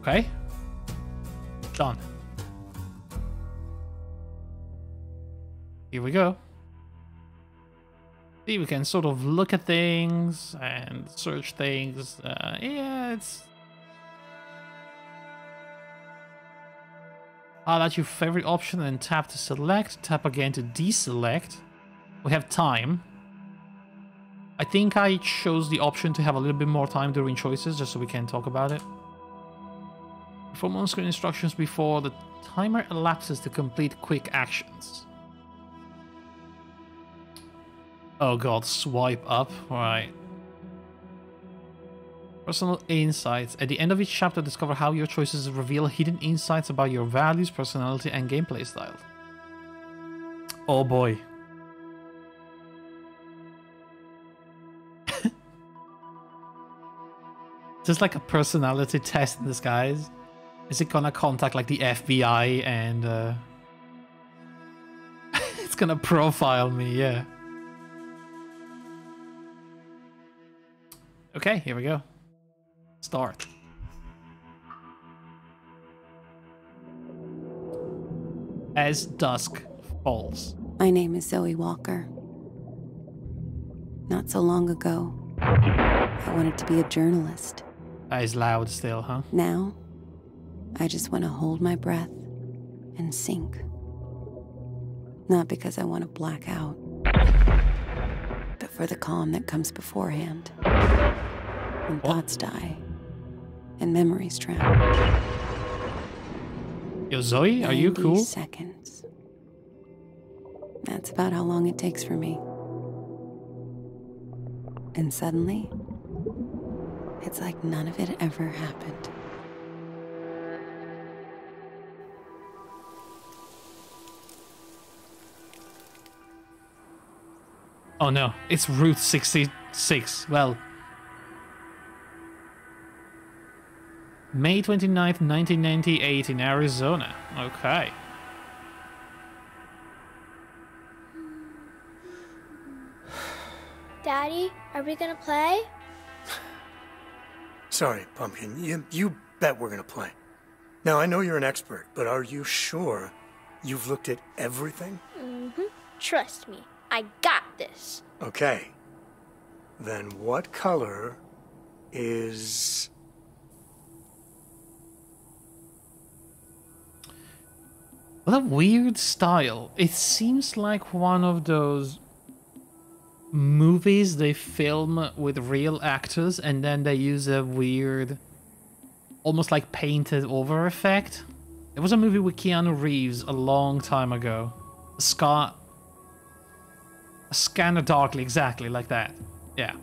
Okay. Done. Here we go. See, we can sort of look at things and search things. Uh, yeah, it's... Highlight your favorite option and tap to select. Tap again to deselect. We have time. I think I chose the option to have a little bit more time during choices, just so we can talk about it. Perform on-screen instructions before the timer elapses to complete quick actions. Oh god, swipe up. Right. Personal insights. At the end of each chapter, discover how your choices reveal hidden insights about your values, personality, and gameplay style. Oh boy. Just like a personality test in disguise. Is it gonna contact like the FBI and uh it's gonna profile me, yeah. Okay, here we go. Start. As dusk falls. My name is Zoe Walker. Not so long ago, I wanted to be a journalist. That is loud still, huh? Now, I just want to hold my breath and sink. Not because I want to black out, but for the calm that comes beforehand. When thoughts die and memories drown. Yo, Zoe, are you cool? seconds. That's about how long it takes for me. And suddenly, it's like none of it ever happened. Oh no, it's Route 66. Well, May 29th, 1998 in Arizona. Okay. Daddy, are we gonna play? Sorry, Pumpkin. You, you bet we're gonna play. Now, I know you're an expert, but are you sure you've looked at everything? Mm-hmm. Trust me, I got this. Okay. Then what color is. What a weird style. It seems like one of those movies they film with real actors and then they use a weird, almost like painted over effect. It was a movie with Keanu Reeves a long time ago. Scar. Scanner Darkly, exactly like that. Yeah.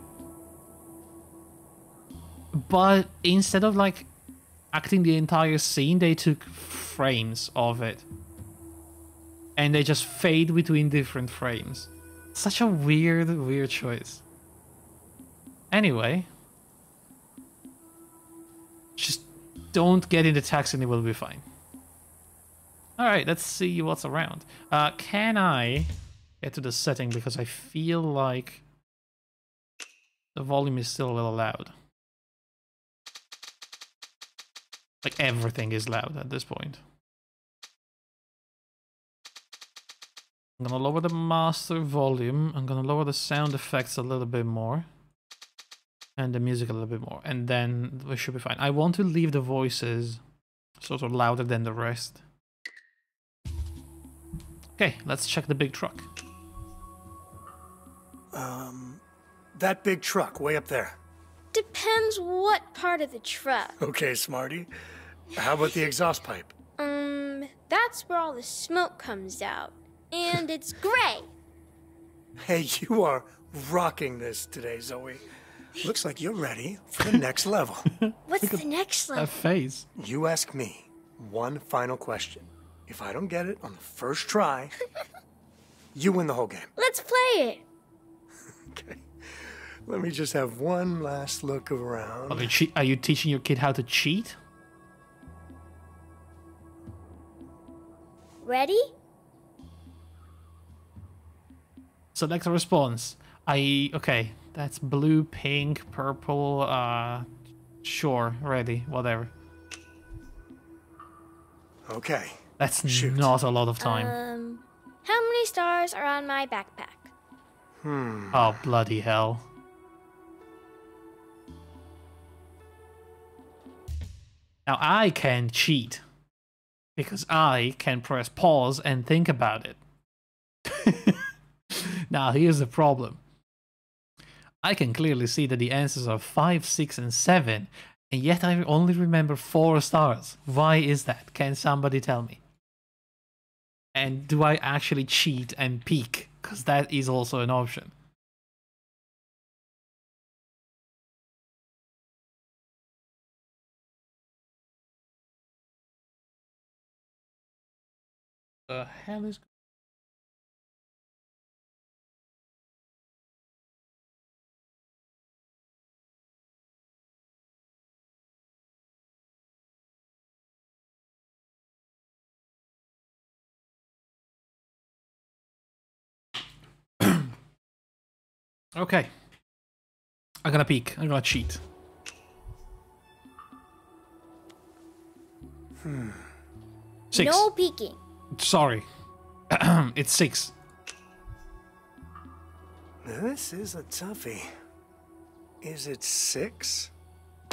But instead of like acting the entire scene, they took frames of it. And they just fade between different frames. Such a weird, weird choice. Anyway. Just don't get in the taxi and it will be fine. Alright, let's see what's around. Uh, can I get to the setting because I feel like the volume is still a little loud. Like everything is loud at this point. I'm gonna lower the master volume. I'm gonna lower the sound effects a little bit more. And the music a little bit more. And then we should be fine. I want to leave the voices sort of louder than the rest. Okay, let's check the big truck. Um. That big truck way up there. Depends what part of the truck. Okay, Smarty. How about the exhaust pipe? Um, that's where all the smoke comes out. And it's gray. Hey, you are rocking this today, Zoe. Looks like you're ready for the next level. What's the next level? A face. You ask me one final question. If I don't get it on the first try, you win the whole game. Let's play it. Okay. Let me just have one last look around. Are you, che- are you teaching your kid how to cheat? Ready? Select a response. I okay. That's blue, pink, purple. Uh, sure, ready, whatever. Okay. That's Shoot. not a lot of time. Um, how many stars are on my backpack? Oh, bloody hell. Now I can cheat. Because I can press pause and think about it. now here's the problem. I can clearly see that the answers are 5, 6, and 7, and yet I only remember 4 stars. Why is that? Can somebody tell me? And do I actually cheat and peek? Because that is also an option. The hell is Okay. I'm gonna peek. I'm gonna cheat. Hmm. Six. No peeking. Sorry. it's six. This is a toughie. Is it six?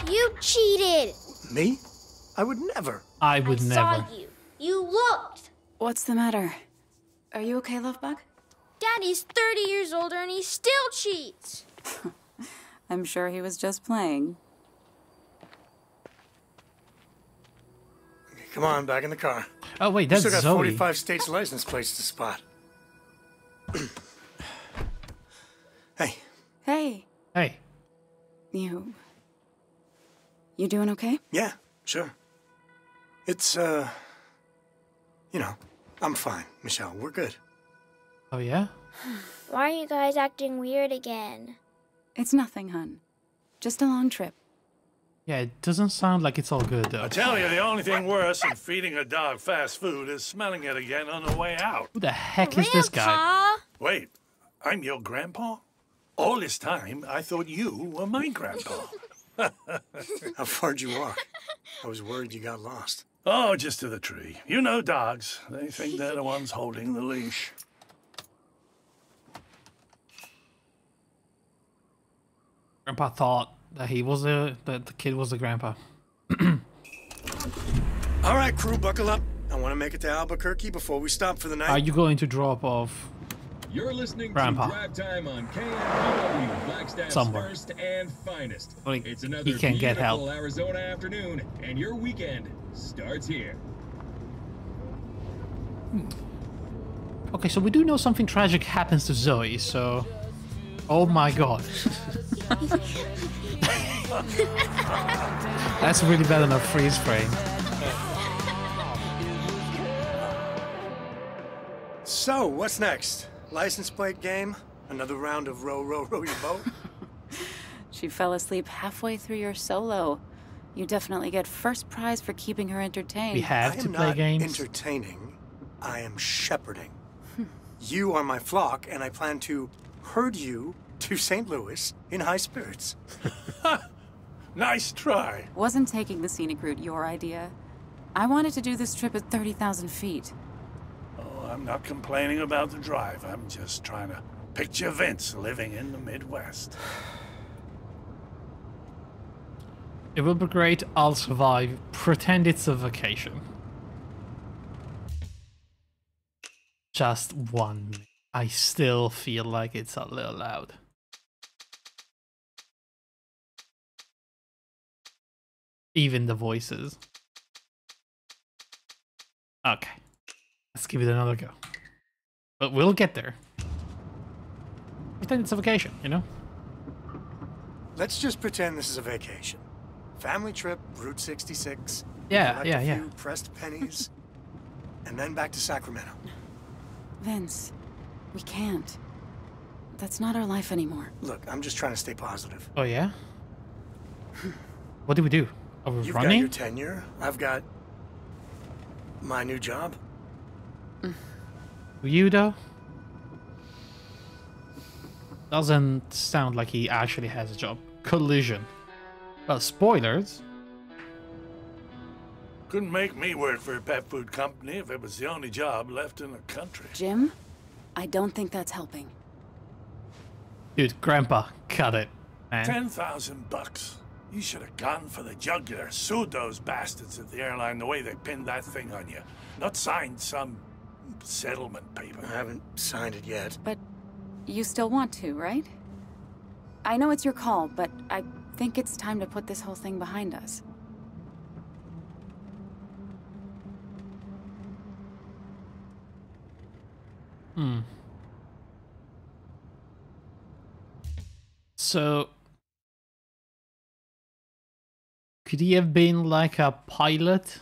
You cheated. Me? I would never. I would I never. saw you. You looked. What's the matter? Are you okay, Lovebug? Daddy's 30 years older and he still cheats. I'm sure he was just playing. Come on, back in the car. Oh wait, We that's still got Zoe. 45 states license plates to spot. hey, Hey, Hey, you. You doing okay? yeah, sure. It's, uh. You know, I'm fine, Michelle. We're good. Oh yeah. Why are you guys acting weird again? It's nothing, hun. Just a long trip. Yeah, it doesn't sound like it's all good though. I tell you, the only thing worse than feeding a dog fast food is smelling it again on the way out. Who the heck is this guy? Grandpa? Wait, I'm your grandpa? All this time, I thought you were my grandpa. How far'd you walk? I was worried you got lost. Oh, just to the tree. You know dogs. They think they're the ones holding the leash. Grandpa thought that he was the that the kid was the grandpa. All right, crew, buckle up. I want to make it to Albuquerque before we stop for the night. Are you going to drop off? You're listening Grandpa. to Drive Time on KMPW, Flagstaff's Somewhere. first and finest. Like, it's he another can't get beautiful help. Arizona afternoon, and your weekend starts here. Okay, so we do know something tragic happens to Zoe, so. Oh my god. That's really bad on a freeze frame. So, what's next? License plate game? Another round of row, row, row your boat? She fell asleep halfway through your solo. You definitely get first prize for keeping her entertained. We have I to am play not games. entertaining. I am shepherding. you are my flock, and I plan to herd you to St. Louis in high spirits. Nice try. Wasn't taking the scenic route your idea? I wanted to do this trip at 30,000 feet. Oh, I'm not complaining about the drive. I'm just trying to picture Vince living in the Midwest. It will be great, I'll survive. Pretend it's a vacation. Just one. I still feel like it's a little loud. Even the voices. Okay. Let's give it another go. But we'll get there. Pretend it's a vacation, you know? Let's just pretend this is a vacation. Family trip, Route 66. Yeah, yeah, yeah. pressed pennies, and then back to Sacramento. Vince, we can't. That's not our life anymore. Look, I'm just trying to stay positive. Oh yeah? What do we do? Are we You've got running? your tenure. I've got my new job. Mm. You though? Doesn't sound like he actually has a job. Collision. Well, spoilers. Couldn't make me work for a pet food company if it was the only job left in the country. Jim, I don't think that's helping. Dude, Grandpa, cut it, man. Ten thousand bucks. You should have gone for the jugular, sued those bastards at the airline the way they pinned that thing on you. Not signed some settlement paper. I haven't signed it yet. But you still want to, right? I know it's your call, but I think it's time to put this whole thing behind us. Hmm. So, could he have been like a pilot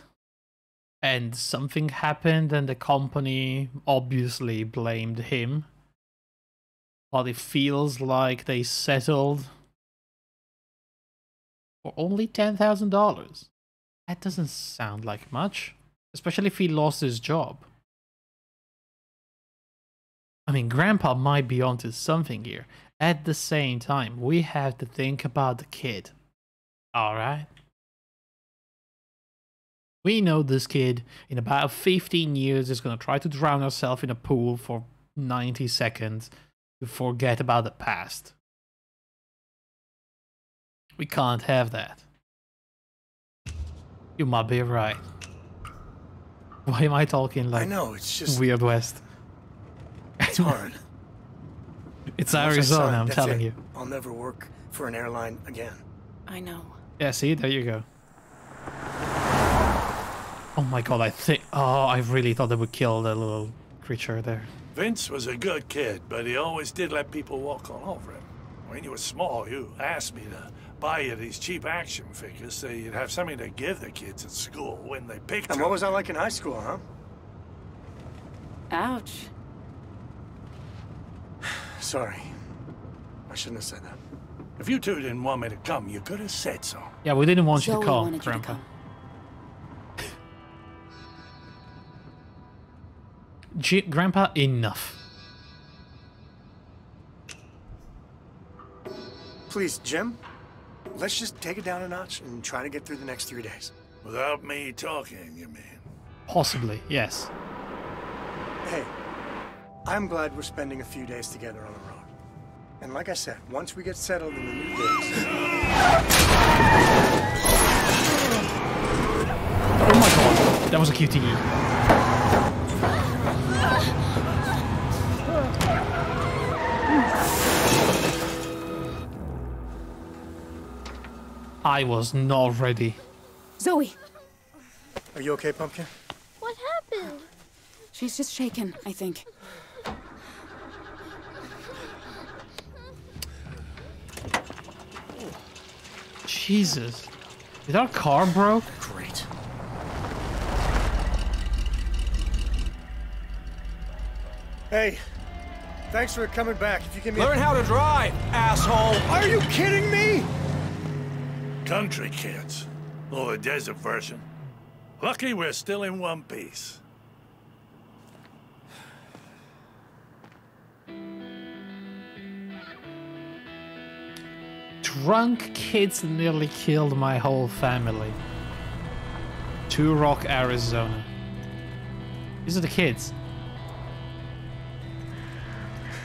and something happened and the company obviously blamed him? But it feels like they settled for only $10,000. That doesn't sound like much, especially if he lost his job. I mean, Grandpa might be onto something here. At the same time, we have to think about the kid. Alright? We know this kid, in about 15 years, is gonna try to drown herself in a pool for 90 seconds to forget about the past. We can't have that. You might be right. Why am I talking like I know, it's just Weird West? it's hard. It's Once I Arizona, sign, I'm telling it. you. I'll never work for an airline again. I know. Yeah, see, there you go. Oh my god, I think. Oh, I really thought they would kill the little creature there. Vince was a good kid, but he always did let people walk all over him. When you were small, you asked me to buy you these cheap action figures so you'd have something to give the kids at school when they picked And them. what was I like in high school, huh? Ouch. Sorry. I shouldn't have said that. If you two didn't want me to come, you could have said so. Yeah, we didn't want you Zoe to call, wanted you to come. G- Grandpa, enough. Please, Jim, let's just take it down a notch and try to get through the next three days. Without me talking, you mean? Possibly, yes. Hey, I'm glad we're spending a few days together on the road. And like I said, once we get settled in the new base, Oh my god, that was a QTE. I was not ready. Zoe! are you okay, Pumpkin? What happened? She's just shaken, I think. Jesus. Did our car broke? Great. Hey, thanks for coming back. If you can Learn how to drive, asshole! Are you kidding me? Country kids. Or the desert version. Lucky we're still in one piece. Drunk kids nearly killed my whole family. Two Rock, Arizona. These are the kids.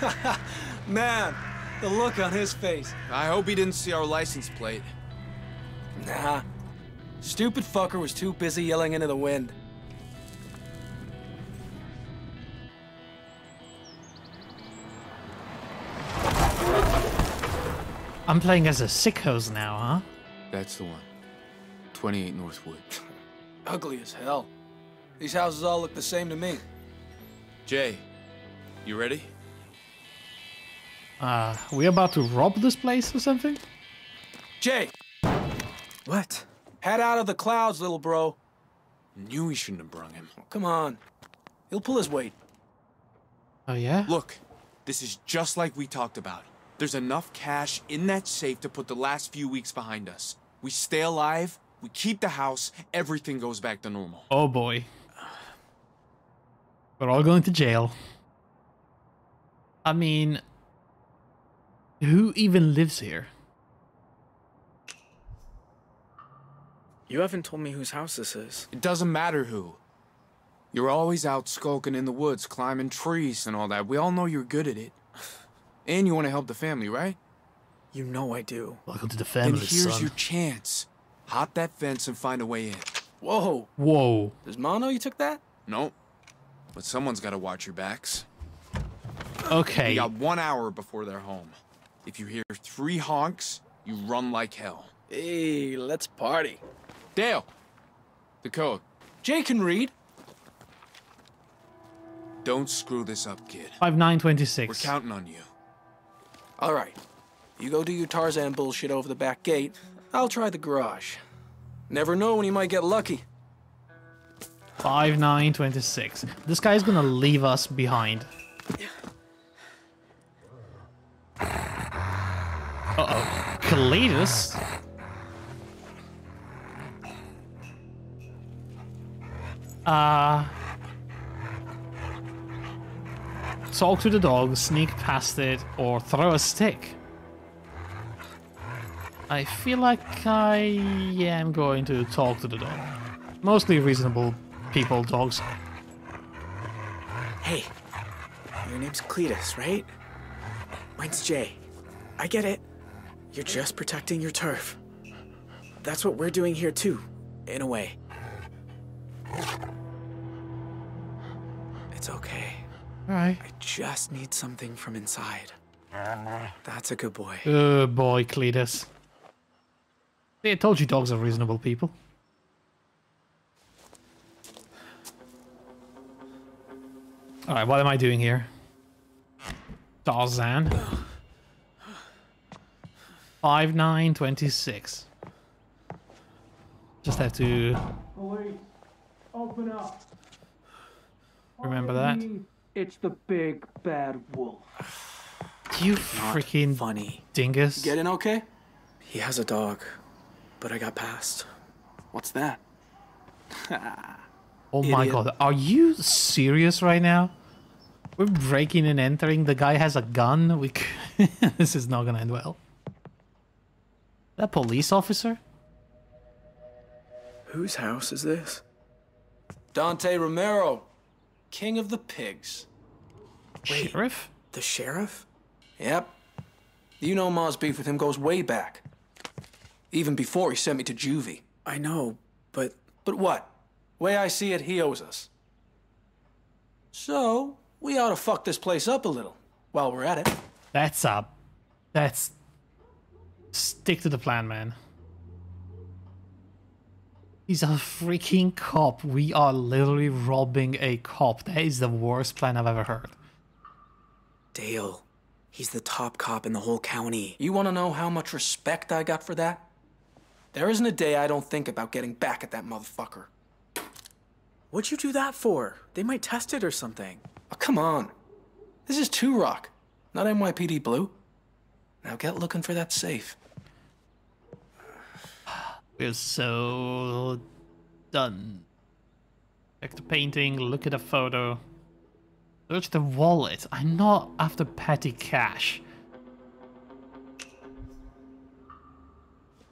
Man, the look on his face. I hope he didn't see our license plate. Nah. Stupid fucker was too busy yelling into the wind. I'm playing as a sickos now, huh? That's the one. 28 Northwood. Ugly as hell. These houses all look the same to me. Jay, you ready? Uh, we about to rob this place or something? Jay, What? head out of the clouds, little bro. Knew we shouldn't have brung him. Come on. He'll pull his weight. Oh yeah? Look, this is just like we talked about. There's enough cash in that safe to put the last few weeks behind us. We stay alive, we keep the house, everything goes back to normal. Oh boy. We're all going to jail. I mean, who even lives here? You haven't told me whose house this is. It doesn't matter who. You're always out skulking in the woods, climbing trees and all that. We all know you're good at it. And you want to help the family, right? You know I do. Welcome to the family, Then family, here's son. your chance. Hop that fence and find a way in. Whoa. Whoa. Does Ma know you took that? Nope. But someone's got to watch your backs. Okay. You got one hour before they're home. If you hear three honks, you run like hell. Hey, let's party. Dale, the code. Jay can read. Don't screw this up, kid. Five nine twenty We're counting on you. All right. You go do your Tarzan bullshit over the back gate. I'll try the garage. Never know when you might get lucky. Five nine twenty six. This guy's gonna leave us behind. Uh oh. Cletus? Uh talk to the dog, sneak past it, or throw a stick. I feel like I am going to talk to the dog. Mostly reasonable people, dogs. Hey, your name's Cletus, right? Mine's Jay. I get it. You're just protecting your turf. That's what we're doing here too, in a way. It's okay. Alright. I just need something from inside. That's a good boy. Good boy, Cletus. See, I told you dogs are reasonable people. Alright, what am I doing here? Tarzan. 5 9 26. Just have to Police, open up. Remember that. It's the big bad wolf. You freaking funny. dingus. Get in okay? He has a dog, but I got past. What's that? Oh my god, are you serious right now? We're breaking and entering. The guy has a gun. We c- this is not gonna end well. That police officer? Whose house is this? Dante Romero, king of the pigs. Sheriff? The sheriff? Yep. You know Ma's beef with him goes way back. Even before he sent me to juvie. I know, but. But what? Way I see it, he owes us. So, we ought to fuck this place up a little while we're at it. That's up. That's stick to the plan, man. He's a freaking cop. We are literally robbing a cop. That is the worst plan I've ever heard. Dale, he's the top cop in the whole county. You want to know how much respect I got for that? There isn't a day I don't think about getting back at that motherfucker. What'd you do that for? They might test it or something. Oh, come on. This is Two Rock, not NYPD Blue. Now get looking for that safe. We're so done. Check the painting, look at the photo. Search the wallet. I'm not after petty cash.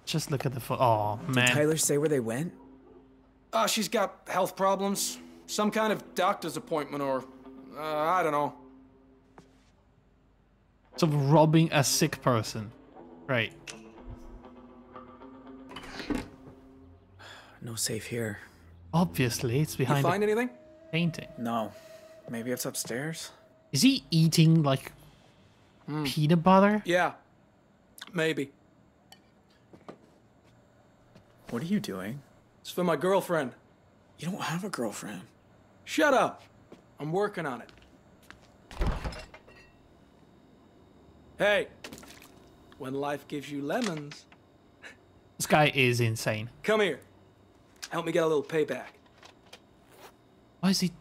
Just look at the photo. Oh, man. Did Tyler say where they went? Uh, she's got health problems. Some kind of doctor's appointment or, uh, I don't know. So robbing a sick person. Right. No safe here. Obviously, it's behind the anything? painting. No. Maybe it's upstairs? Is he eating like hmm. peanut butter? Yeah. Maybe. What are you doing? It's for my girlfriend. You don't have a girlfriend. Shut up. I'm working on it. Hey, when life gives you lemons, This guy is insane. come here. Help me get a little payback. Why is he?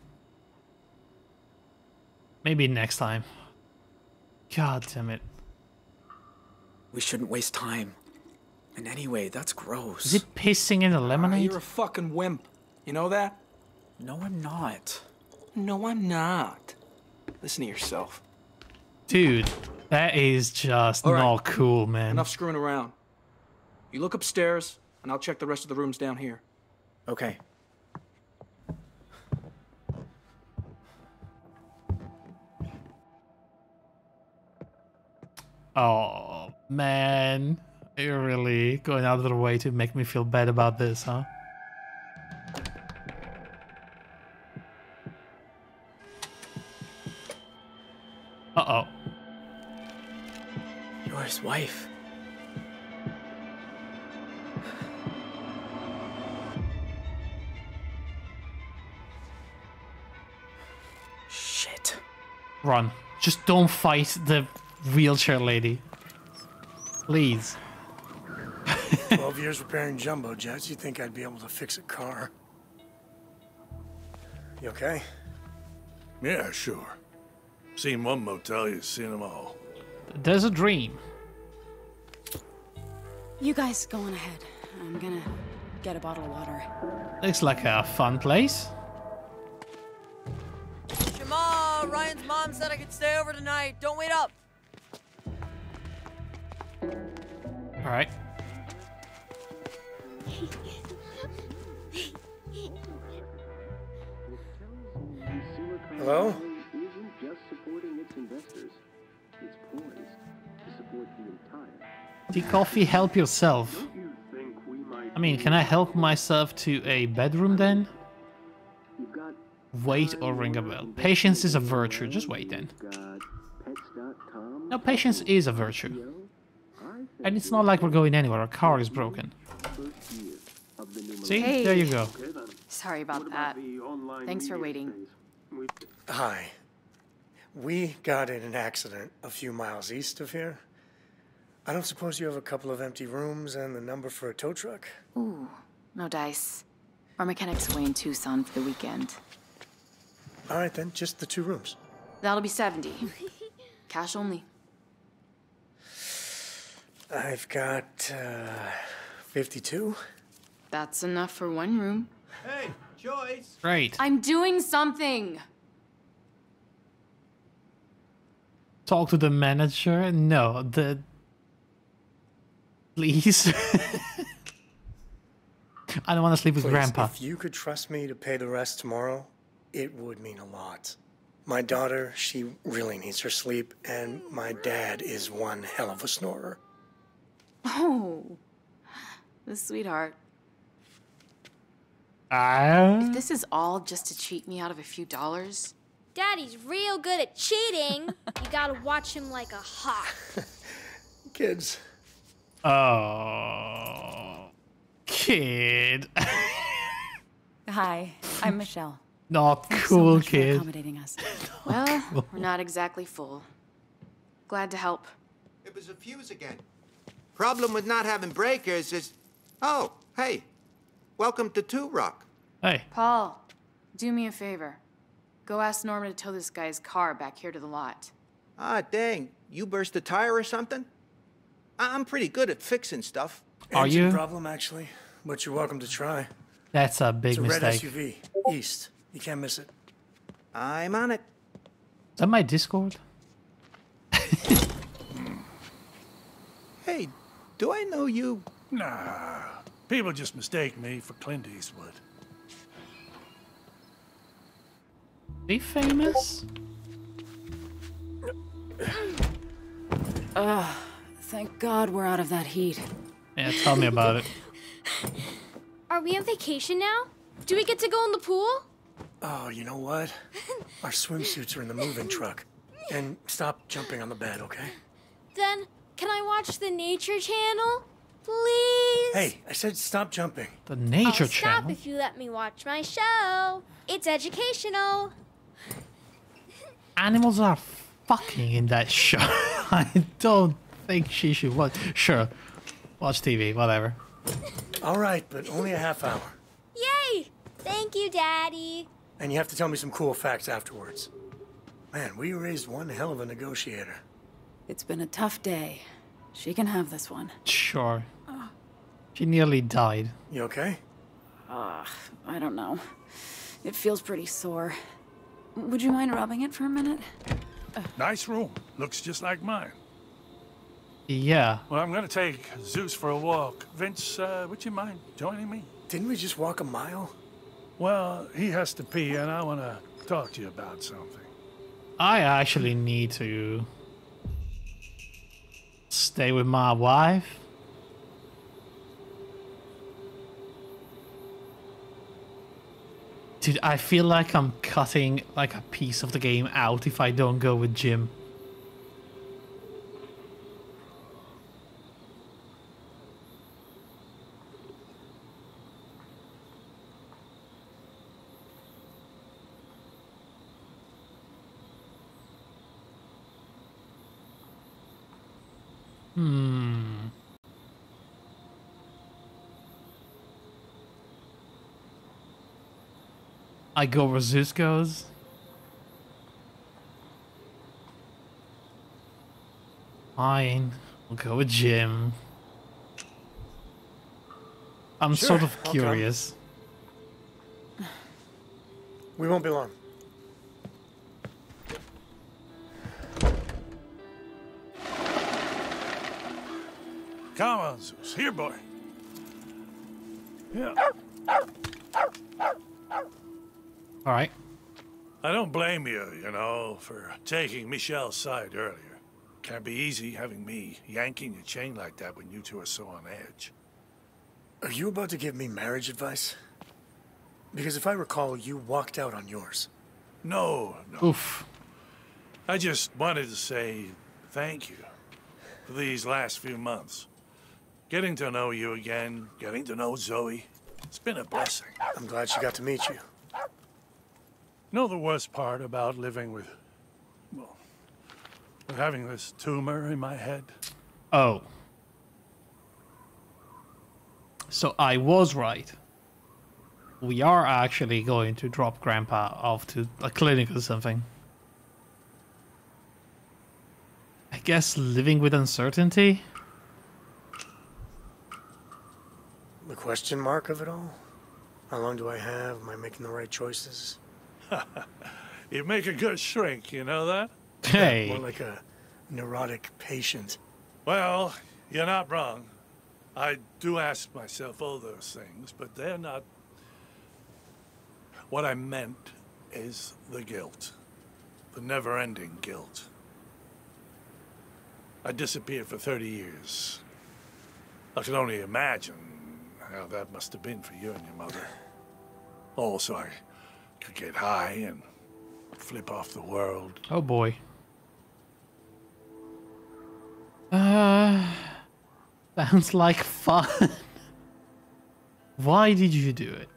Maybe next time. God damn it. We shouldn't waste time. And anyway, that's gross. Is it pissing in the ah, lemonade? you're a fucking wimp. You know that? No, I'm not. No, I'm not. Listen to yourself. Dude, that is just All right. not cool, man. Enough screwing around. You look upstairs, and I'll check the rest of the rooms down here. Okay. Oh, man. You're really going out of the way to make me feel bad about this, huh? Uh-oh. You're his wife. Run. Just don't fight the wheelchair lady. Please. 12 years repairing jumbo jets, you think I'd be able to fix a car? You okay? Yeah, sure. Seen one motel, you've seen them all. There's a dream. You guys go on ahead. I'm gonna get a bottle of water. Looks like a fun place. Mom said I could stay over tonight. Don't wait up. Alright. Hello? isn't just supporting its investors. It's poised to support the entire. Tea coffee, help yourself. You think we might I mean, can I help myself to a bedroom then? You've got Wait or ring a bell. Patience is a virtue. Just wait then. got No, patience is a virtue. And it's not like we're going anywhere. Our car is broken. See? Hey. There you go. Sorry about that. Thanks for waiting. Hi. We got in an accident a few miles east of here. I don't suppose you have a couple of empty rooms and the number for a tow truck? Ooh, no dice. Our mechanic's away in Tucson for the weekend. All right, then, just the two rooms. That'll be 70. Cash only. I've got uh, 52. That's enough for one room. Hey, Joyce. Right. I'm doing something! Talk to the manager? No, the. Please. I don't want to sleep with Please, Grandpa. If you could trust me to pay the rest tomorrow, it would mean a lot. My daughter, she really needs her sleep, and my dad is one hell of a snorer. Oh, the sweetheart. Ah. If this is all just to cheat me out of a few dollars, Daddy's real good at cheating. you gotta watch him like a hawk. Kids. Oh. Kid. Hi, I'm Michelle. Not Thanks so cool, much for kid. accommodating us. Well, we're not exactly full. Glad to help. It was a fuse again. Problem with not having breakers is. Oh, hey. Welcome to Two Rock. Hey. Paul, do me a favor. Go ask Norma to tow this guy's car back here to the lot. Ah, dang. You burst a tire or something? I- I'm pretty good at fixing stuff. Are Engine you? problem, actually, but you're welcome to try. That's a big it's a red mistake. SUV, east. You can't miss it. I'm on it. Is that my Discord? Hey, do I know you? Nah. People just mistake me for Clint Eastwood. They famous? Ugh, thank God we're out of that heat. Yeah, tell me about it. Are we on vacation now? Do we get to go in the pool? Oh, you know what? Our swimsuits are in the moving truck. And stop jumping on the bed, okay? Then, can I watch the Nature Channel? Please? Hey, I said stop jumping. The Nature I'll stop if you let me watch my show. It's educational. Animals are fucking in that show. I don't think she should watch. Sure, watch TV, whatever. All right, but only a half hour. Yay! Thank you, Daddy. And you have to tell me some cool facts afterwards. Man, we raised one hell of a negotiator. It's been a tough day. She can have this one. Sure. She nearly died. You okay? Ugh, I don't know. It feels pretty sore. Would you mind rubbing it for a minute? Nice room. Looks just like mine. Yeah. Well, I'm gonna take Zeus for a walk. Vince, uh, would you mind joining me? Didn't we just walk a mile? Well, he has to pee, and I want to talk to you about something. I actually need to stay with my wife. Dude, I feel like I'm cutting like a piece of the game out if I don't go with Jim. Hmm. I go where Zeus goes. Fine. We'll go with Jim. I'm Sure, sort of curious. We won't be long. Come on, Zeus. Here, boy. Yeah. All right. I don't blame you, you know, for taking Michelle's side earlier. Can't be easy having me yanking your chain like that when you two are so on edge. Are you about to give me marriage advice? Because if I recall, you walked out on yours. No, no. Oof. I just wanted to say thank you for these last few months. Getting to know you again, getting to know Zoe, it's been a blessing. I'm glad she got to meet you. know the worst part about living with, well, with having this tumor in my head? Oh. So I was right. We are actually going to drop Grandpa off to a clinic or something. I guess living with uncertainty? The question mark of it all? How long do I have? Am I making the right choices? You make a good shrink, you know that? Hey. More like a neurotic patient. Well, you're not wrong. I do ask myself all those things, but they're not. What I meant is the guilt. The never ending guilt. I disappeared for 30 years. I can only imagine how that must have been for you and your mother. Also, I could get high and flip off the world. Oh boy. Uh, sounds like fun. Why did you do it?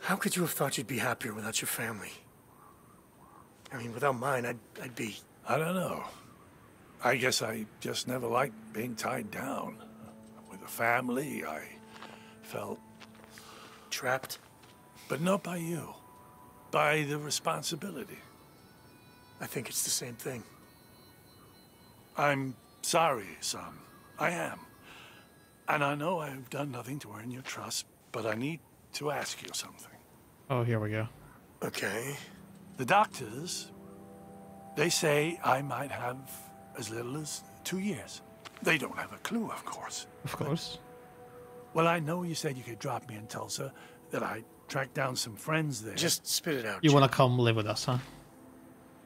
How could you have thought you'd be happier without your family? I mean, without mine, I'd, I'd be. I don't know. I guess I just never liked being tied down. With a family, I felt trapped. But not by you. By the responsibility. I think it's the same thing. I'm sorry, son. I am. And I know I've done nothing to earn your trust, but I need to ask you something. Oh, here we go. Okay. The doctors, they say I might have as little as two years. They don't have a clue, of course. Of course. Well, I know you said you could drop me in Tulsa, that I tracked down some friends there. Just spit it out. You want to come live with us, huh?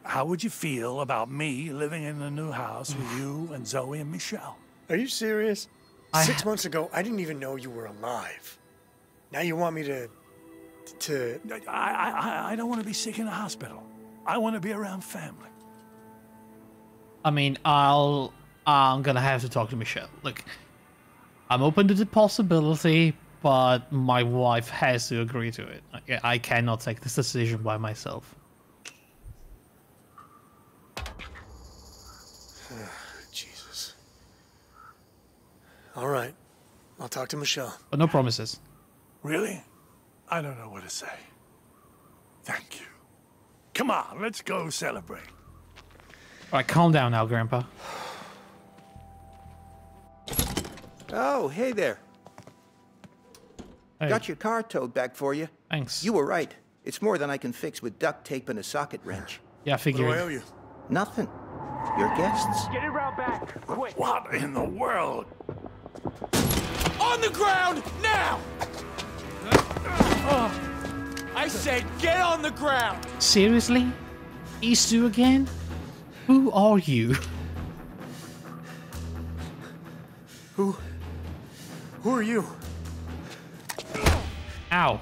How would you feel about me living in a new house with you and Zoe and Michelle? Are you serious? I- Six months ago, I didn't even know you were alive. Now you want me to. to. I, I, I- I don't want to be sick in a hospital. I want to be around family. I mean, I'll. I'm gonna have to talk to Michelle. Look, I'm open to the possibility, but my wife has to agree to it. I, I cannot take this decision by myself. Jesus. All right. I'll talk to Michelle. But no promises. Really? I don't know what to say. Thank you. Come on, let's go celebrate. All right, calm down now, Grandpa. Oh, hey there. Hey. Got your car towed back for you. Thanks. You were right. It's more than I can fix with duct tape and a socket wrench. Yeah, I figured. What do I owe you? Nothing. Your guests. Get it round back, quick. What in the world? On the ground, now! Oh. I said get on the ground! Seriously? Isu again? Who are you? Who? Who are you? Ow.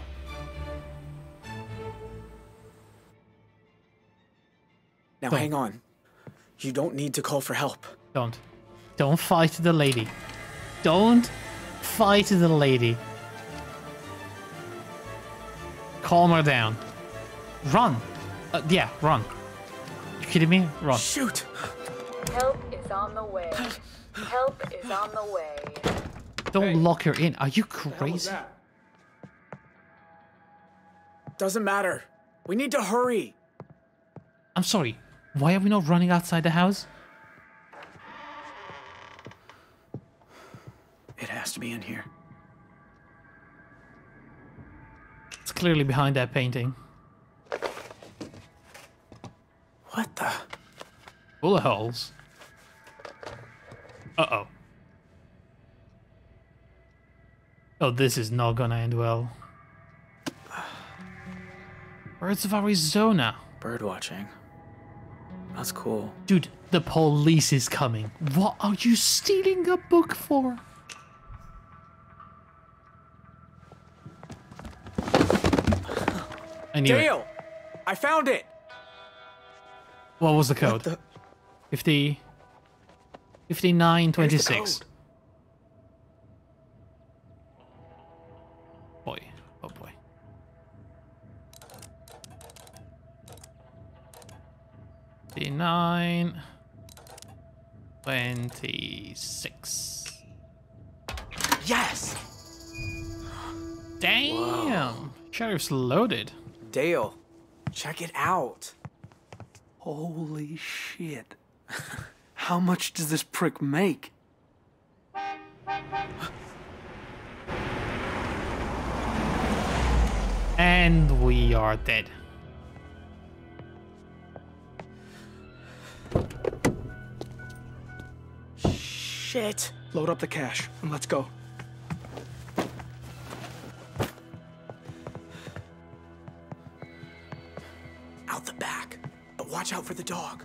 Now Don't. hang on. You don't need to call for help. Don't. Don't fight the lady. Don't fight the lady. Calm her down. Run. Uh, yeah, run. You kidding me? Run. Shoot! Help is on the way. Help is on the way. Don't lock her in. Are you crazy? Doesn't matter. We need to hurry. I'm sorry. Why are we not running outside the house? It has to be in here. It's clearly behind that painting. What the? Bullet holes. Uh oh. Oh, this is not gonna end well. Birds of Arizona. Bird watching. That's cool. Dude, the police is coming. What are you stealing a book for? I knew it. Dale! I found it! What was the code? the- 50... 5926. code. Boy. Oh boy. Fifty-nine... Twenty-six. Yes! Damn! Sheriff's loaded. Dale, check it out. Holy shit. How much does this prick make? And we are dead. Shit. Load up the cash and let's go. Watch out for the dog.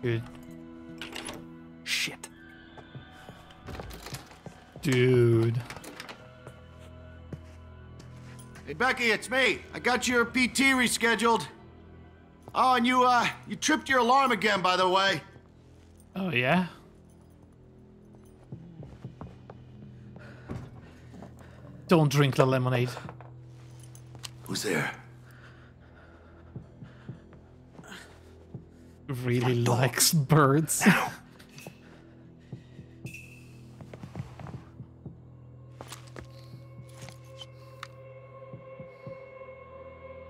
Dude. Shit. Dude. Hey, Becky, it's me. I got your PT rescheduled. Oh, and you, uh, you tripped your alarm again, by the way. Oh, yeah? Don't drink the lemonade. Who's there? Really likes birds.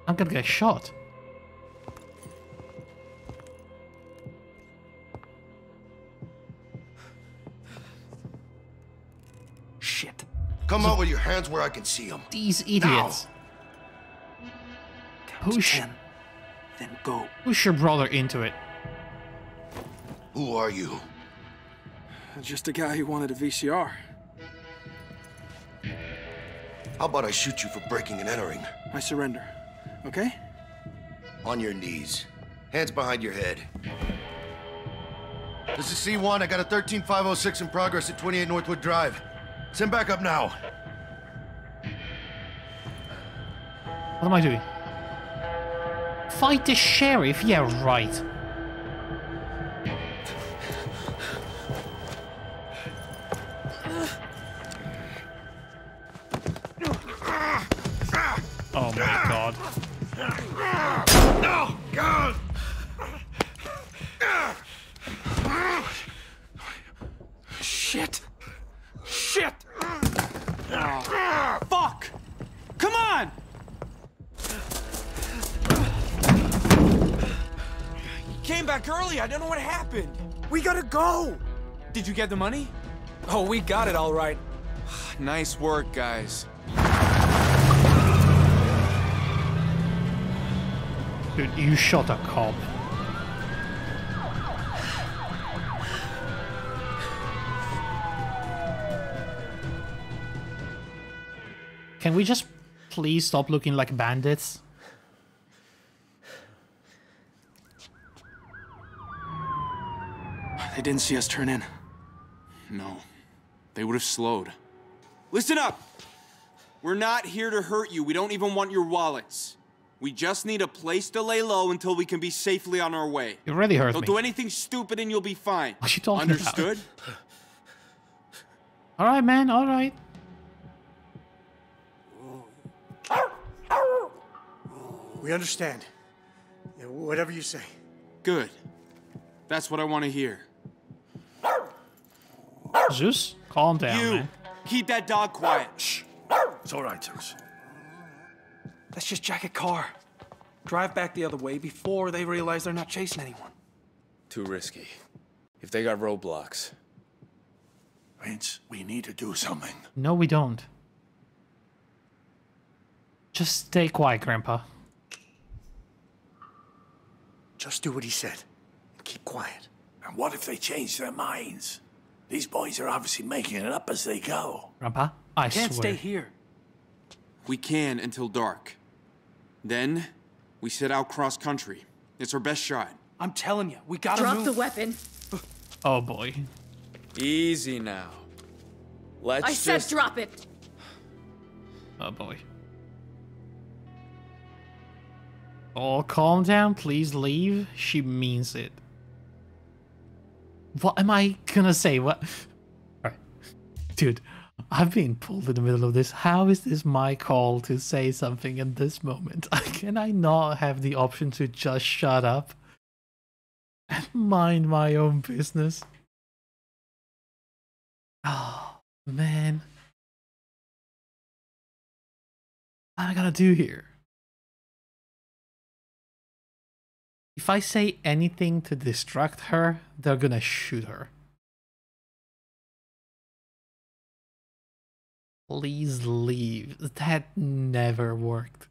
I'm gonna get shot. Shit. Come out with your hands where I can see them. These idiots. Push, Then go. push your brother into it. Who are you? Just a guy who wanted a VCR. How about I shoot you for breaking and entering? I surrender. Okay? On your knees. Hands behind your head. This is C1. I got a 13506 in progress at 28 Northwood Drive. Send back up now. What am I doing? Fight the sheriff? Yeah, right. God! Shit. Shit. Fuck. Come on. You Came back early. I don't know what happened. We gotta go! Did you get the money? Oh, we got it all right. Nice work, guys. Dude, you shot a cop. Can we just please stop looking like bandits? They didn't see us turn in. No. They would have slowed. Listen up! We're not here to hurt you. We don't even want your wallets. We just need a place to lay low until we can be safely on our way. You already hurt Don't me. do anything stupid and you'll be fine. What you talking about? Understood? All right, man. All right. We understand. Yeah, whatever you say. Good. That's what I want to hear. Zeus, calm down, you, man. keep that dog quiet. Shh. It's all right, Zeus. Let's just jack a car. Drive back the other way before they realize they're not chasing anyone. Too risky. If they got roadblocks. Vince, we need to do something. No, we don't. Just stay quiet, Grandpa. Just do what he said. And keep quiet. And what if they change their minds? These boys are obviously making it up as they go. Grandpa, I Can't swear. stay here. We can until dark. Then, we set out cross country. It's our best shot. I'm telling you, we gotta Drop move. the weapon. Oh boy. Easy now. Let's I said drop it. Oh boy. Oh, calm down. Please leave. She means it. What am I gonna say? What? Alright. Dude, I've been pulled in the middle of this. How is this my call to say something in this moment? Can I not have the option to just shut up and mind my own business? Oh, man. What am I gonna do here? If I say anything to distract her, they're gonna shoot her. Please leave. That never worked.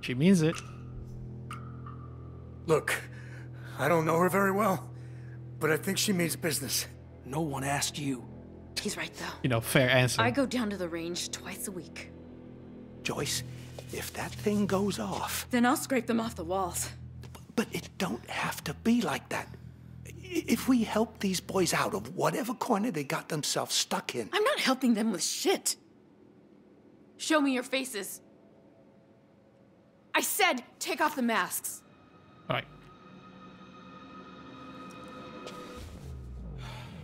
She means it. Look, I don't know her very well, but I think she means business. No one asked you. He's right though. You know, fair answer. I go down to the range twice a week. Joyce, if that thing goes off, Then I'll scrape them off the walls. but it don't have to be like that. I- If we help these boys out of whatever corner they got themselves stuck in, I'm not helping them with shit. Show me your faces. I said take off the masks. Alright.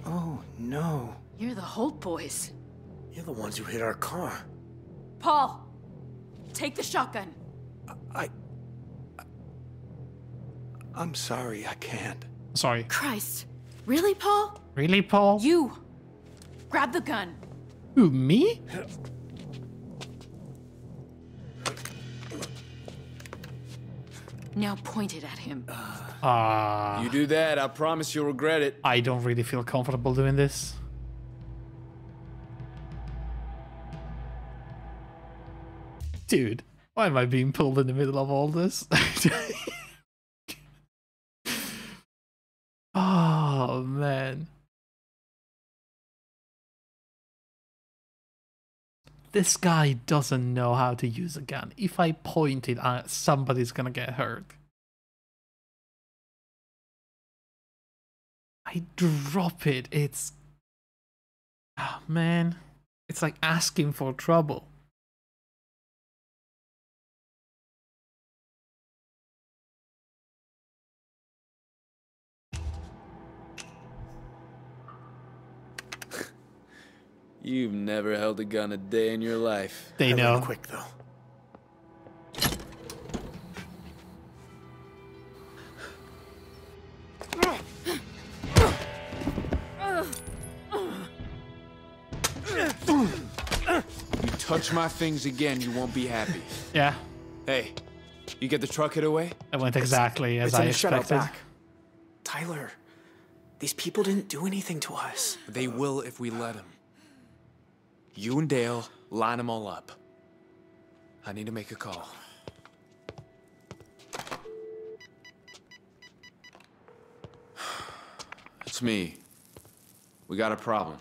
Oh, no. You're the Holt boys. You're the ones who hit our car. Paul, take the shotgun. I. I'm sorry, I can't. Sorry. Christ. Really, Paul? Really, Paul? You. Grab the gun. Who, me? Now point it at him. Ah. You do that, I promise you'll regret it. I don't really feel comfortable doing this. Dude, why am I being pulled in the middle of all this? oh, man. This guy doesn't know how to use a gun. If I point it at somebody's gonna get hurt. I drop it. It's. Oh, man. It's like asking for trouble. You've never held a gun a day in your life. They know. Quick though. You touch my things again, you won't be happy. Yeah, Hey, you get the truck hit away? it went exactly as it's in I the shutout expected. back. Tyler, these people didn't do anything to us. They will if we let them. You and Dale line them all up. I need to make a call. It's me. We got a problem.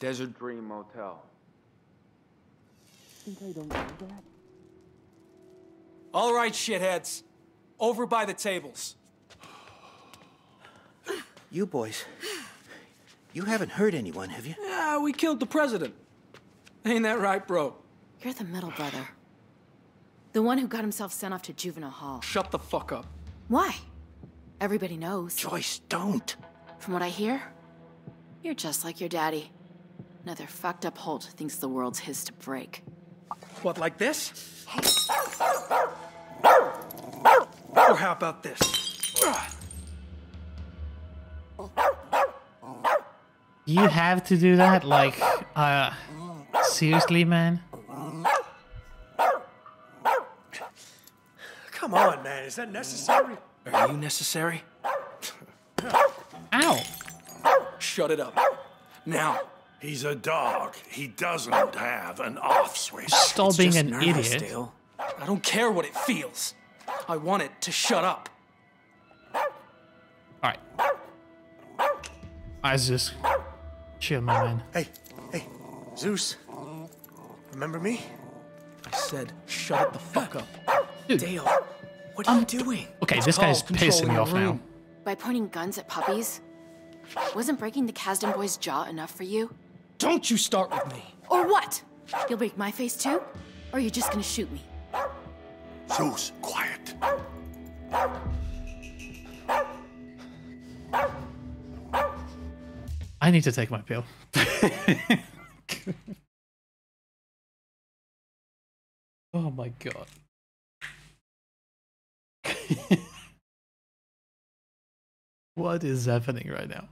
Desert Dream Motel. Think I don't know that? All right, shitheads. Over by the tables. You boys, you haven't hurt anyone, have you? Yeah, we killed the president. Ain't that right, bro? You're the middle brother. The one who got himself sent off to juvenile hall. Shut the fuck up. Why? Everybody knows. Joyce, don't. From what I hear, you're just like your daddy. Another fucked up Holt thinks the world's his to break. What, like this? Or how about this? Oh. You have to do that? Like, uh, seriously, man? Come on, man. Is that necessary? Are you necessary? Ow! Shut it up. Now. He's a dog. He doesn't have an off switch. Stop It's being an nervous, idiot. Dale. I don't care what it feels. I want it to shut up. Alright. I just chill, my man. Hey, hey, Zeus. Remember me? I said, shut it the fuck up. Dude. Dale, what are you doing? Okay, It's this guy's called pissing me off the now. By pointing guns at puppies? Wasn't breaking the Kasdan boy's jaw enough for you? Don't you start with me. Or what? You'll break my face too? Or are you just gonna shoot me? Zeus, quiet. I need to take my pill. oh my god. what is happening right now?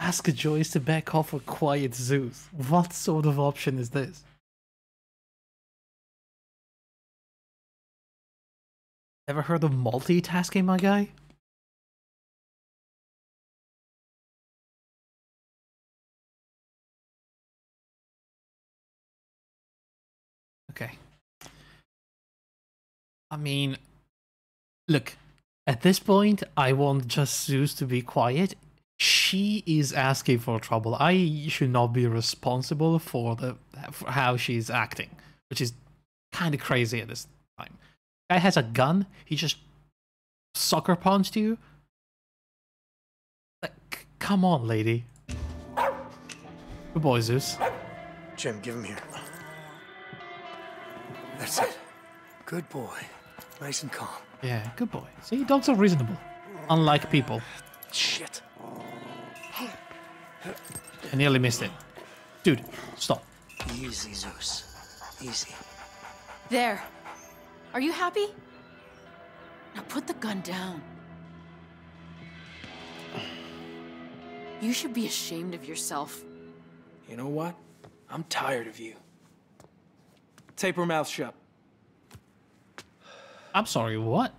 Ask Joyce to back off a quiet Zeus. What sort of option is this? Ever heard of multitasking, my guy? Okay. I mean, look, at this point, I want just Zeus to be quiet. She is asking for trouble. I should not be responsible for the for how she's acting, which is kind of crazy at this time. Guy has a gun. He just sucker punched you. Like, come on, lady. Good boy, Zeus. Jim, give him here. That's it. Good boy. Nice and calm. Yeah, good boy. See, dogs are reasonable, unlike people. Shit. I nearly missed it. Dude, stop. Easy, Zeus. Easy. There. Are you happy? Now put the gun down. You should be ashamed of yourself. You know what? I'm tired of you. Tape her mouth shut. I'm sorry, what?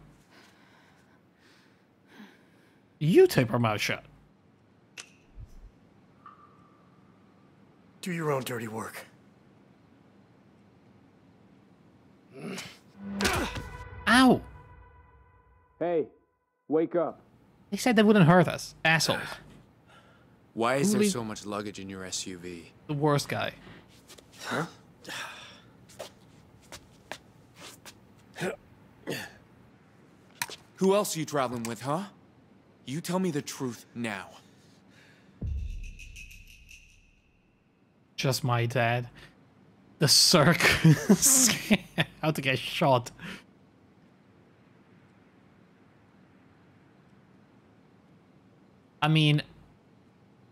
You tape her mouth shut. Do your own dirty work. Ow! Hey, wake up. They said they wouldn't hurt us. Assholes. Why is Who there so much luggage in your SUV? The worst guy. Huh? Who else are you traveling with, huh? You tell me the truth now. Just my dad. The circus. How to get shot. I mean,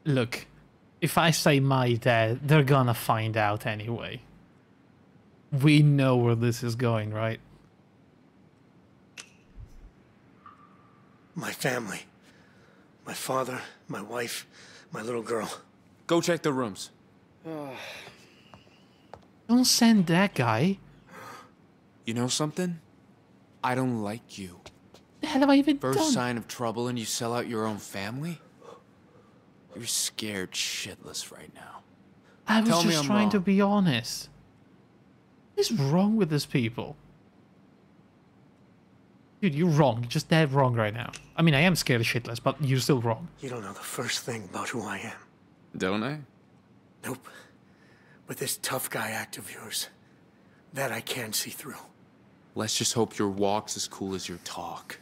look, if I say my dad, they're gonna find out anyway. We know where this is going, right? My family. My father, my wife, my little girl. Go check the rooms. Don't send that guy. You know something? I don't like you. The hell have I even First done? sign of trouble and you sell out your own family? You're scared shitless right now. I was Tell just I'm trying to be honest. What is wrong with these people? Dude, you're wrong. You're just dead wrong right now. I mean, I am scared shitless, but you're still wrong. You don't know the first thing about who I am. Don't I? Nope. But this tough guy act of yours, that I can see through. Let's just hope your walk's as cool as your talk.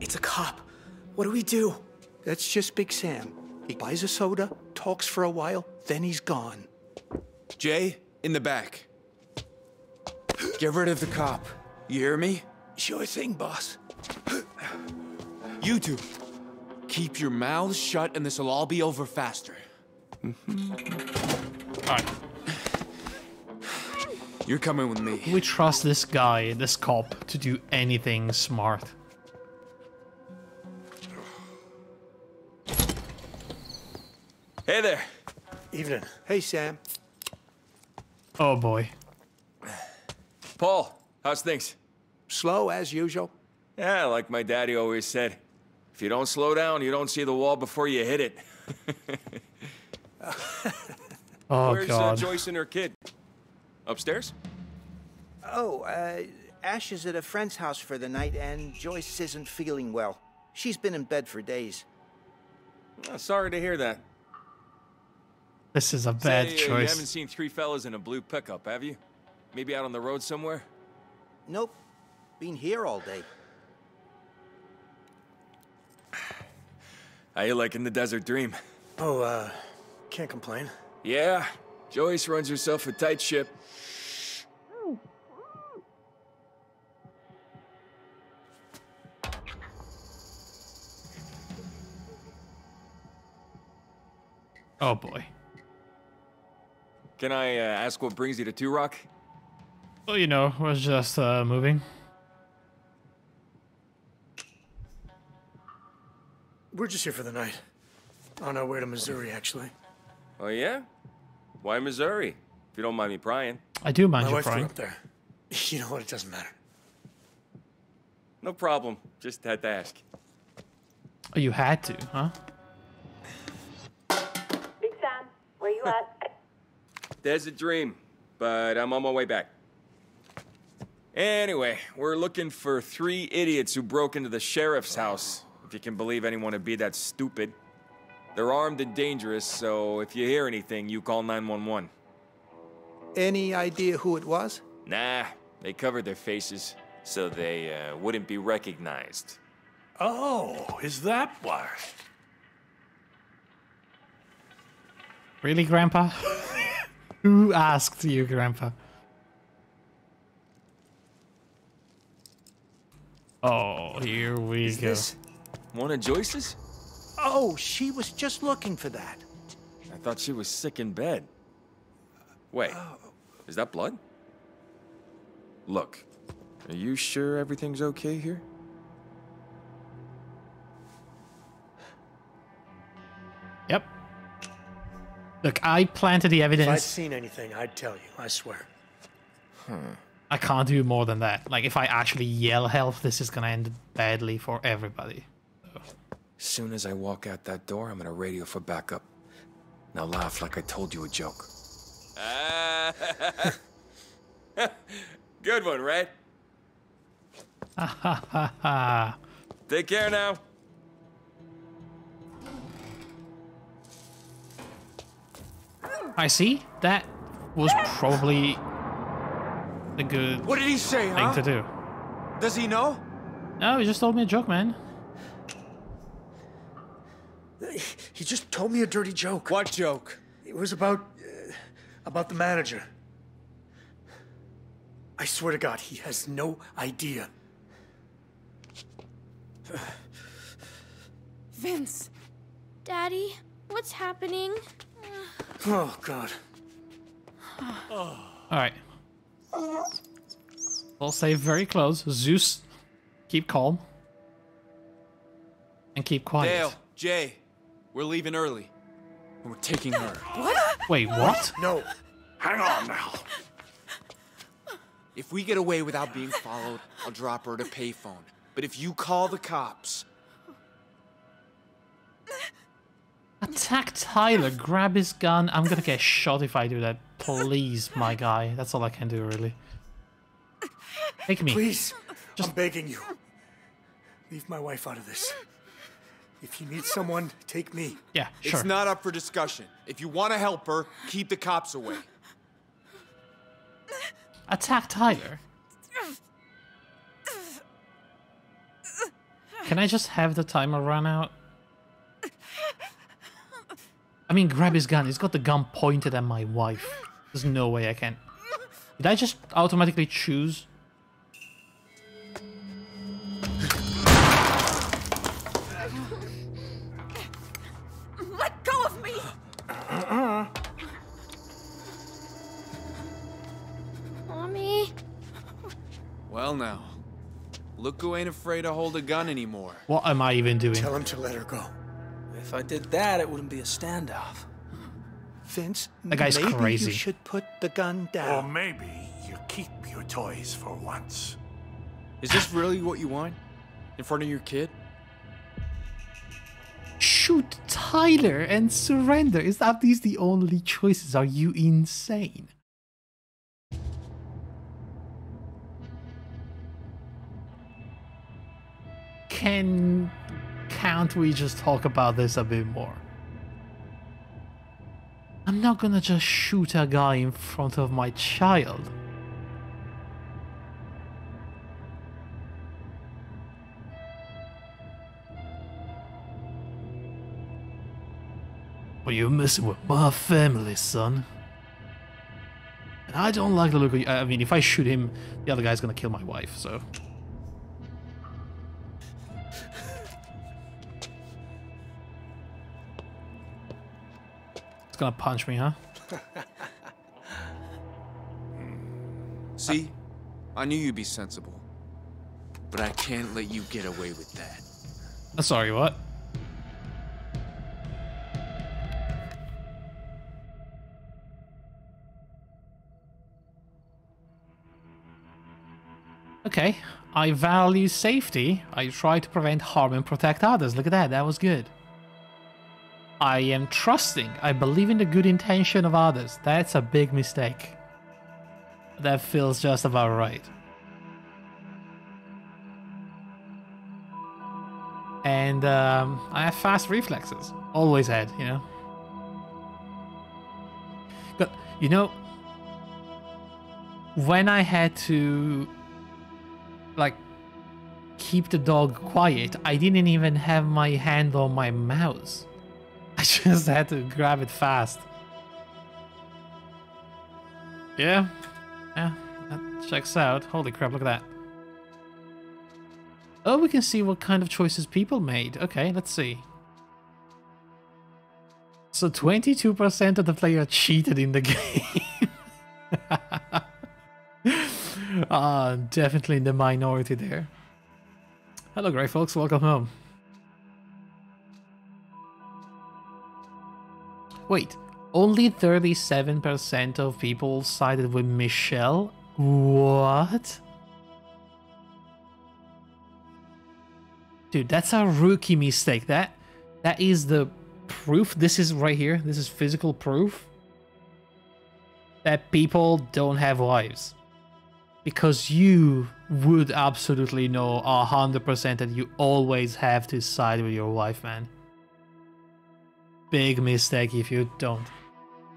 It's a cop. What do we do? That's just Big Sam. He buys a soda, talks for a while, then he's gone. Jay, in the back. Get rid of the cop. You hear me? Sure thing, boss. You two. Keep your mouths shut and this'll all be over faster. Mm-hmm. Alright. You're coming with me. We trust this guy, this cop, to do anything smart. Hey there. Evening. Hey, Sam. Oh boy. Paul, how's things? Slow as usual. Yeah, like my daddy always said. If you don't slow down, you don't see the wall before you hit it. Oh Where's uh. Joyce and her kid? Upstairs? Oh, uh, Ash is at a friend's house for the night, and Joyce isn't feeling well. She's been in bed for days. Oh, sorry to hear that. This is a bad Say, uh, You haven't seen three fellas in a blue pickup, have you? Maybe out on the road somewhere? Nope. Been here all day. How you liking the desert dream? Oh, uh, can't complain. Yeah, Joyce runs herself a tight ship. Oh boy. Can I uh, ask what brings you to Two Rock? Well, you know, we're just uh, moving. We're just here for the night. On our way to Missouri, actually. Oh, yeah? Why Missouri? If you don't mind me prying. I do mind My you wife grew prying. up there. You know what? It doesn't matter. No problem. Just had to ask. Oh, you had to, huh? Big Sam, where you at? There's a dream, but I'm on my way back. Anyway, we're looking for three idiots who broke into the sheriff's house, if you can believe anyone would be that stupid. They're armed and dangerous, so if you hear anything, you call 911. Any idea who it was? Nah, they covered their faces, so they uh, wouldn't be recognized. Oh, is that why? Really, Grandpa? Who asked you, Grandpa? Oh, here we Is go. this- One of Joyce's? Oh, she was just looking for that. I thought she was sick in bed. Wait, is that blood? Look, are you sure everything's okay here? Look, I planted the evidence. If I'd evidence. seen anything, I'd tell you. I swear. I can't do more than that. Like, if I actually yell help, this is gonna end badly for everybody. Soon as I walk out that door, I'm gonna radio for backup. Now laugh like I told you a joke. Ah. Good one, right? Ha ha ha ha. Take care now. I see. That was probably a good What did he say, thing huh? to do. Does he know? No, he just told me a joke, man. He just told me a dirty joke. What joke? It was about uh, about the manager. I swear to God, he has no idea. Vince. Daddy, what's happening? Oh God. All right. We'll stay very close. Zeus, keep calm. And keep quiet. Dale, Jay, we're leaving early. And we're taking her. What? Wait, what? No. Hang on now. If we get away without being followed, I'll drop her at a payphone. But if you call the cops, Attack Tyler, grab his gun. I'm gonna get shot if I do that. Please, my guy. That's all I can do, really. Take me. Please, I'm begging you. Leave my wife out of this. If you need someone, take me. Yeah, sure. It's not up for discussion. If you want to help her, keep the cops away. Attack Tyler. Can I just have the timer run out? I mean, grab his gun. He's got the gun pointed at my wife. There's no way I can. Did I just automatically choose? Let go of me! Mommy. Well, now. Look who ain't afraid to hold a gun anymore. What am I even doing? Tell him to let her go. If I did that, it wouldn't be a standoff. Vince, the guy's maybe crazy. you should put the gun down. Or maybe you keep your toys for once. Is this really what you want? In front of your kid? Shoot Tyler and surrender. Is that these the only choices? Are you insane? Can can't we just talk about this a bit more? I'm not gonna just shoot a guy in front of my child. Well, you're messing with my family, son. And I don't like the look of you. I mean, if I shoot him, the other guy's gonna kill my wife, so. Gonna punch me, huh? See? I knew you'd be sensible. But I can't let you get away with that. I'm sorry, what? Okay, I value safety. I try to prevent harm and protect others. Look at that, that was good. I am trusting. I believe in the good intention of others. That's a big mistake. That feels just about right. And um, I have fast reflexes. Always had, you know. But, you know, when I had to, like, keep the dog quiet, I didn't even have my hand on my mouse. I just had to grab it fast. Yeah, yeah, that checks out. Holy crap, look at that. Oh, we can see what kind of choices people made. Okay, let's see. So 22% of the player cheated in the game. Ah, definitely in the minority there. Hello, great folks. Welcome home. Wait, only 37% of people sided with Michelle? What? Dude, that's a rookie mistake. That that is the proof. This is right here. This is physical proof that people don't have wives. Because you would absolutely know a hundred percent that you always have to side with your wife, man. Big mistake if you don't.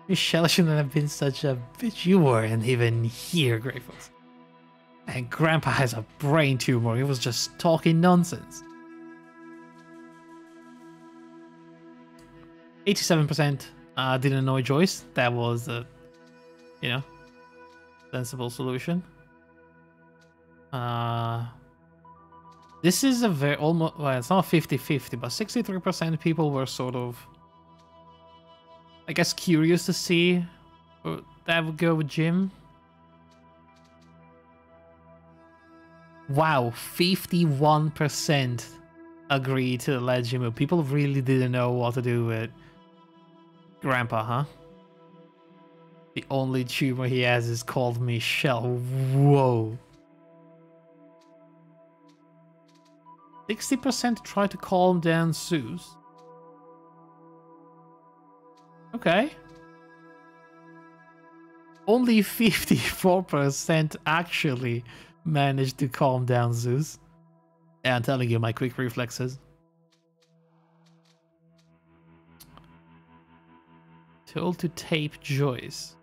Michelle shouldn't have been such a bitch. You weren't even here, Greyfoot. And Grandpa has a brain tumor. He was just talking nonsense. 87% uh, didn't annoy Joyce. That was a, you know, sensible solution. Uh, this is a very almost, well, it's not 50 50, but 63% people were sort of, I guess, curious to see that would go with Jim. Wow, 51% agree to Jim move. People really didn't know what to do with Grandpa, huh? The only tumor he has is called Michelle. Whoa. 60% try to calm down Zeus. Okay. Only 54% actually managed to calm down Zeus. Yeah, I'm telling you, my quick reflexes. Told to tape Joyce.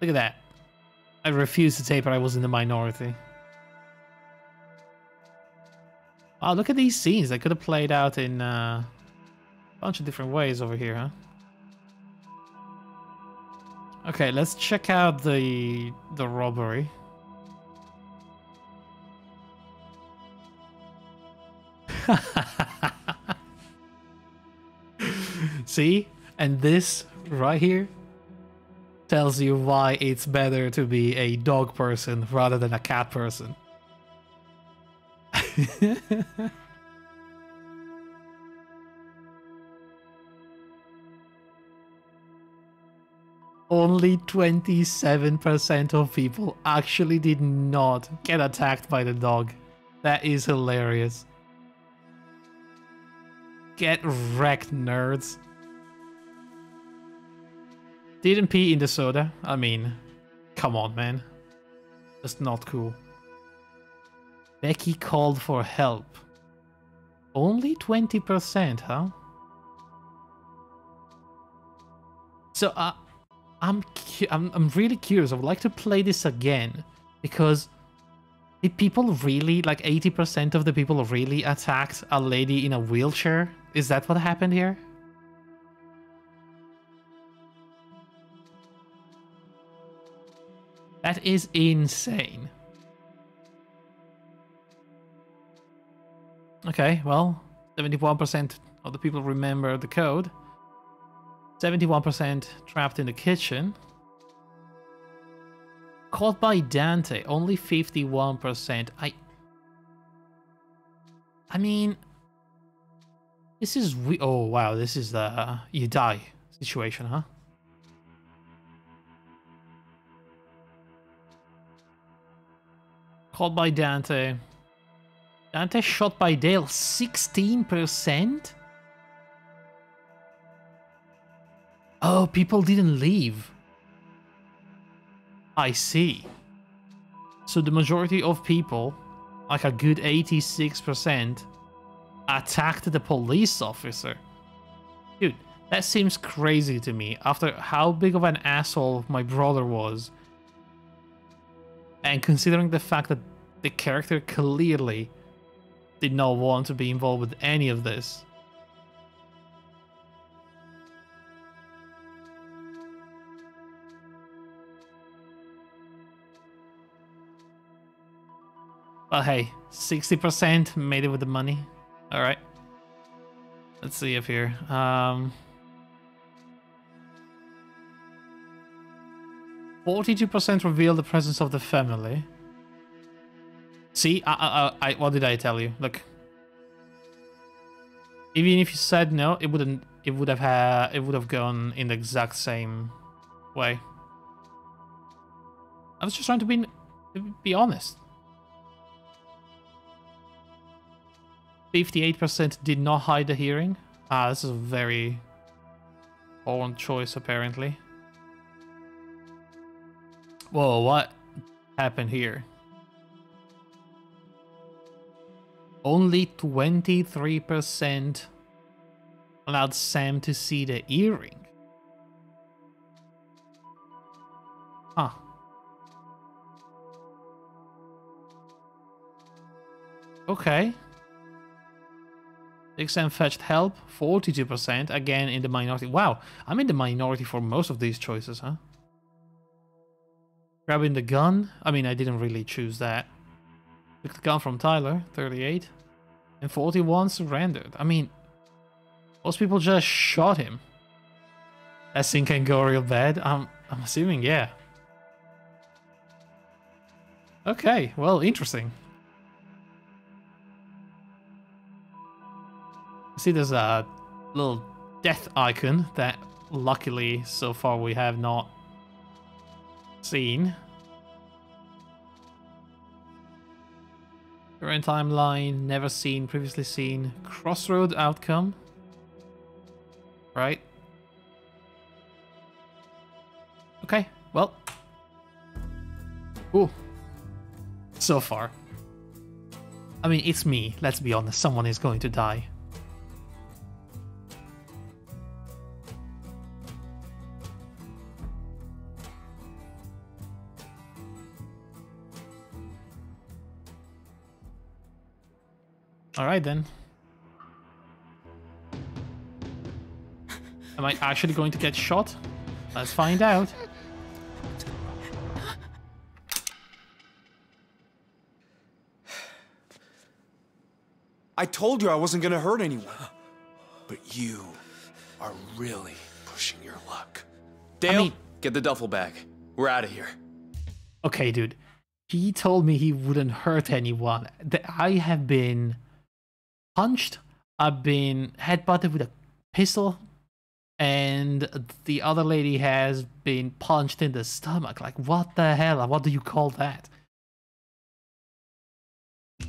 Look at that. I refused to tape her, I was in the minority. Wow, look at these scenes. They could have played out in uh, bunch of different ways over here, huh? Okay, let's check out the the robbery. See? And this right here tells you why it's better to be a dog person rather than a cat person. Only 27% of people actually did not get attacked by the dog. That is hilarious. Get wrecked, nerds. Didn't pee in the soda? I mean, come on, man. That's not cool. Becky called for help. Only 20%, huh? So, uh, I'm, I'm I'm really curious. I would like to play this again because did people really like 80% of the people really attacked a lady in a wheelchair? Is that what happened here? That is insane. Okay, well, 71% of the people remember the code. 71% trapped in the kitchen. Caught by Dante, only 51%. I... I mean... This is... We oh, wow, this is the you die situation, huh? Caught by Dante. Dante shot by Dale, 16%? Oh, people didn't leave. I see. So the majority of people, like a good 86%, attacked the police officer. Dude, that seems crazy to me after how big of an asshole my brother was. And considering the fact that the character clearly did not want to be involved with any of this. Well, hey, 60% made it with the money. All right. Let's see up here. Um, 42% reveal the presence of the family. See, I, I, I, what did I tell you? Look, even if you said no, it wouldn't. It would have had. It would have gone in the exact same way. I was just trying to be, be honest. 58% did not hide the hearing. Ah, this is a very bold choice, apparently. Whoa, what happened here? Only 23% allowed Sam to see the earring. Huh. Okay. XM fetched help, 42%, again in the minority. Wow, I'm in the minority for most of these choices, huh? Grabbing the gun, I mean, I didn't really choose that. Took the gun from Tyler, 38. And 41 surrendered. I mean, most people just shot him. That scene can go real bad. I'm, I'm assuming, yeah. Okay, well, interesting. See, there's a little death icon that luckily so far we have not seen. Current timeline, never seen, previously seen. Crossroad outcome. right? Okay, well. Ooh. So far. I mean, it's me, let's be honest, someone is going to die. Alright then. Am I actually going to get shot? Let's find out. I told you I wasn't gonna hurt anyone. But you are really pushing your luck. Dale, mean- get the duffel bag. We're out of here. Okay, dude. He told me he wouldn't hurt anyone. I have been punched. I've been headbutted with a pistol. And the other lady has been punched in the stomach. Like, what the hell? What do you call that? Oh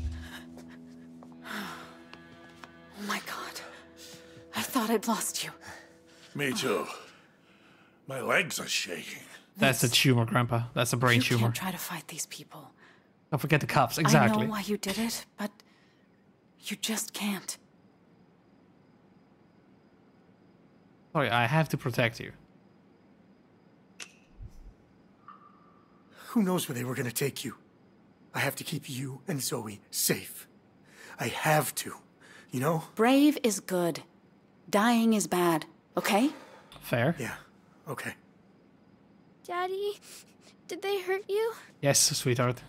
my god. I thought I'd lost you. Me too. My legs are shaking. That's a tumor, Grandpa. That's a brain you tumor. can't try to fight these people. Don't forget the cuffs. I Exactly. know why you did it, but you just can't. Sorry, I have to protect you. Who knows where they were going to take you? I have to keep you and Zoe safe. I have to, you know? Brave is good. Dying is bad, okay? Fair. Yeah, okay. Daddy, did they hurt you? Yes, sweetheart.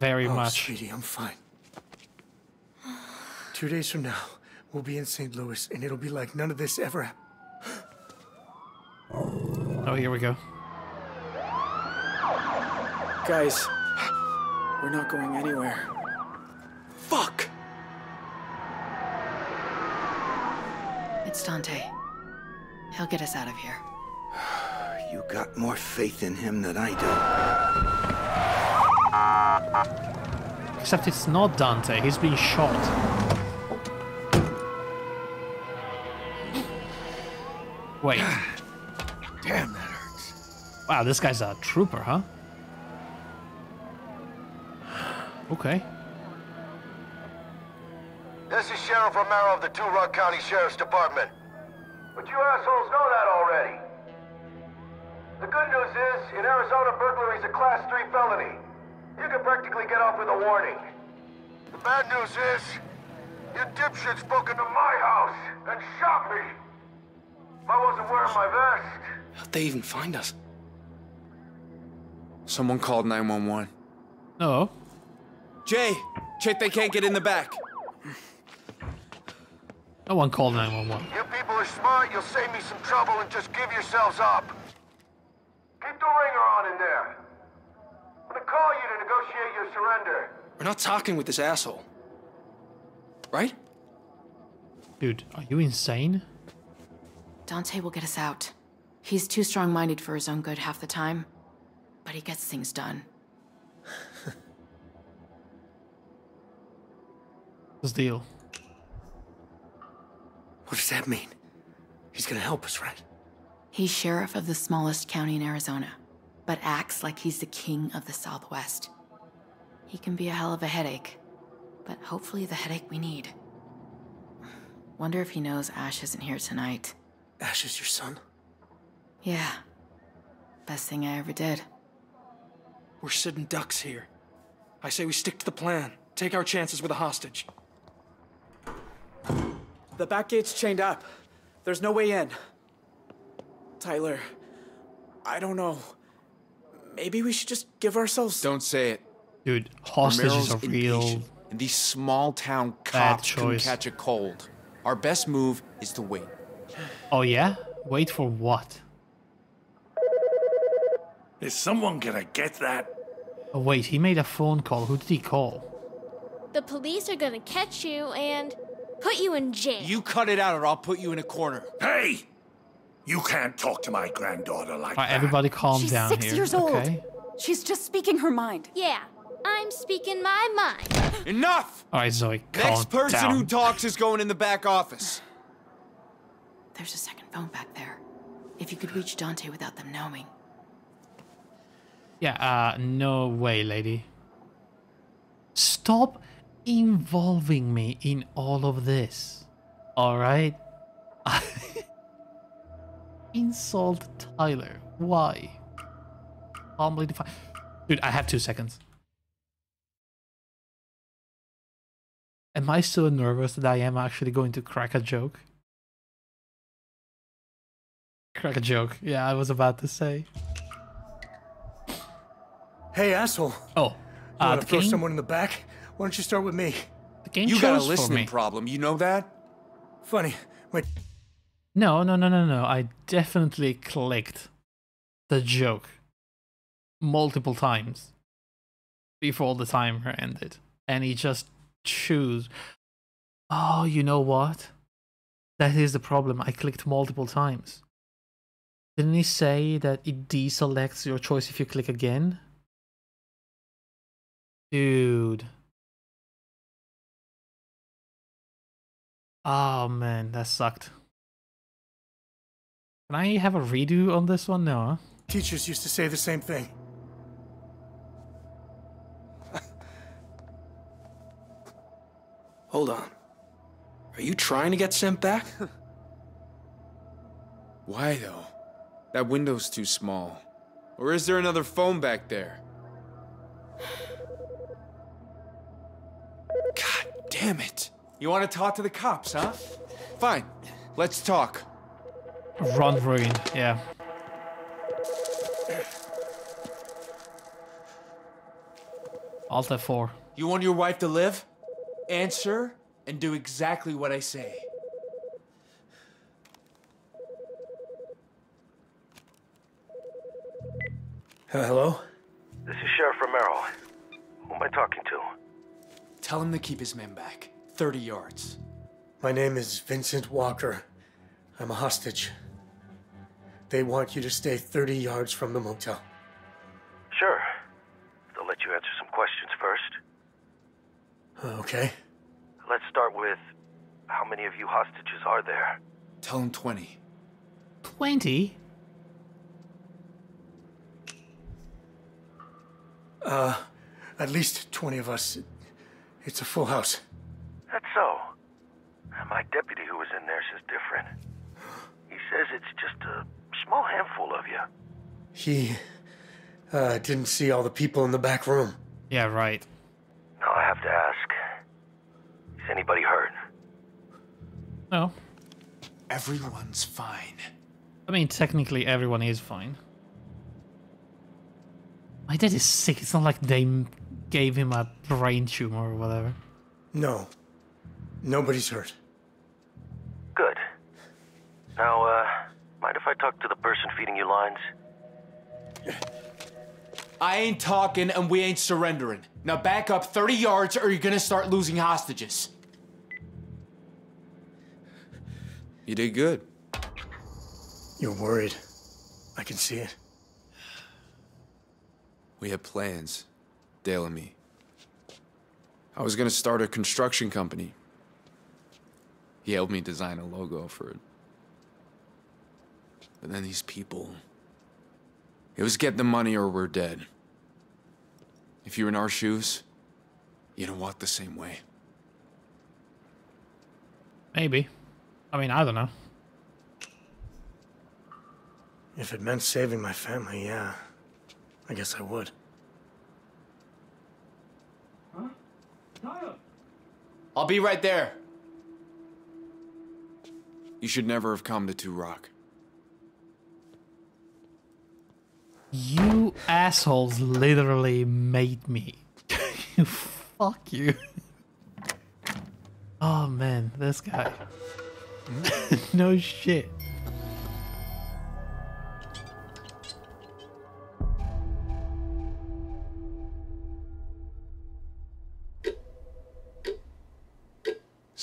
Very oh, much. sweetie, I'm fine. Two days from now, we'll be in St. Louis, and it'll be like none of this ever happened. Oh, here we go. Guys, we're not going anywhere. Fuck! It's Dante. He'll get us out of here. You got more faith in him than I do. Except it's not Dante. He's been shot. Wait. Damn, that hurts. Wow, this guy's a trooper, huh? Okay. This is Sheriff Romero of the Two Rock County Sheriff's Department. But you assholes know that already. The good news is, in Arizona, burglary is a Class 3 felony. You can practically get off with a warning. The bad news is, you dipshits broke into my house and shot me. If I wasn't wearing my vest, How'd they even find us? Someone called 911. No. Jay, check they can't get in the back. No one called 911. you people are smart, you'll save me some trouble and just give yourselves up. Keep the ringer on in there. I'm gonna call you to negotiate your surrender. We're not talking with this asshole. Right? Dude, are you insane? Dante will get us out. He's too strong minded for his own good half the time, but he gets things done. What's the deal? What does that mean? He's gonna help us, right? He's sheriff of the smallest county in Arizona, but acts like he's the king of the Southwest. He can be a hell of a headache, but hopefully the headache we need. Wonder if he knows Ash isn't here tonight. Ash is your son? Yeah. Best thing I ever did. We're sitting ducks here. I say we stick to the plan. Take our chances with a hostage. The back gate's chained up. There's no way in. Tyler, I don't know. Maybe we should just give ourselves. Don't say it. Dude, hostages Romero's are real. impatient, And these small town cops can choice. catch a cold. Our best move is to wait. Oh yeah? Wait for what? Is someone gonna get that? Oh wait, he made a phone call. Who did he call? The police are gonna catch you and put you in jail. You cut it out or I'll put you in a corner. Hey! You can't talk to my granddaughter like Alright, that. everybody calm She's down six here. years old. okay? She's just speaking her mind. Yeah, I'm speaking my mind. Enough! Alright, Zoe, calm Next person down. who talks is going in the back office. There's a second phone back there. If you could reach Dante without them knowing. Yeah, uh, no way, lady. Stop involving me in all of this. Alright? Insult Tyler. Why? Calmly define. Dude, I have two seconds. Am I so nervous that I am actually going to crack a joke? Crack a joke. Yeah, I was about to say. Hey, asshole. Oh, You uh, the to throw game- someone in the back? Why don't you start with me? The game You got a listening problem, you know that? Funny. Wait, No, no, no, no, no. I definitely clicked the joke multiple times before the timer ended. And he just choose. Oh, you know what? That is the problem. I clicked multiple times. Didn't he say that it deselects your choice if you click again? Dude. Oh man, that sucked. Can I have a redo on this one? No. teachers used to say the same thing. Hold on. Are you trying to get sent back? Why though? That window's too small. Or is there another phone back there? God damn it. You want to talk to the cops, huh? Fine. Let's talk. Run ruin, yeah. Alt F4. You want your wife to live? Answer and do exactly what I say. Uh, hello? This is Sheriff Romero. Who am I talking to? Tell him to keep his men back. 30 yards. My name is Vincent Walker. I'm a hostage. They want you to stay 30 yards from the motel. Sure. They'll let you answer some questions first. Uh, Okay. Let's start with how many of you hostages are there? Tell him 20. 20? Uh, at least 20 of us. It's a full house. That's so. My deputy who was in there says different. He says it's just a small handful of you. He, uh, didn't see all the people in the back room. Yeah, right. Now I have to ask Is anybody hurt? No. Everyone's fine. I mean, technically, everyone is fine. My dad is sick. It's not like they gave him a brain tumor or whatever. No. Nobody's hurt. Good. Now, uh, mind if I talk to the person feeding you lines? I ain't talking and we ain't surrendering. Now back up 30 yards or you're gonna start losing hostages. You did good. You're worried. I can see it. We had plans, Dale and me. I was gonna start a construction company. He helped me design a logo for it. But then these people. It was get the money or we're dead. If you're in our shoes, you don't walk the same way. Maybe. I mean, I don't know. If it meant saving my family, yeah. I guess I would. Huh? I'll be right there. You should never have come to Two Rock. You assholes literally made me. Fuck you. Oh man, this guy. no shit.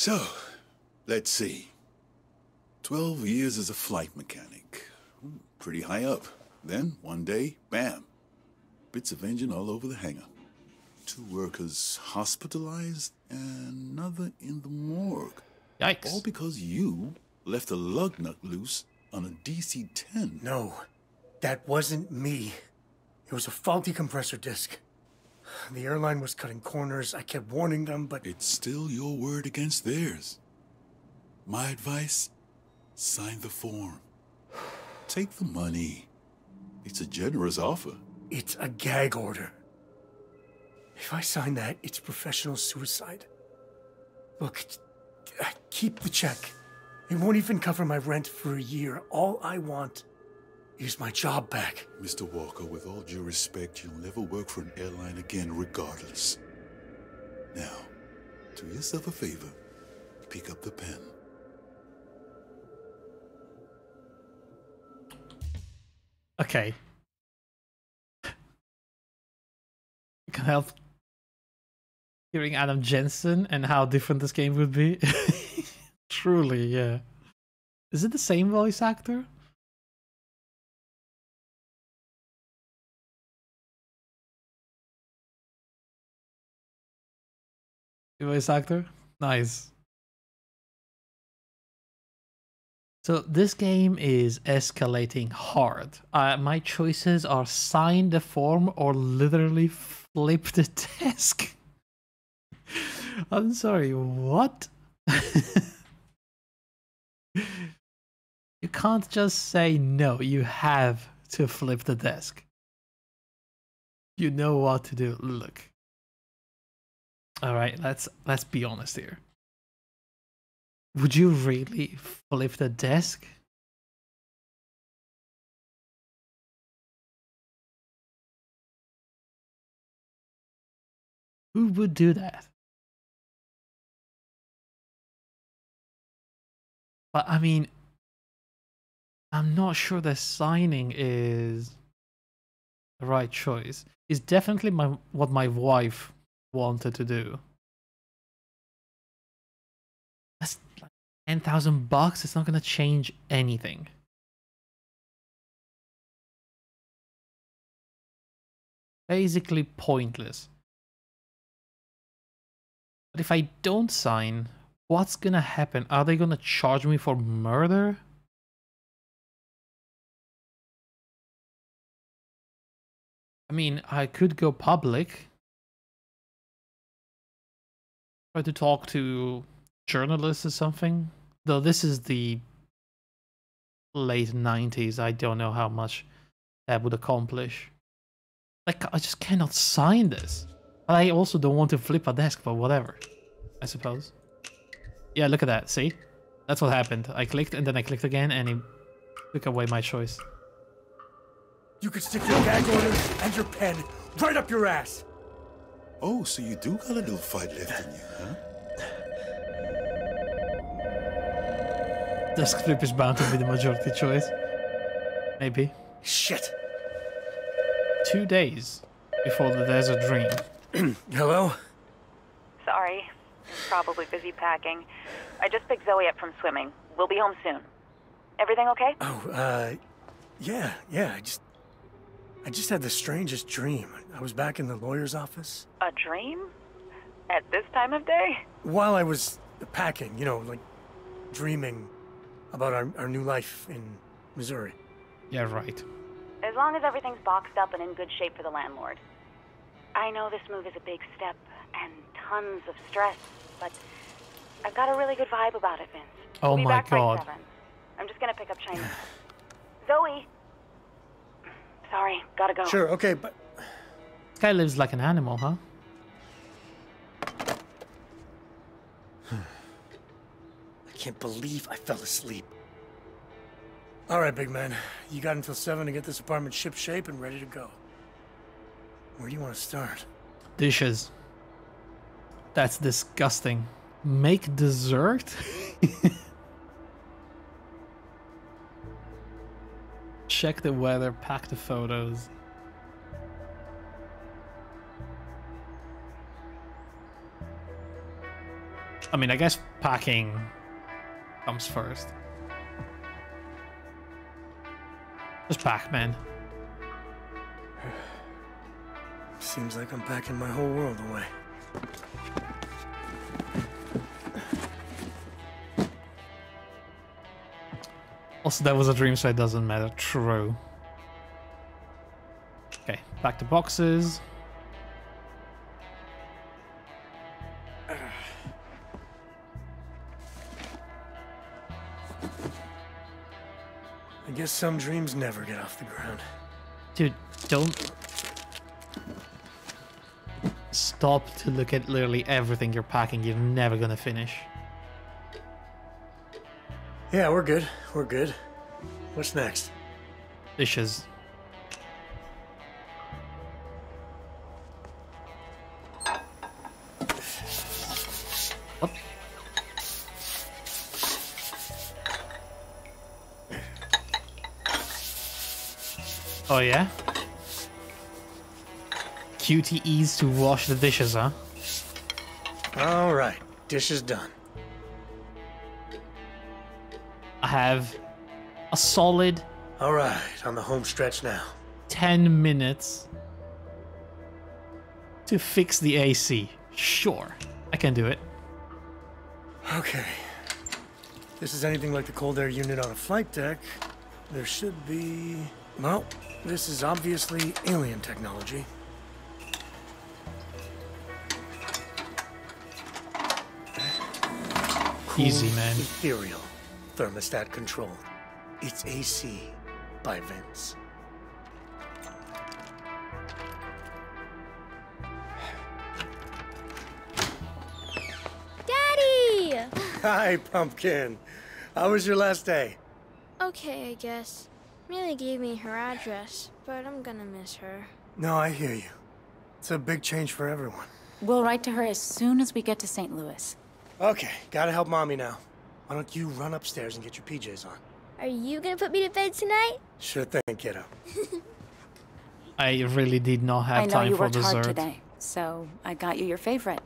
So, let's see. Twelve years as a flight mechanic. Hmm, Pretty high up. Then, one day, bam. Bits of engine all over the hangar. Two workers hospitalized, and another in the morgue. Yikes. All because you left a lug nut loose on a DC-10. No, that wasn't me. It was a faulty compressor disc. The airline was cutting corners. I kept warning them, but... It's still your word against theirs. My advice, sign the form. Take the money. It's a generous offer. It's a gag order. If I sign that, it's professional suicide. Look, uh, keep the check. It won't even cover my rent for a year. All I want is my job back. Mr. Walker, with all due respect, you'll never work for an airline again, regardless. Now, do yourself a favor. Pick up the pen. Okay. Can help hearing Adam Jensen and how different this game would be. Truly, yeah. Is it the same voice actor? Voice actor? Nice. So this game is escalating hard. Uh, my choices are sign the form or literally flip the desk. I'm sorry, what? you can't just say no, you have to flip the desk. You know what to do. Look. All right, let's let's be honest here. Would you really flip the desk? Who would do that? But I mean, I'm not sure the signing is the right choice. It's definitely my what my wife wanted to do. That's like 10,000 bucks. It's not going to change anything. Basically pointless. But if I don't sign, what's gonna happen? Are they gonna charge me for murder? I mean, I could go public. Try to talk to journalists or something. Though this is the late 90s, I don't know how much that would accomplish. Like, I just cannot sign this. But I also don't want to flip a desk, but whatever. I suppose. Yeah, look at that. See? That's what happened. I clicked and then I clicked again and it took away my choice. You could stick your gag order and your pen right up your ass. Oh, so you do got a little fight left in you, huh? Desk flip is bound to be the majority choice. Maybe. Shit. Two days before the desert dream. Hello? Sorry. Probably busy packing. I just picked Zoe up from swimming. We'll be home soon. Everything okay? Oh, uh, yeah, yeah. I just, I just had the strangest dream. I was back in the lawyer's office A dream? At this time of day? while I was packing. You know, like dreaming about our, our new life in Missouri. Yeah, right. As long as everything's boxed up and in good shape for the landlord. I know this move is a big step and tons of stress, but I've got a really good vibe about it, Vince. Oh we'll be my God. seven. I'm just gonna pick up Chinese. Zoe! Sorry, gotta go. Sure, okay, but This guy lives like an animal, huh? I can't believe I fell asleep. All right, big man. You got until 7 to get this apartment ship shape and ready to go. Where do you want to start? Dishes. That's disgusting. Make dessert? Check the weather, pack the photos. I mean, I guess packing comes first. Just pack, man. Seems like I'm packing my whole world away. Also, that was a dream, so it doesn't matter. True. Okay, back to boxes. I guess some dreams never get off the ground. Dude, don't stop to look at literally everything you're packing. You're never gonna finish. Yeah, we're good. We're good. What's next? Dishes. What? Oh yeah? QTEs to wash the dishes, huh? All right, dishes done. Have a solid All right, on the home stretch now. 10 minutes to fix the AC. Sure, I can do it. Okay. This is anything like the cold air unit on a flight deck. There should be. Well, this is obviously alien technology. Easy, man. Ethereal. Thermostat controlled. It's AC by Vince. Daddy! Hi, Pumpkin. How was your last day? Okay, I guess. Millie gave me her address, but I'm gonna miss her. No, I hear you. It's a big change for everyone. We'll write to her as soon as we get to St. Louis. Okay, gotta help mommy now. Why don't you run upstairs and get your PJs on? Are you gonna put me to bed tonight? Sure thing, kiddo. I really did not have time for dessert. I know you for worked hard today, so I got you your favorite.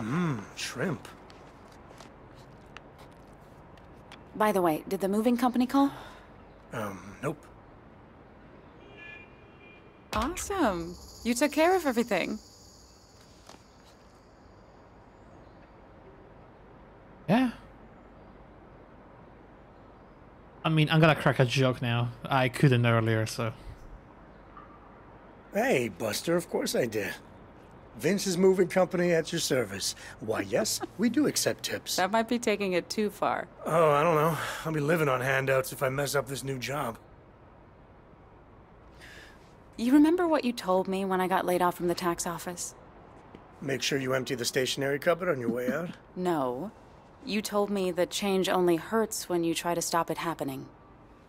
Mmm, shrimp. By the way, did the moving company call? Um, nope. Awesome. You took care of everything. Yeah. I mean, I'm gonna crack a joke now. I couldn't earlier, so. Hey, Buster, of course I did. Vince's moving company at your service. Why, yes, we do accept tips. That might be taking it too far. Oh, I don't know. I'll be living on handouts if I mess up this new job. You remember what you told me when I got laid off from the tax office? Make sure you empty the stationery cupboard on your way out. No. You told me that change only hurts when you try to stop it happening.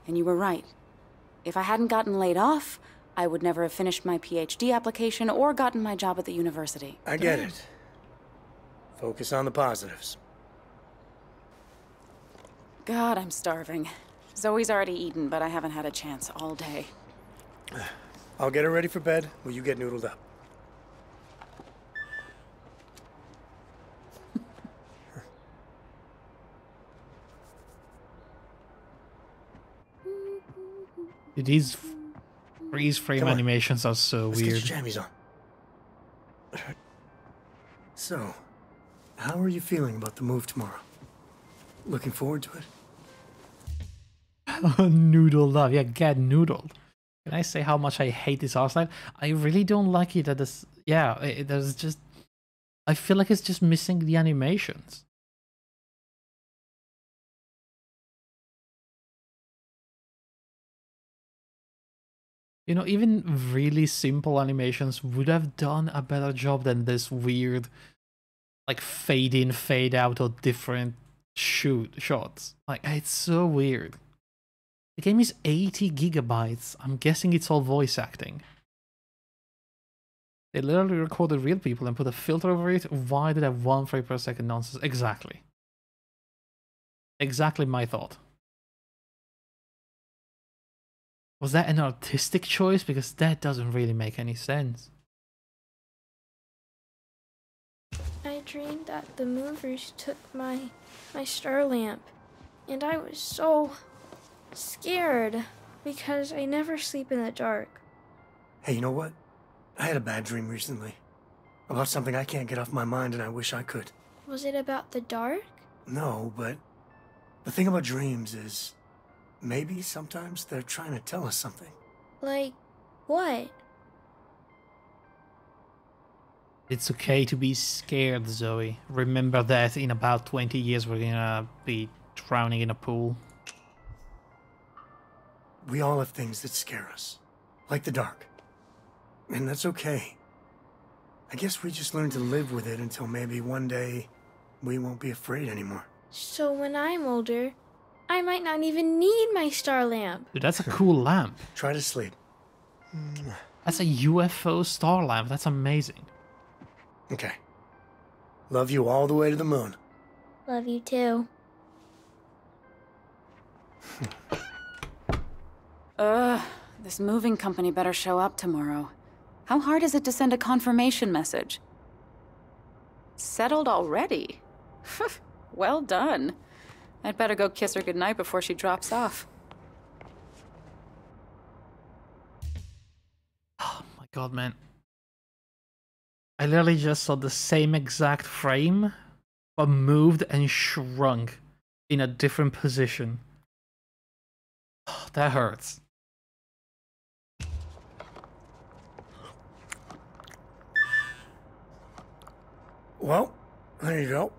And you were right. If I hadn't gotten laid off, I would never have finished my PhD application or gotten my job at the university. I get it. Focus on the positives. God, I'm starving. Zoe's already eaten, but I haven't had a chance all day. I'll get her ready for bed Will you get noodled up. These freeze frame Come on. animations are so Let's weird. get your jammies on. So, how are you feeling about the move tomorrow? Looking forward to it? Noodle love. Yeah, get noodled. Can I say how much I hate this art style? I really don't like it that this. Yeah, it, there's just. I feel like it's just missing the animations. You know, even really simple animations would have done a better job than this weird, like fade in, fade out, or different shoot shots. Like it's so weird. The game is 80 gigabytes. I'm guessing it's all voice acting. They literally recorded real people and put a filter over it. Why did I have one frame per second nonsense? Exactly. Exactly my thought. Was that an artistic choice? Because that doesn't really make any sense. I dreamed that the movers took my my star lamp, and I was so scared because I never sleep in the dark. Hey, you know what? I had a bad dream recently about something I can't get off my mind and I wish I could. Was it about the dark? No, but the thing about dreams is maybe sometimes they're trying to tell us something. Like, what? It's okay to be scared, Zoe. Remember that in about 20 years we're gonna be drowning in a pool. We all have things that scare us, like the dark. And that's okay. I guess we just learn to live with it until maybe one day we won't be afraid anymore. So when I'm older, I might not even need my star lamp. Dude, that's a cool lamp. Try to sleep. That's a UFO star lamp. That's amazing. Okay. Love you all the way to the moon. Love you too. Ugh, this moving company better show up tomorrow. How hard is it to send a confirmation message? Settled already? well done. I'd better go kiss her goodnight before she drops off. Oh my god, man. I literally just saw the same exact frame, but moved and shrunk in a different position. Oh, that hurts. Well, there you go.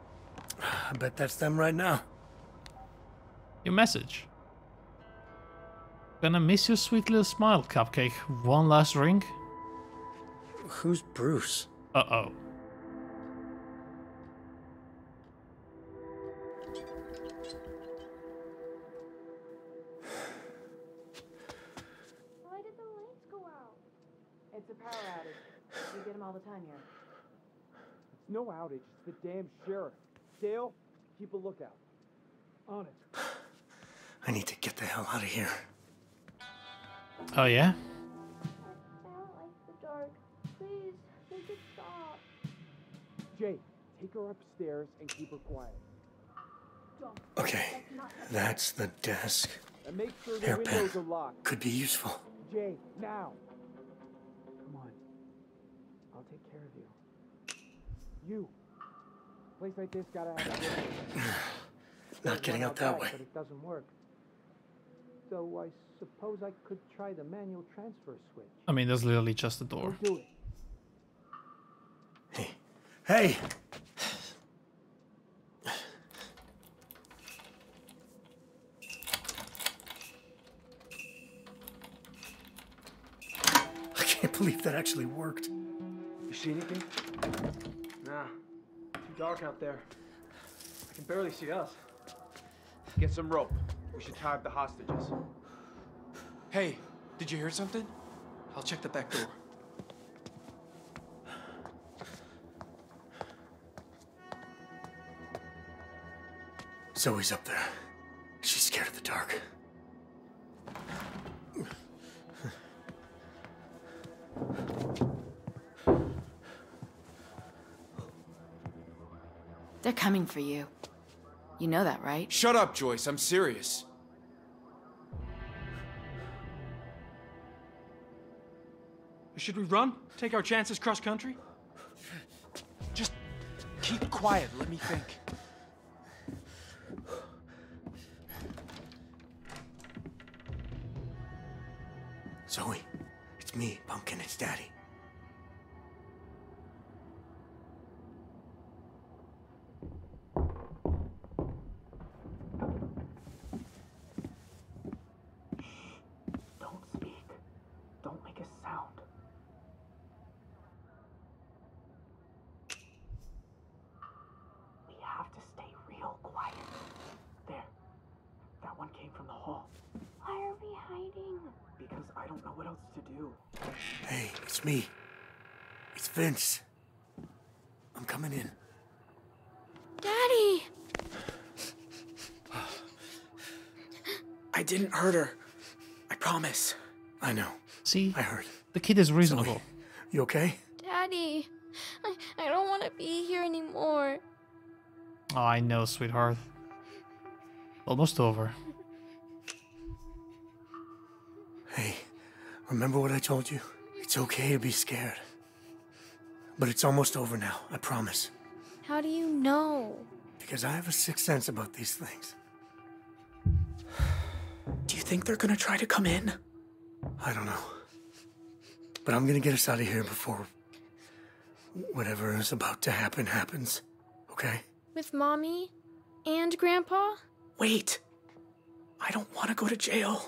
I bet that's them right now. Your message. Gonna miss your sweet little smile, Cupcake. One last ring? Who's Bruce? Uh oh. Why did the lights go out? It's a power outage. We get them all the time here. No outage. It's the damn sheriff. Dale, keep a lookout. On it. I need to get the hell out of here. Oh, yeah? I don't like the dark. Please, make it stop. Jay, take her upstairs and keep her quiet. Okay, that's the desk. And make sure the Hairpin. windows are locked. Could be useful. Jay, now. Come on. I'll take care of you. You. Place like this gotta have a window. Not getting one out that outside, way. But it doesn't work. So I suppose I could try the manual transfer switch. I mean, there's literally just a door. Do it. Hey! I can't believe that actually worked. You see anything? Nah. Too dark out there. I can barely see us. Get some rope. We should tie up the hostages. Hey, did you hear something? I'll check the back door. Zoe's up there. She's scared of the dark. They're coming for you. You know that, right? Shut up, Joyce. I'm serious. Should we run? Take our chances cross country? Just keep quiet. Let me think. Zoe, it's me, Pumpkin. It's Daddy. Don't speak. Don't make a sound. We have to stay real quiet. There. That one came from the hall. Why are we hiding? Because I don't know what else to do. Hey, it's me. It's Vince. I'm coming in. Daddy! I didn't hurt her. I promise. I know. See? I heard. The kid is reasonable. Zoe, you okay? Daddy! I, I don't want to be here anymore. Oh, I know, sweetheart. Almost over. Remember what I told you? It's okay to be scared. But it's almost over now, I promise. How do you know? Because I have a sixth sense about these things. Do you think they're gonna try to come in? I don't know. But I'm gonna get us out of here before whatever is about to happen happens. Okay? With mommy and grandpa? Wait. I don't want to go to jail.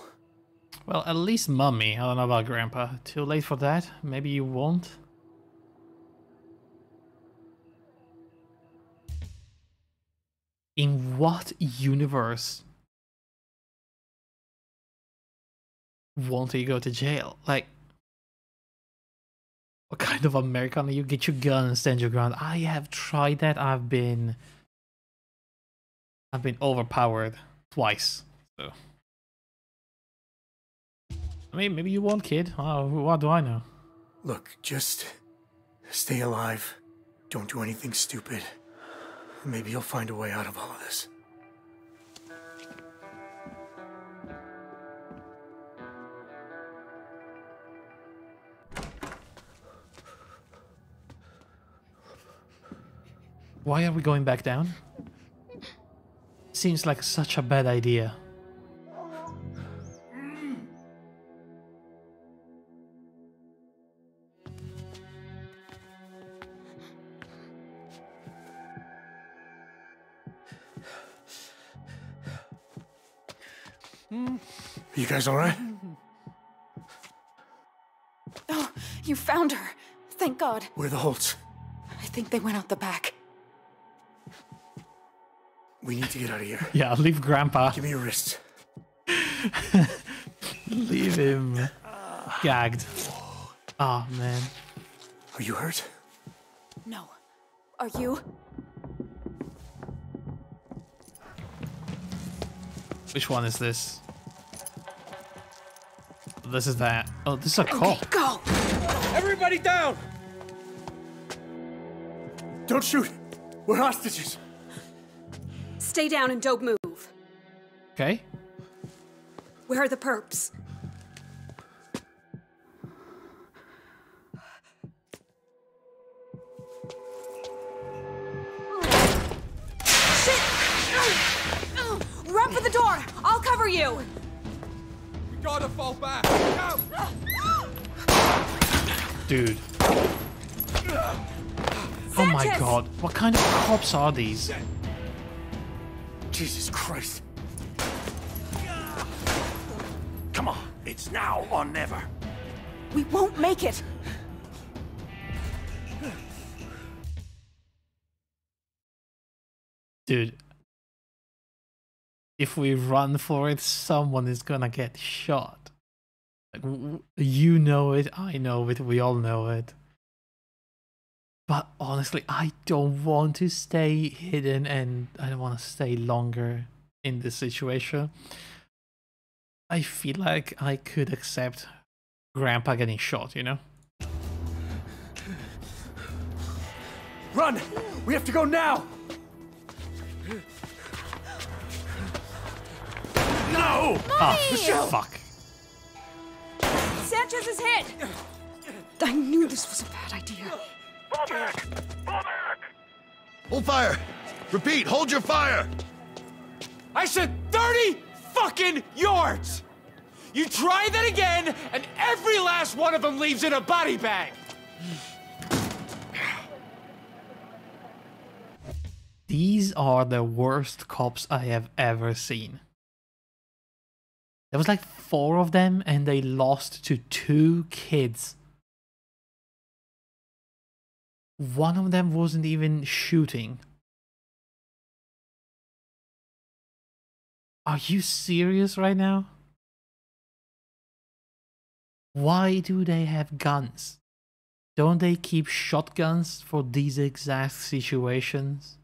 Well, at least mummy. I don't know about grandpa. Too late for that. Maybe you won't. In what universe won't he go to jail? Like, what kind of American are you? Get your gun and stand your ground. I have tried that. I've been, I've been overpowered twice. So, I mean, maybe you won't, kid. Uh, what do I know? Look, just stay alive. Don't do anything stupid. Maybe you'll find a way out of all of this. Why are we going back down? Seems like such a bad idea. You guys alright? Oh, you found her. Thank God. Where are the Holts? I think they went out the back. We need to get out of here. Yeah, leave Grandpa. Give me your wrist. leave him gagged. Oh man. Are you hurt? No. Are you? Which one is this? This is that. Oh, this is a cop. Go! Everybody down! Don't shoot! We're hostages! Stay down and don't move. Okay. Where are the perps? Fall back. Go! Dude. Oh my god. What kind of cops are these? Jesus Christ. Come on, it's now or never. We won't make it! Dude. If we run for it, someone is gonna get shot. Like, you know it, I know it, we all know it. But honestly, I don't want to stay hidden and I don't want to stay longer in this situation. I feel like I could accept Grandpa getting shot, you know? Run! We have to go now! No! Oh, ah, Michelle! fuck. Sanchez is hit! I knew this was a bad idea. Fall back! Fall back! Hold fire! Repeat, hold your fire! I said 30 fucking yards! You try that again, and every last one of them leaves in a body bag! These are the worst cops I have ever seen. There was like four of them and they lost to two kids. One of them wasn't even shooting. Are you serious right now? Why do they have guns? Don't they keep shotguns for these exact situations?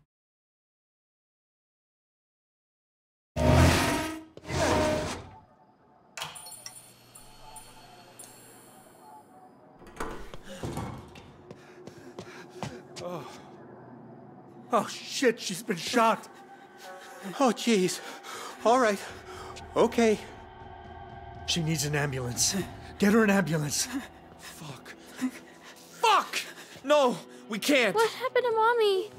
Oh shit, she's been shot. Oh, jeez. All right. Okay. She needs an ambulance. Get her an ambulance. Fuck! Fuck! No! We can't! What happened to mommy?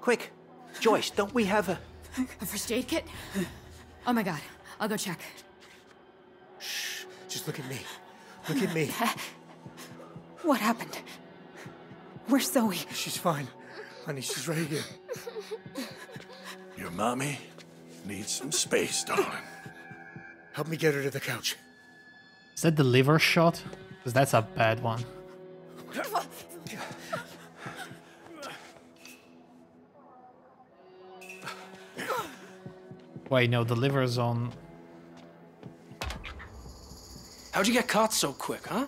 Quick, Joyce, don't we have a... A first aid kit? Oh my god, I'll go check. Shh. Just look at me. Look at me. What happened? Where's Zoe? She's fine. Honey, she's right here. Your mommy needs some space, darling. Help me get her to the couch. Is that the liver shot? Because that's a bad one. Wait, no, the liver's on. How'd you get caught so quick, huh?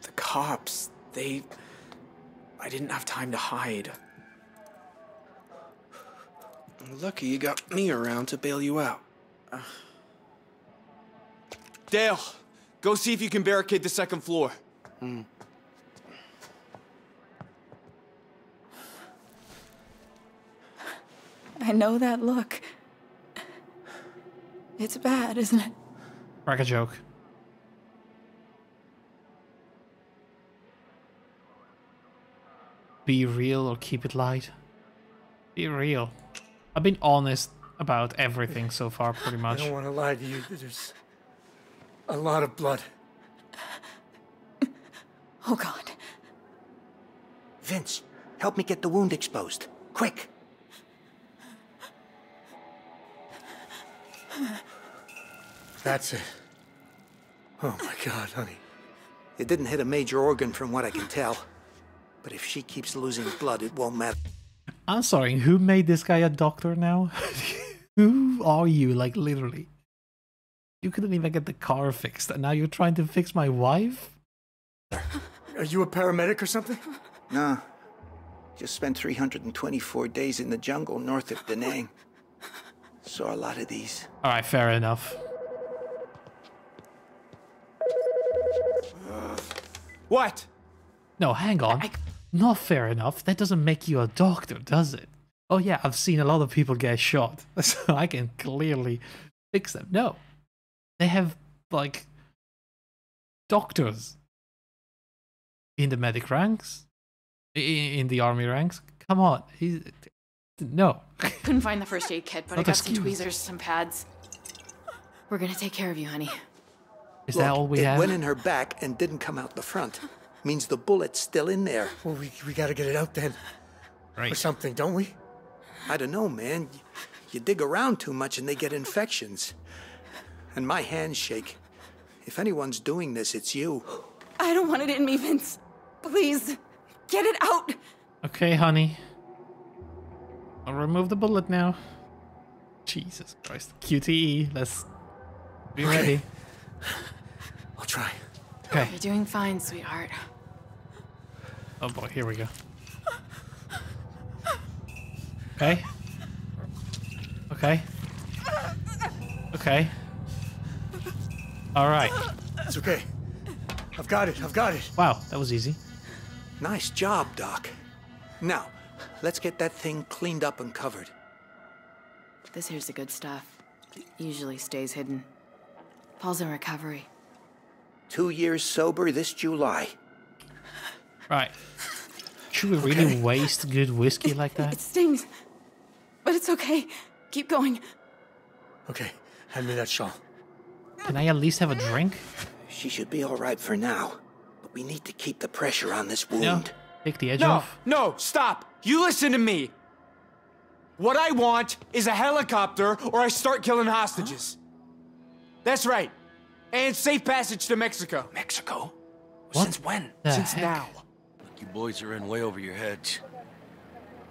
The cops, they. I didn't have time to hide. Lucky you got me around to bail you out. Dale, go see if you can barricade the second floor. Hmm. I know that look. It's bad, isn't it? Crack a joke. Be real or keep it light. Be real. I've been honest about everything so far, pretty much. I don't want to lie to you. There's a lot of blood. Oh god. Vince, help me get the wound exposed. Quick. That's it. Oh my god, honey. It didn't hit a major organ from what I can tell. But if she keeps losing blood, it won't matter. I'm sorry, who made this guy a doctor now? who are you, like, literally? You couldn't even get the car fixed, and now you're trying to fix my wife? Are you a paramedic or something? Nah. Just spent 324 days in the jungle north of Da Nang. Saw a lot of these. Alright, fair enough. What? No, hang on. Not fair enough. That doesn't make you a doctor, does it? Oh yeah, I've seen a lot of people get shot, so I can clearly fix them. No. They have, like, doctors in the medic ranks, in the army ranks. Come on. He's, no. Couldn't find the first aid kit, but I Not got some tweezers, some pads. We're gonna take care of you, honey. Is that all we it have? went in her back and didn't come out the front. Means the bullet's still in there. Well, we, we gotta get it out then. Or something, don't we? I don't know, man. You dig around too much and they get infections. And my hands shake. If anyone's doing this, it's you. I don't want it in me, Vince. Please, get it out. Okay, honey. I'll remove the bullet now. Jesus Christ. QTE, let's be ready. I'll try. Okay. You're doing fine, sweetheart. Oh boy, here we go. Okay. Okay. Okay. All right. It's okay. I've got it. I've got it. Wow, that was easy. Nice job, Doc. Now, let's get that thing cleaned up and covered. This here's the good stuff. Usually stays hidden. Paul's in recovery. Two years sober this July. Right. Should we really waste good whiskey like that? It stings. But it's okay. Keep going. Okay, hand me that shawl. Can I at least have a drink? She should be all right for now. But we need to keep the pressure on this wound. No. Take the edge No, off. no, stop. You listen to me. What I want is a helicopter or I start killing hostages. That's right. And safe passage to Mexico. Mexico? What Since when? the Since heck? now. Look, you boys are in way over your heads.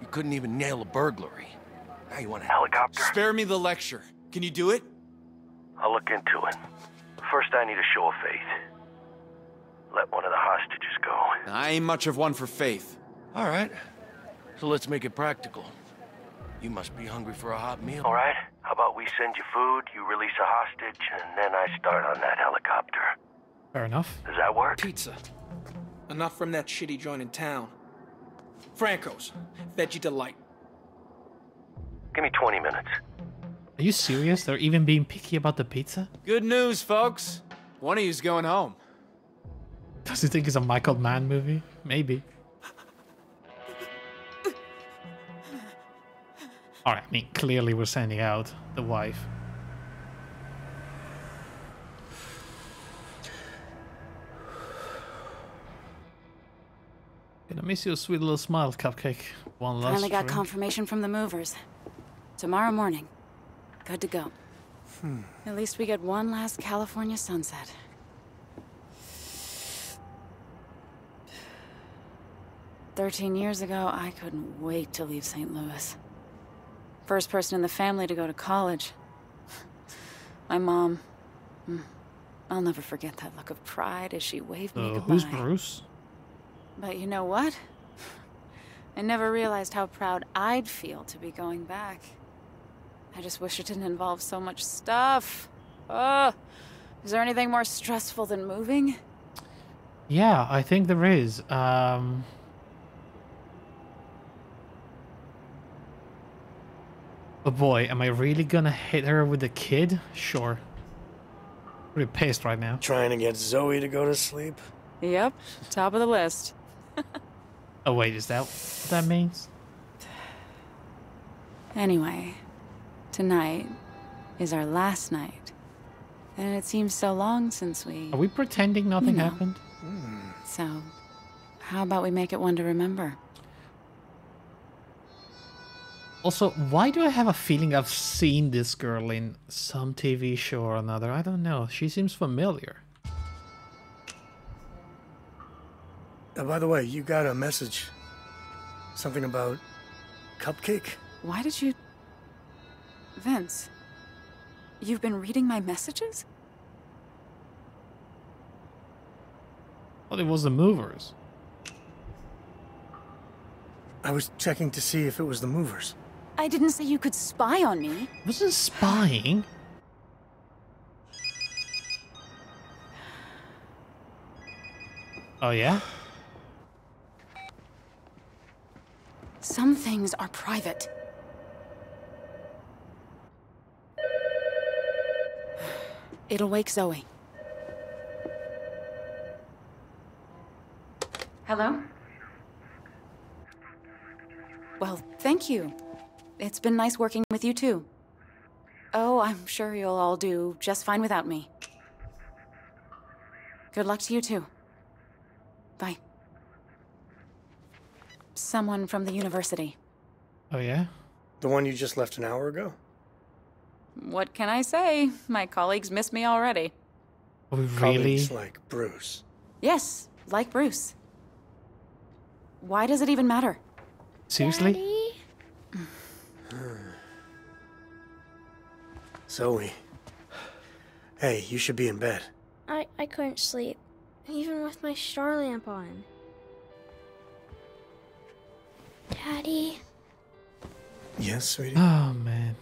You couldn't even nail a burglary. Now you want a Helicopter? Spare me the lecture. Can you do it? I'll look into it. First, I need a show of faith. Let one of the hostages go. I ain't much of one for faith. All right. So let's make it practical. You must be hungry for a hot meal. All right? How about we send you food, you release a hostage, and then I start on that helicopter? Fair enough. Does that work? Pizza. Enough from that shitty joint in town. Franco's. Veggie Delight. Give me 20 minutes. Are you serious? They're even being picky about the pizza? Good news, folks. One of you's going home. Does he think it's a Michael Mann movie? Maybe. Alright, I mean, clearly we're sending out the wife. Gonna miss your sweet little smile, Cupcake. One last Finally got drink. confirmation from the movers. Tomorrow morning. Good to go. Hmm. At least we get one last California sunset. Thirteen years ago, I couldn't wait to leave St. Louis. First person in the family to go to college. My mom. hmm, I'll never forget that look of pride as she waved me Uh, goodbye. who's Bruce? But you know what? I never realized how proud I'd feel to be going back. I just wish it didn't involve so much stuff. Ugh. Is there anything more stressful than moving? Yeah, I think there is. Um, but boy, am I really gonna hit her with a kid? Sure. Pretty pissed right now. Trying to get Zoe to go to sleep? Yep, top of the list. Oh wait, is that what that means? Anyway, tonight is our last night. And it seems so long since we. Are we pretending nothing know. happened? So, how about we make it one to remember? Also, why do I have a feeling I've seen this girl in some TV show or another? I don't know. She seems familiar. Uh, by the way, you got a message. Something about cupcake? Why did you. Vince, you've been reading my messages? Well, it was the movers. I was checking to see if it was the movers. I didn't say you could spy on me. Wasn't spying. Oh yeah? Some things are private. It'll wake Zoe. Hello? Well, thank you. It's been nice working with you too. Oh, I'm sure you'll all do just fine without me. Good luck to you too. Bye. Someone from the university. Oh yeah? The one you just left an hour ago? What can I say? My colleagues miss me already. Oh, really? Colleagues like Bruce. Yes, like Bruce. Why does it even matter? Seriously? Zoe. Hey, you should be in bed. I, I couldn't sleep, even with my star lamp on. Daddy, Yes, sweetie? Oh man.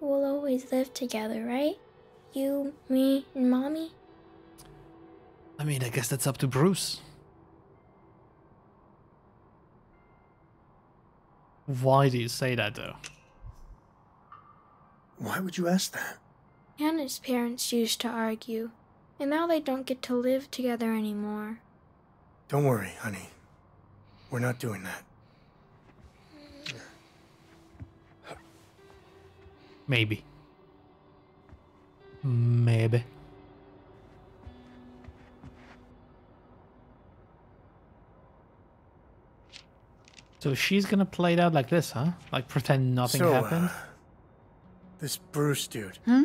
we'll always live together, right? You, me, and Mommy? I mean, I guess that's up to Bruce. Why do you say that though? Why would you ask that? Hannah's parents used to argue, and now they don't get to live together anymore. Don't worry, honey. We're not doing that. Maybe. Maybe. So she's gonna play it out like this, huh? Like pretend nothing So, uh, happened? This Bruce dude. Hmm?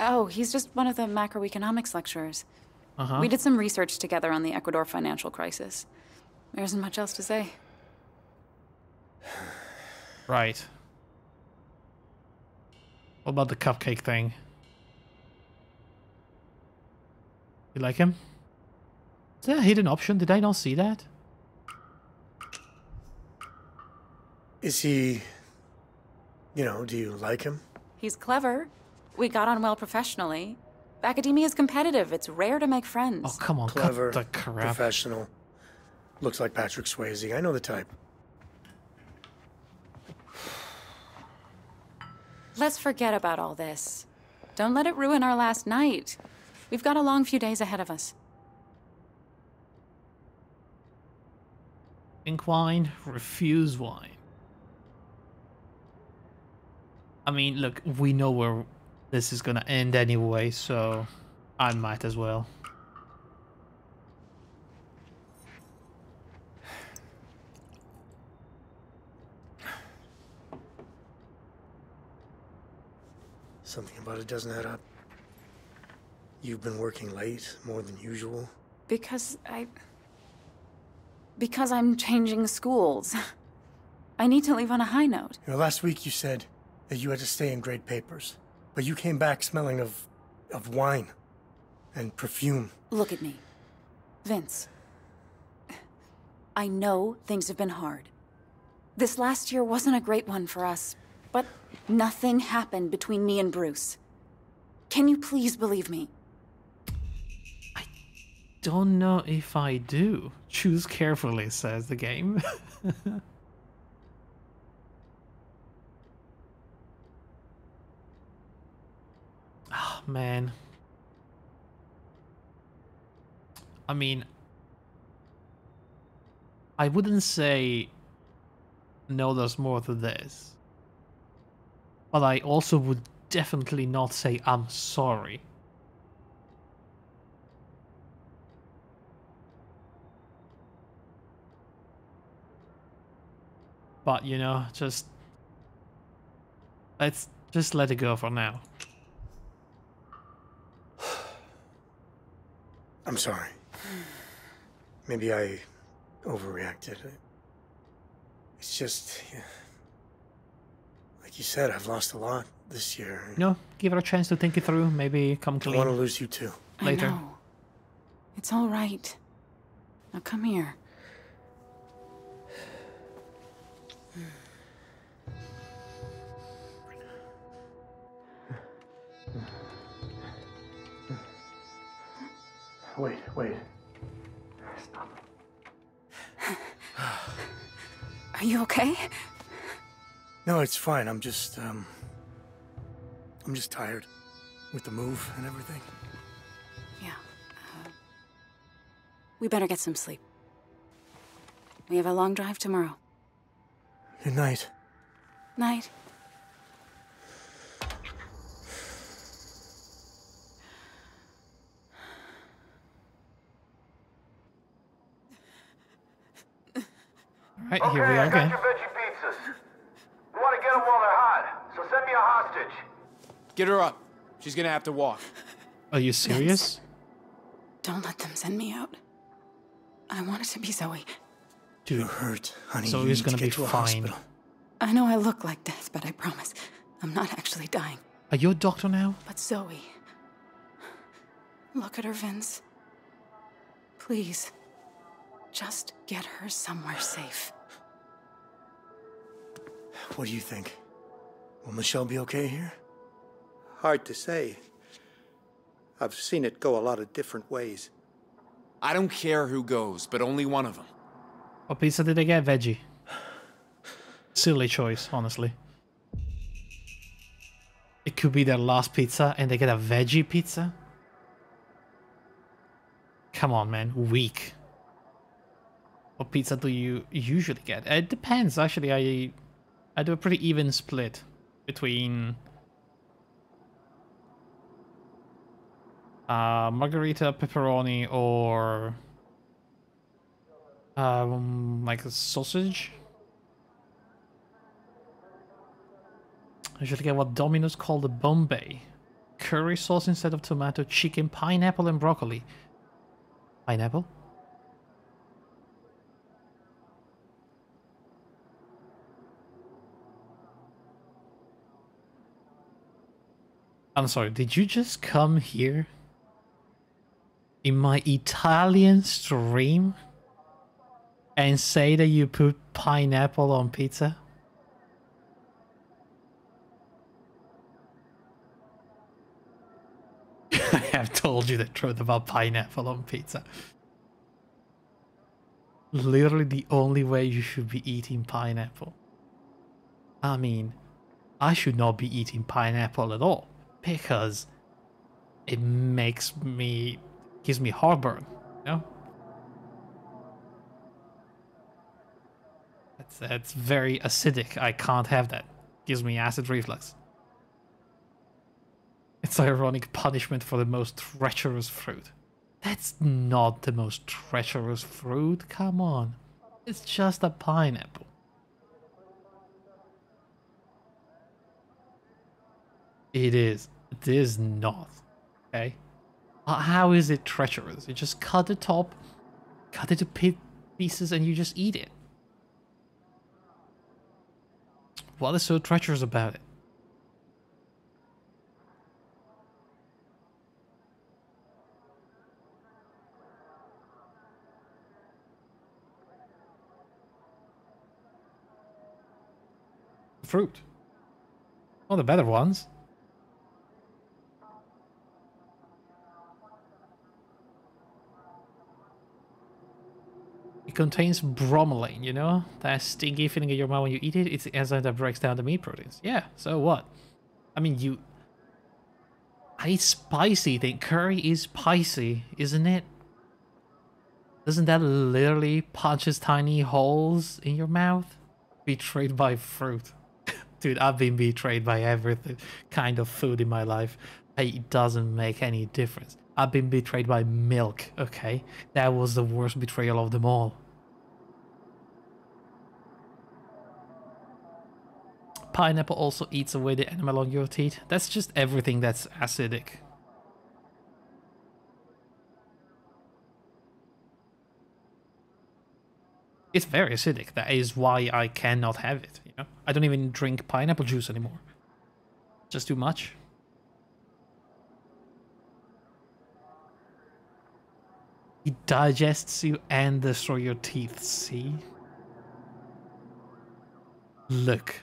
Oh, he's just one of the macroeconomics lecturers. Uh-huh. We did some research together on the Ecuador financial crisis. There isn't much else to say. Right. What about the cupcake thing? You like him? Is there a hidden option? Did I not see that? Is he. You know, do you like him? He's clever. We got on well professionally. Academia is competitive. It's rare to make friends. Oh, come on, Clever, cut the crap. professional. Looks like Patrick Swayze. I know the type. Let's forget about all this. Don't let it ruin our last night. We've got a long few days ahead of us. Drink wine, refuse wine. I mean, look, we know where this is gonna end anyway, so I might as well. Something about it doesn't add up. You've been working late, more than usual. Because I. Because I'm changing schools. I need to leave on a high note. You know, last week you said that you had to stay in grade papers, but you came back smelling of. of wine and perfume. Look at me. Vince. I know things have been hard. This last year wasn't a great one for us, but nothing happened between me and Bruce. Can you please believe me? I don't know if I do. Choose carefully, says the game. oh, man. I mean, I wouldn't say no, there's more to this. But I also would definitely not say I'm sorry. But, you know, just... Let's just let it go for now. I'm sorry. Maybe I overreacted. It's just, yeah. like you said, I've lost a lot this year. No, give her a chance to think it through. Maybe come clean. I clean. want to lose you too. Later. I know. It's all right. Now come here. Wait, wait. Stop. Are you okay? No, it's fine. I'm just, um. I'm just tired with the move and everything. Yeah. Uh, we better get some sleep. We have a long drive tomorrow. Good night. Night. Alright, here we are I got again. your veggie pizzas. We want to get them while they're hot, so send me a hostage. Get her up. She's gonna have to walk. Are you serious? Don't let them send me out. I want it to be Zoe. Dude, You're hurt, honey. So You need to gonna be get to a fine. hospital. I know I look like death, but I promise I'm not actually dying. Are you a doctor now? But Zoe. Look at her, Vince. Please. Just get her somewhere safe. What do you think? Will Michelle be okay here? Hard to say. I've seen it go a lot of different ways. I don't care who goes, but only one of them. What pizza did they get? Veggie. Silly choice, honestly. It could be their last pizza and they get a veggie pizza? Come on, man. Weak. What pizza do you usually get? It depends, actually. I I do a pretty even split between uh, margarita, pepperoni, or um, like a sausage. I usually get what Domino's called the Bombay. Curry sauce instead of tomato, chicken, pineapple, and broccoli. Pineapple? I'm sorry, did you just come here in my Italian stream and say that you put pineapple on pizza? I have told you the truth about pineapple on pizza. Literally the only way you should be eating pineapple. I mean, I should not be eating pineapple at all because it makes me gives me heartburn, you know? That's that's very acidic. I can't have that. Gives me acid reflux. It's ironic punishment for the most treacherous fruit. That's not the most treacherous fruit, come on. It's just a pineapple. It is. It is not. Okay? How is it treacherous? You just cut the top, cut it to pieces, and you just eat it. What is so treacherous about it? Fruit. Well, the better ones. Contains bromelain, you know? That stinky feeling in your mouth when you eat it. It's the enzyme that breaks down the meat proteins. Yeah, so what? I mean, you... I eat spicy thing. Curry is spicy, isn't it? Doesn't that literally punches tiny holes in your mouth? Betrayed by fruit. Dude, I've been betrayed by everything kind of food in my life. It doesn't make any difference. I've been betrayed by milk, okay? That was the worst betrayal of them all. Pineapple also eats away the enamel on your teeth. That's just everything that's acidic. It's very acidic. That is why I cannot have it. You know, I don't even drink pineapple juice anymore. Just too much. It digests you and destroys your teeth. See? Look.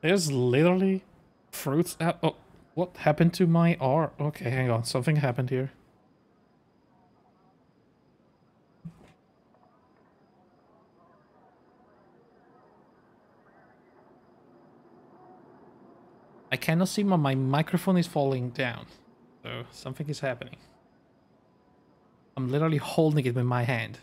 There's literally fruits out. Oh, what happened to my R? Okay, hang on. Something happened here. I cannot see my, my microphone is falling down. So something is happening. I'm literally holding it with my hand.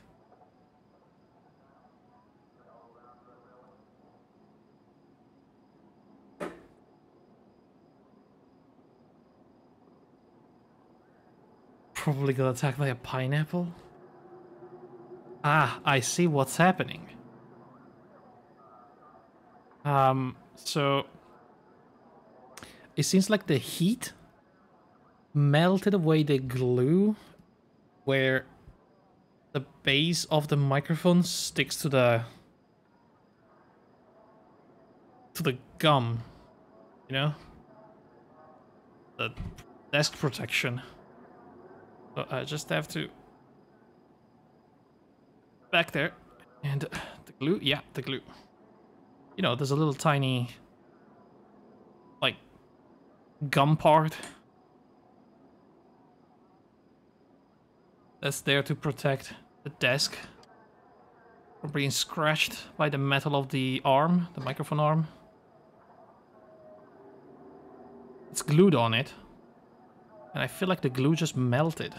Probably got attacked by a pineapple. Ah, I see what's happening. Um, so it seems like the heat melted away the glue where the base of the microphone sticks to the to the gum, you know? The desk protection. So I just have to back there and uh, the glue, yeah, the glue. You know, there's a little tiny like gum part that's there to protect the desk from being scratched by the metal of the arm, the microphone arm. It's glued on it. And I feel like the glue just melted.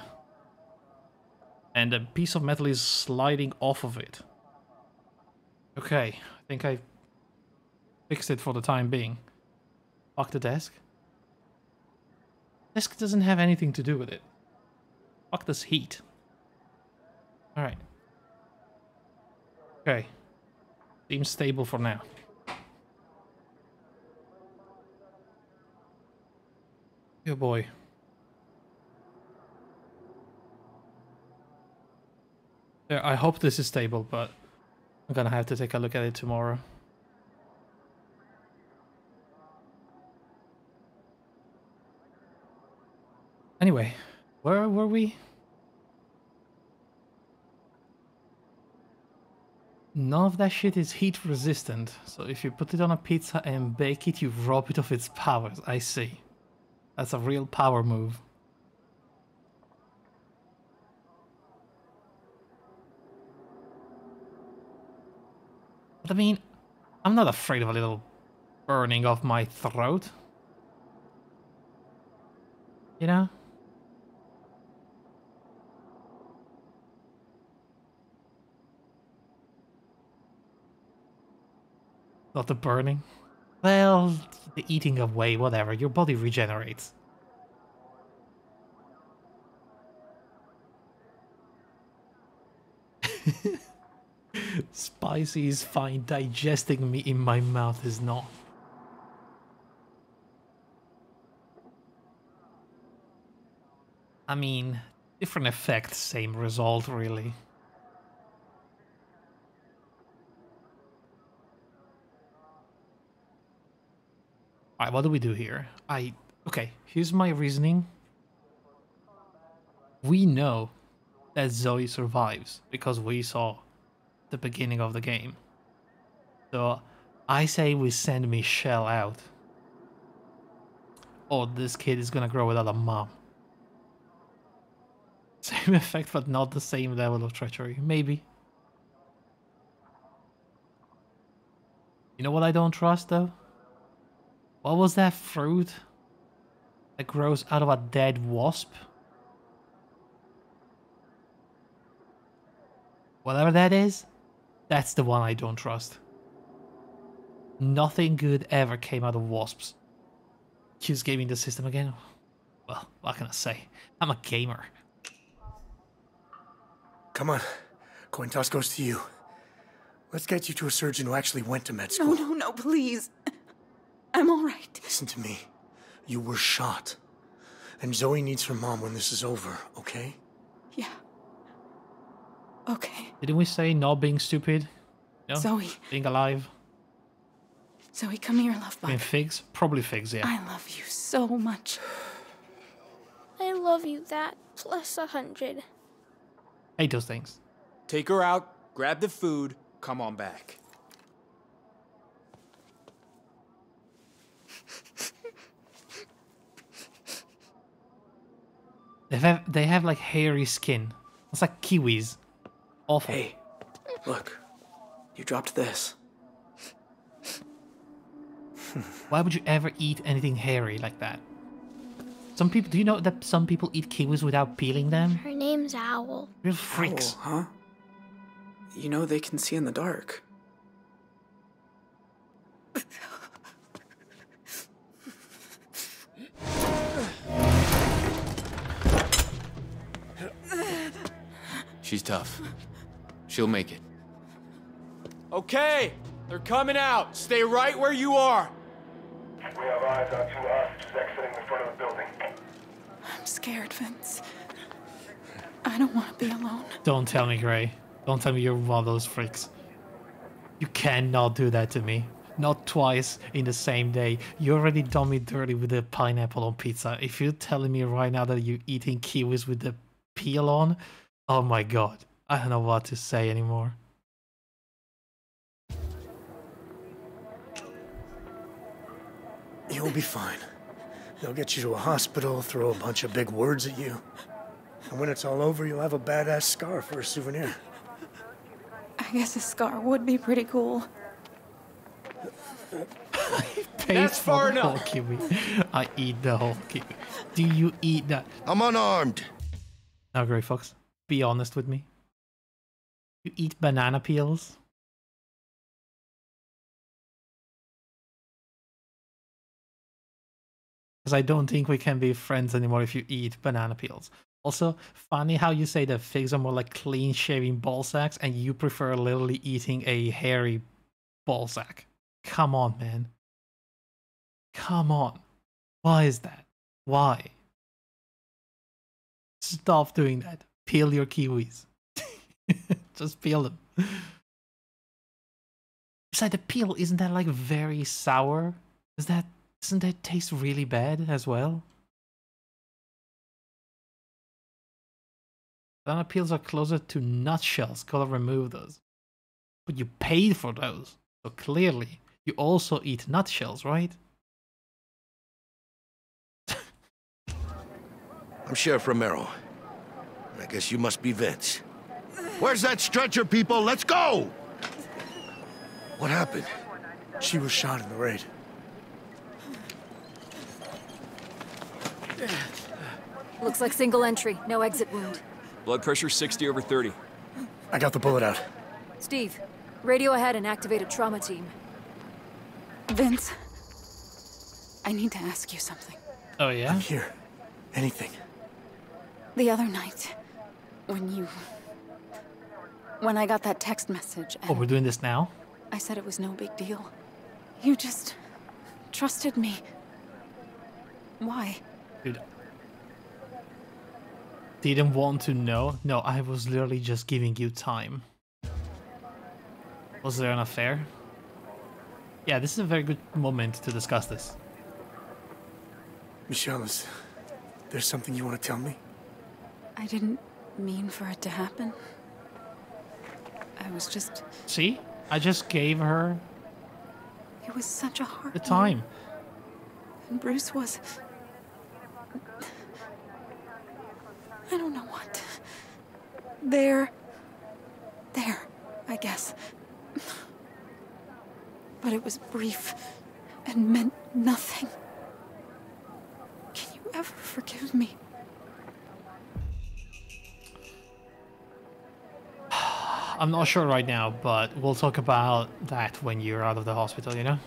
And a piece of metal is sliding off of it. Okay, I think I fixed it for the time being. Fuck the desk. Desk doesn't have anything to do with it. Fuck this heat. Alright. Okay. Seems stable for now. Good boy. Yeah, I hope this is stable, but I'm gonna have to take a look at it tomorrow. Anyway, where were we? None of that shit is heat resistant, so if you put it on a pizza and bake it, you rob it of its powers. I see. That's a real power move. I mean, I'm not afraid of a little burning of my throat. You know? Not the burning. Well, the eating away, whatever. Your body regenerates. Spicy is fine, digesting me in my mouth is not. I mean, different effect, same result, really. Alright, what do we do here? I... Okay, here's my reasoning. We know that Zoe survives because we saw the beginning of the game. So I say we send Michelle out. Oh, this kid is gonna grow without a mom. Same effect, but not the same level of treachery. Maybe. You know what I don't trust though? What was that fruit that grows out of a dead wasp? Whatever that is, that's the one I don't trust. Nothing good ever came out of wasps. Choose gaming the system again? Well, what can I say? I'm a gamer. Come on. Coin toss goes to you. Let's get you to a surgeon who actually went to med school. No, no, no, please. I'm all right. Listen to me. You were shot. And Zoe needs her mom when this is over, okay? Yeah. Okay. Didn't we say not being stupid? No? Zoe. Being alive? Zoe, come here, love I mean, figs? Probably figs, yeah. I love you so much. I love you that plus a hundred. hate those things. Take her out, grab the food, come on back. They have they have like hairy skin. It's like kiwis. Awful. Hey, look. You dropped this. Why would you ever eat anything hairy like that? Some people do you know that some people eat kiwis without peeling them? Her name's Owl. Real freaks. Owl, huh? You know they can see in the dark. She's tough. She'll make it. Okay, they're coming out. Stay right where you are. We have eyes on two hostages exiting the front of the building. I'm scared, Vince. I don't want to be alone. Don't tell me, Gray. Don't tell me you're one of those freaks. You cannot do that to me. Not twice in the same day. You already done me dirty with the pineapple on pizza. If you're telling me right now that you're eating kiwis with the peel on, oh my god. I don't know what to say anymore. You'll be fine. They'll get you to a hospital, throw a bunch of big words at you. And when it's all over, you'll have a badass scar for a souvenir. I guess a scar would be pretty cool. Pays for the whole kiwi. I eat the whole kiwi. Do you eat that? I'm unarmed. Now, Gray Fox, be honest with me. You eat banana peels? Because I don't think we can be friends anymore if you eat banana peels. Also, funny how you say that figs are more like clean shaving ball sacks and you prefer literally eating a hairy ball sack. Come on, man. Come on. Why is that? Why? Stop doing that. Peel your kiwis. Just peel them. Besides, the peel isn't that like very sour? Is that doesn't that taste really bad as well? Banana peels are closer to nutshells. Gotta remove those. But you paid for those, so clearly you also eat nutshells, right? I'm Sheriff Romero. I guess you must be Vince. Where's that stretcher, people? Let's go! What happened? She was shot in the raid. Looks like single entry, no exit wound. Blood pressure 60 over 30. I got the bullet out. Steve, radio ahead and activate a trauma team. Vince, I need to ask you something. Oh, yeah? I'm here. Anything. The other night, when you. When I got that text message, Oh, we're doing this now? I said it was no big deal. You just. trusted me. Why? Dude. Didn't want to know? No, I was literally just giving you time. Was there an affair? Yeah, this is a very good moment to discuss this. Michelle, is there something you want to tell me? I didn't mean for it to happen. I was just. See? I just gave her It was such a hard. the time. And Bruce was. I don't know what. There. There, I guess. But it was brief and meant nothing. Can you ever forgive me? I'm not sure right now, but we'll talk about that when you're out of the hospital, you know?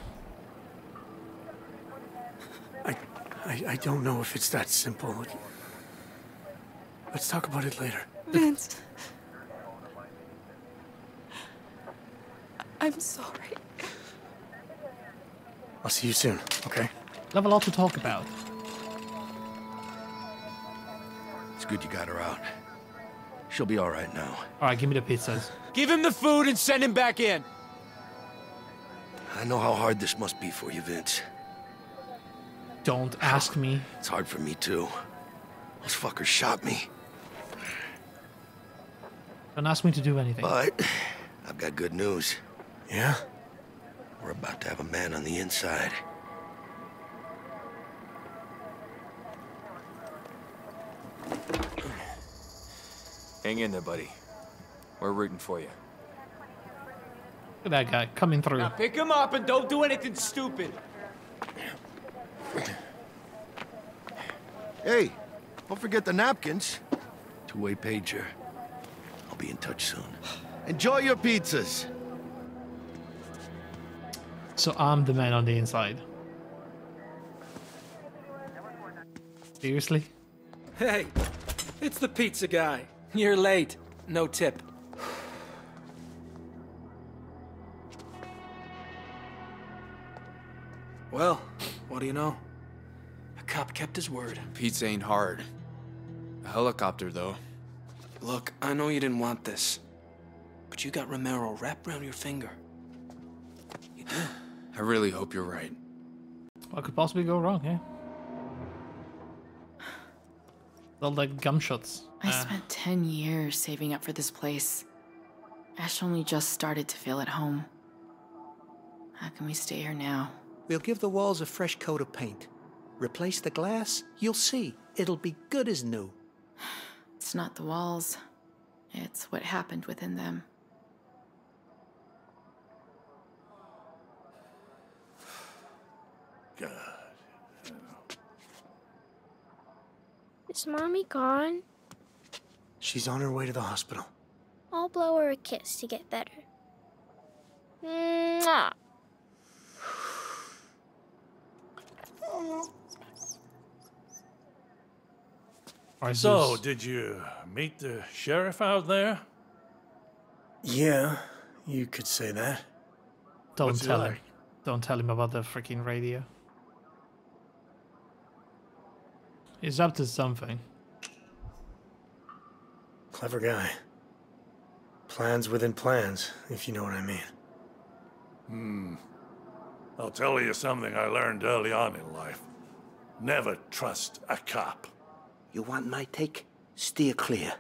I, I, I don't know if it's that simple. Let's talk about it later. Vince. I'm sorry. I'll see you soon, okay? We have a lot to talk about. It's good you got her out. She'll be all right now. Alright, give me the pizzas. Give him the food and send him back in. I know how hard this must be for you, Vince. Don't ask me. It's hard for me, too. Those fuckers shot me. Don't ask me to do anything. But I've got good news. Yeah? We're about to have a man on the inside. Hang in there, buddy. We're rooting for you. Look at that guy coming through. Now pick him up and don't do anything stupid. Hey, don't forget the napkins. Two-way pager. I'll be in touch soon. Enjoy your pizzas. So I'm the man on the inside. Seriously? Hey, it's the pizza guy. You're late. No tip. Well, what do you know? A cop kept his word. Pizza ain't hard. A helicopter, though. Look, I know you didn't want this, but you got Romero wrapped around your finger. You do. I really hope you're right. What could possibly go wrong, yeah? Well, like gunshots. I Uh, spent 10 years saving up for this place. Ash only just started to feel at home. How can we stay here now? We'll give the walls a fresh coat of paint. Replace the glass, you'll see. It'll be good as new. It's not the walls, it's what happened within them. God. Is mommy gone? She's on her way to the hospital. I'll blow her a kiss to get better. Mwah. So, did you meet the sheriff out there? Yeah, you could say that. Don't What's tell him. like? Don't tell him about the freaking radio. He's up to something. Clever guy. Plans within plans, if you know what I mean. Hmm. I'll tell you something I learned early on in life. Never trust a cop. You want my take? Steer clear.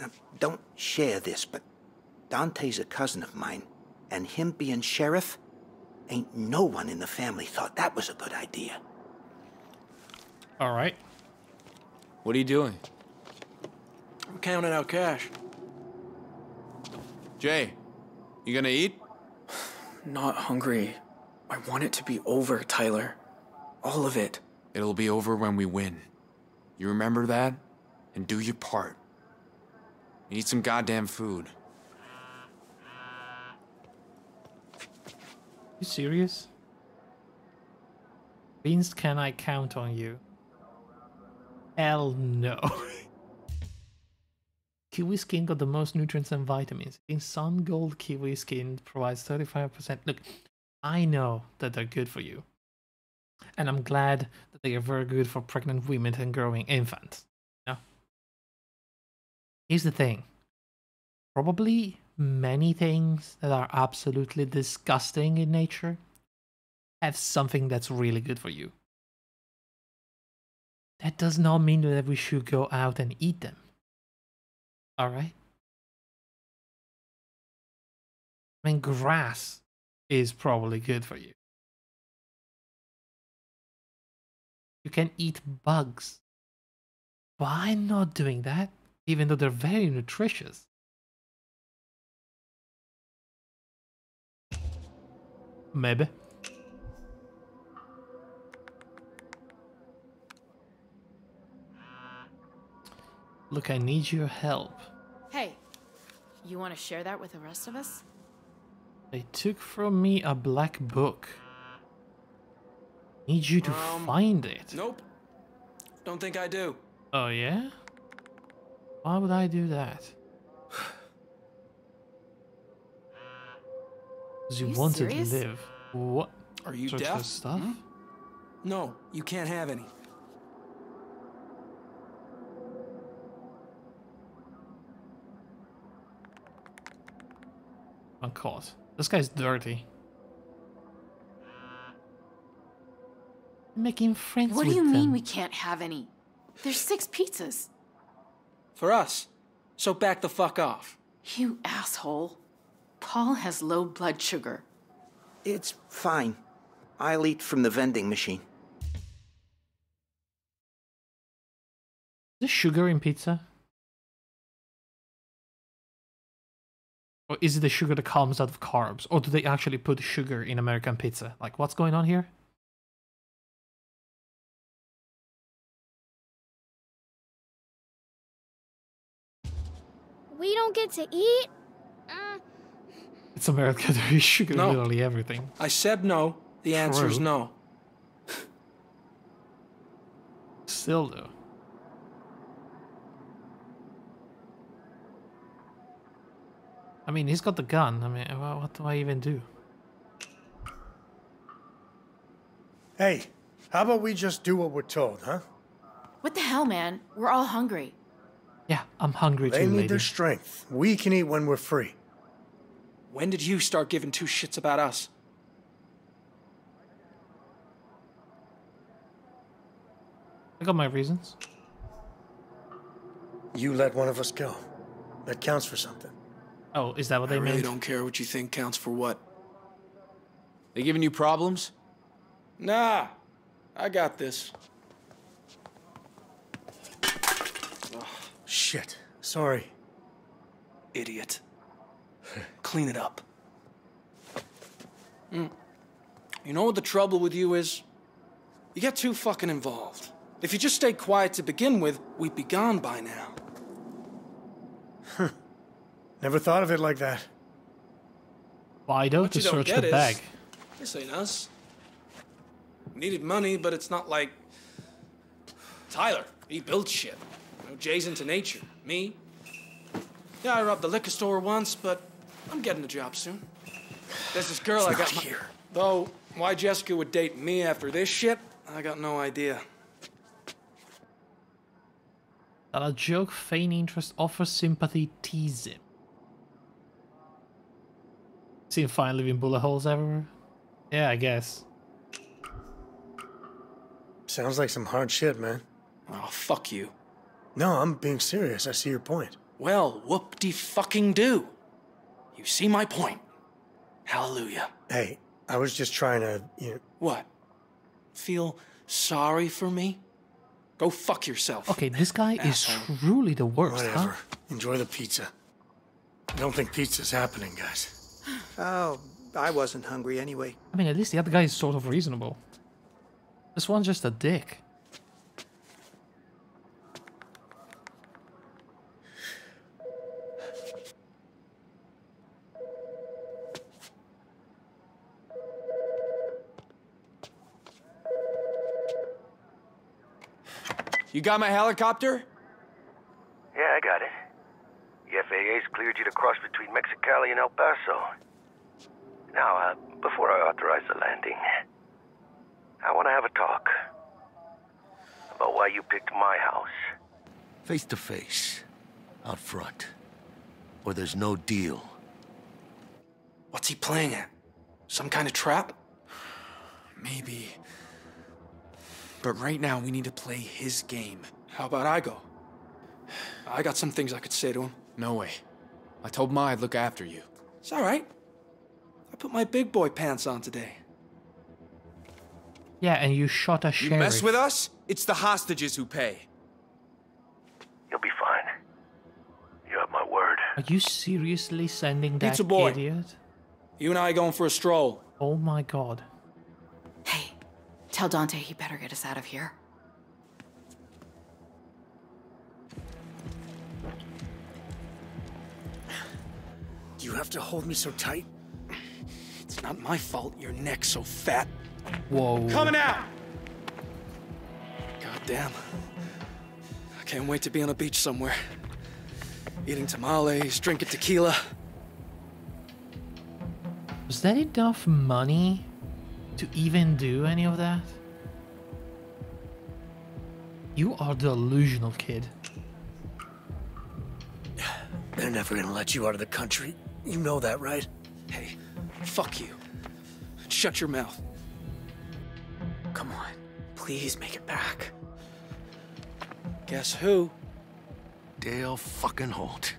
Now, don't share this, but Dante's a cousin of mine, and him being sheriff, ain't no one in the family thought that was a good idea. All right. What are you doing? I'm counting out cash. Jay, you gonna eat? Not hungry. I want it to be over, Tyler. All of it. It'll be over when we win. You remember that? And do your part. You need some goddamn food. You serious? Vince, can I count on you? Hell no. kiwi skin got the most nutrients and vitamins. In Sun Gold kiwi skin provides 35%. Look, I know that they're good for you. And I'm glad that they are very good for pregnant women and growing infants. No. Here's the thing. Probably many things that are absolutely disgusting in nature have something that's really good for you. That does not mean that we should go out and eat them. Alright? I mean, grass is probably good for you. You can eat bugs. But I'm not doing that, even though they're very nutritious. Maybe. Look, I need your help. Hey, you want to share that with the rest of us? They took from me a black book. Need you to Um, find it. Nope. Don't think I do. Oh, yeah? Why would I do that? Because you, You wanted serious? to live. What? Are you Sorts of deaf? stuff? Hmm? No, you can't have any. Oh, God. This guy's dirty. Making friends What do with you mean we can't have any? There's six pizzas. For us. So back the fuck off. You asshole. Paul has low blood sugar. It's fine. I'll eat from the vending machine. Is there sugar in pizza? Or is it the sugar that comes out of carbs? Or do they actually put sugar in American pizza? Like, what's going on here? We don't get to eat? Mm. It's America. There is sugar in No. literally everything. I said no. The answer is no. Still, though. I mean, he's got the gun. I mean, wha- what do I even do? Hey, how about we just do what we're told, huh? What the hell, man? We're all hungry. Yeah, I'm hungry too. They need lady. their strength. We can eat when we're free. When did you start giving two shits about us? I got my reasons. You let one of us go. That counts for something. Oh, is that what they I really don't care what you think counts for what. They giving you problems? Nah, I got this. Shit. Sorry. Idiot. Clean it up. Mm. You know what the trouble with you is? You get too fucking involved. If you just stayed quiet to begin with, we'd be gone by now. Never thought of it like that. Why don't To you don't search get the is, bag. This ain't us. Needed money, but it's not like Tyler. He built shit. You know, Jay's into nature. Me? Yeah, I robbed the liquor store once, but I'm getting a job soon. There's this girl I got not my- here. Though why Jessica would date me after this shit, I got no idea. That a joke, feign interest, offer sympathy, tease him. See him fine leaving bullet holes everywhere? Yeah, I guess. Sounds like some hard shit, man. Oh, fuck you. No, I'm being serious. I see your point. Well, whoop-de fucking do. You see my point. Hallelujah. Hey, I was just trying to, you know. What? Feel sorry for me? Go fuck yourself. Okay, this guy is truly the worst, Whatever. huh? Enjoy the pizza. I don't think pizza's happening, guys. Oh, I wasn't hungry anyway. I mean, at least the other guy is sort of reasonable. This one's just a dick. You got my helicopter? Yeah, I got it. The FAA's cleared you to cross between Mexicali and El Paso. Now, uh, before I authorize the landing, I want to have a talk about why you picked my house. Face to face. Out front. Or there's no deal. What's he playing at? Some kind of trap? Maybe. But right now, we need to play his game. How about I go? I got some things I could say to him. No way. I told Ma I'd look after you. It's all right. I put my big boy pants on today. Yeah, and you shot a sheriff. You mess with us, it's the hostages who pay. You'll be fine. You have my word. Are you seriously sending that Pizza boy. idiot? You and I going for a stroll. Oh my god. Hey, tell Dante he better get us out of here. You have to hold me so tight. It's not my fault your neck's so fat. Whoa. Coming out! God damn. I can't wait to be on a beach somewhere. Eating tamales, drinking tequila. Was that enough money to even do any of that? You are delusional, kid. They're never gonna let you out of the country. You know that, right? Hey, fuck you. Shut your mouth. Come on. Please make it back. Guess who? Dale fucking Holt.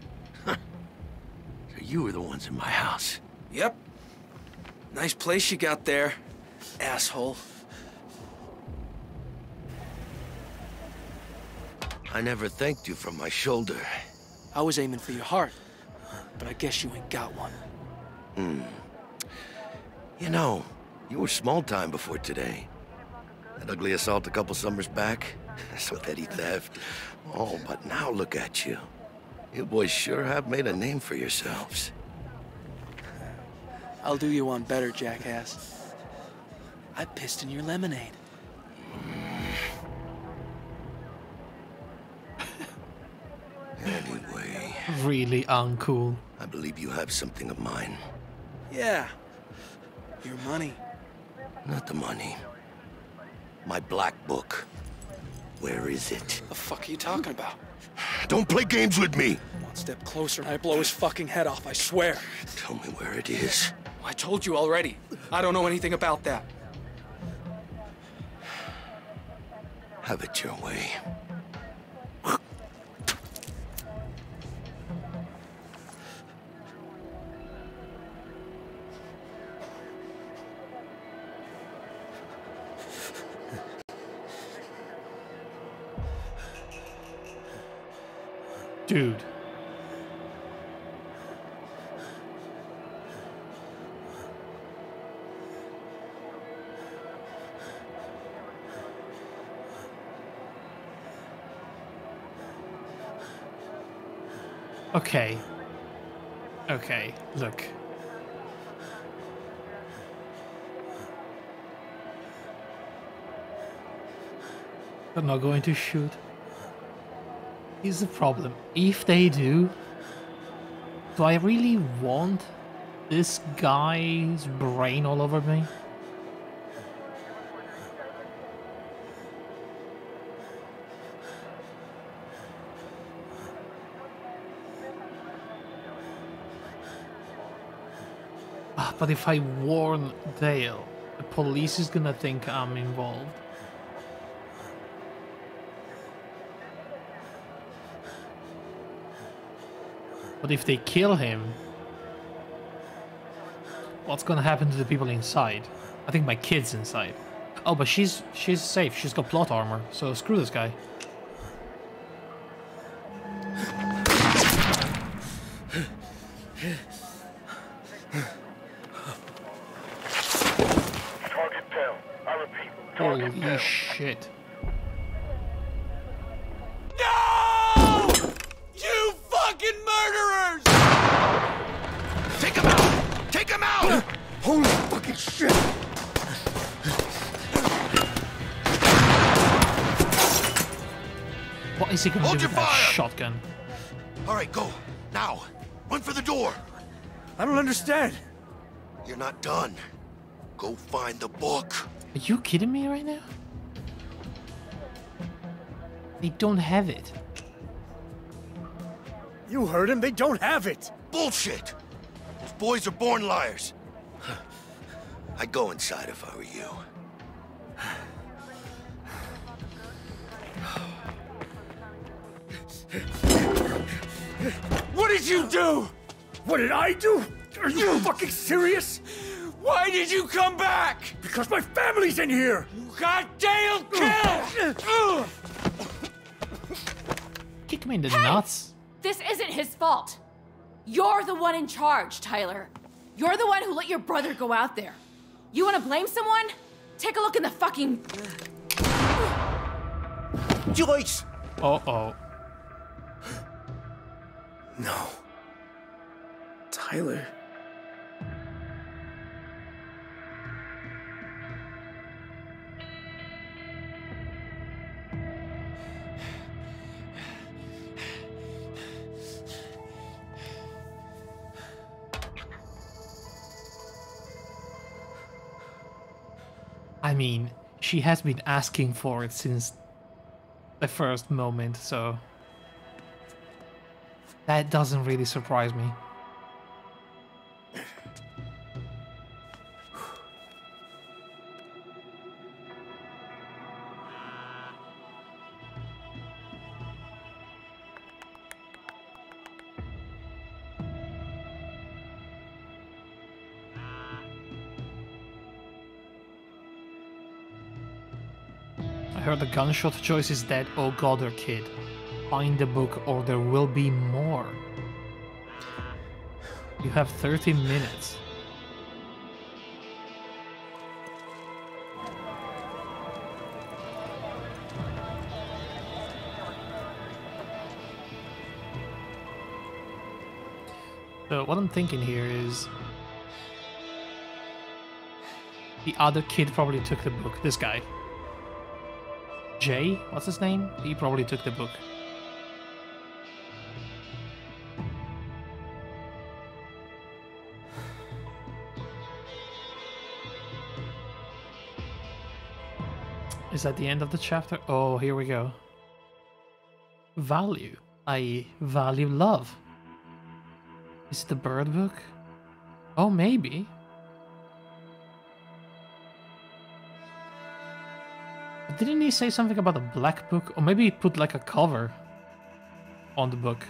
so you were the ones in my house. Yep. Nice place you got there, asshole. I never thanked you from my shoulder. I was aiming for your heart, but I guess you ain't got one. Hmm. You know, you were small time before today. That ugly assault a couple summers back, some petty theft. Oh, but now look at you. You boys sure have made a name for yourselves. I'll do you one better, jackass. I pissed in your lemonade. Anyway, Really uncool. I believe you have something of mine. Yeah. Your money. Not the money. My black book. Where is it? The fuck are you talking about? Don't play games with me! One step closer and I blow his fucking head off, I swear. Tell me where it is. I told you already. I don't know anything about that. Have it your way. Dude. Okay. Okay, look. They're not going to shoot. Here's the problem. If they do, do I really want this guy's brain all over me? Ah, but if I warn Dale, the police is gonna think I'm involved. But if they kill him, what's gonna happen to the people inside? I think my kid's inside. Oh, but she's she's safe. She's got plot armor, so screw this guy. Understand. You're not done. Go find the book. Are you kidding me right now? They don't have it. You heard him. They don't have it. Bullshit. Those boys are born liars. I'd go inside if I were you. What did you do? What did I do? Are you fucking serious? Why did you come back? Because my family's in here. Goddamn kid! Kick me in the nuts. This isn't his fault. You're the one in charge, Tyler. You're the one who let your brother go out there. You want to blame someone? Take a look in the fucking. Joyce! Uh oh. No. Tyler. I mean, she has been asking for it since the first moment, so that doesn't really surprise me. Gunshot Joyce is dead. Oh god, her kid. Find the book or there will be more. You have 30 minutes. So what I'm thinking here is the other kid probably took the book. This guy. Jay, what's his name? He probably took the book. Is that the end of the chapter? Oh, here we go. Value. i.e. value love. Is it the bird book? Oh, maybe. Didn't he say something about a black book? Or maybe he put like a cover on the book.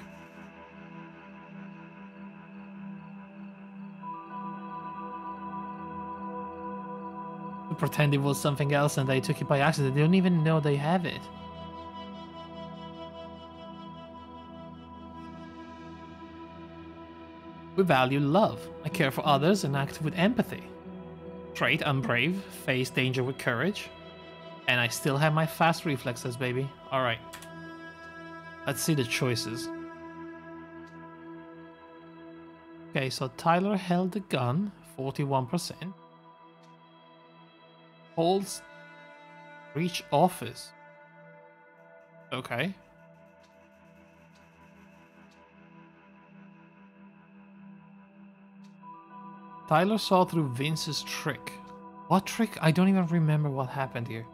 Pretend it was something else and they took it by accident. They don't even know they have it. We value love. I care for others and act with empathy. Trait, I'm brave, face danger with courage. And I still have my fast reflexes, baby. Alright. Let's see the choices. Okay, so Tyler held the gun, 41%. Holts reach office. Okay. Tyler saw through Vince's trick. What trick? I don't even remember what happened here.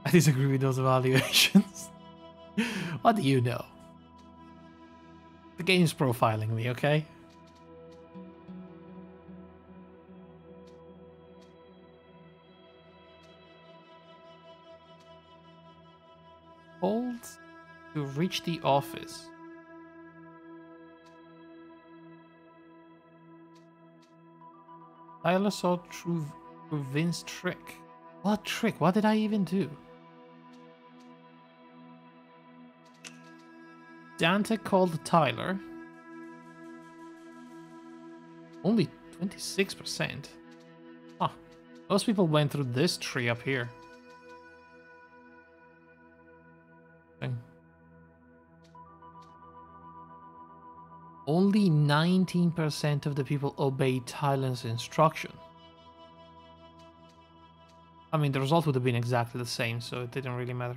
I disagree with those evaluations. what do you know? The game's profiling me, okay? Hold to reach the office. Tyler saw through, Vince's trick. What trick? What did I even do? Dante called Tyler. Only 26%. Huh. Most people went through this tree up here. Only 19% of the people obeyed Tyler's instruction. I mean, the result would have been exactly the same, so it didn't really matter.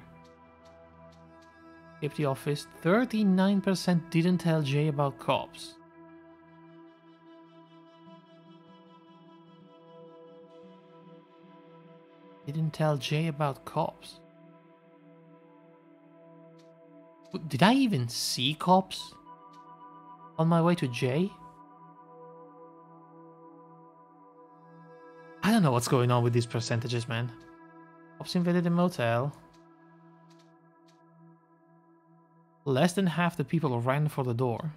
Escaped the office. 39% didn't tell Jay about cops. Didn't tell Jay about cops. Did I even see cops? On my way to Jay? I don't know what's going on with these percentages, man. Cops invaded a motel. Less than half the people ran for the door.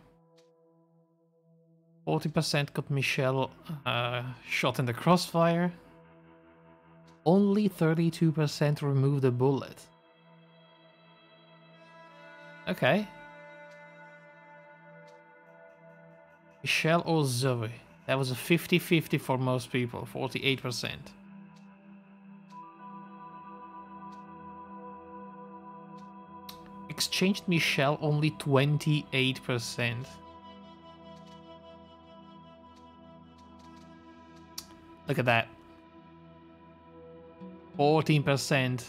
40% got Michelle uh, shot in the crossfire. Only 32% removed a bullet. Okay. Michelle or Zoe? That was a 50-50 for most people, 48%. Exchanged Michelle only 28%. Look at that. 14%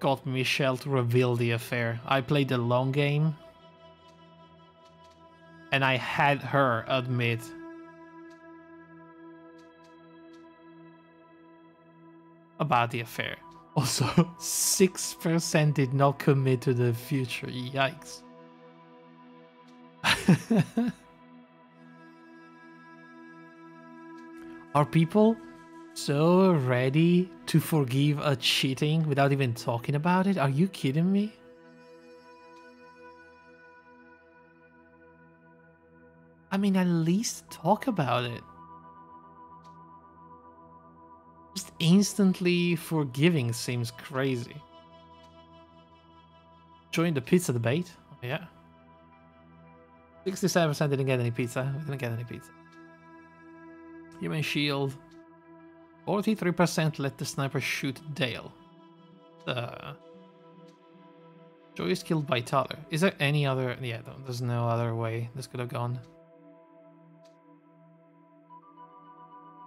got Michelle to reveal the affair. I played the long game. And I had her admit. About the affair. Also, 6% did not commit to the future. Yikes. Are people so ready to forgive a cheating without even talking about it? Are you kidding me? I mean, at least talk about it. Instantly forgiving seems crazy. Join the pizza debate? Yeah. 67% didn't get any pizza. We didn't get any pizza. Human shield. 43% let the sniper shoot Dale. Uh, Joy is killed by Tyler. Is there any other... Yeah, there's no other way this could have gone.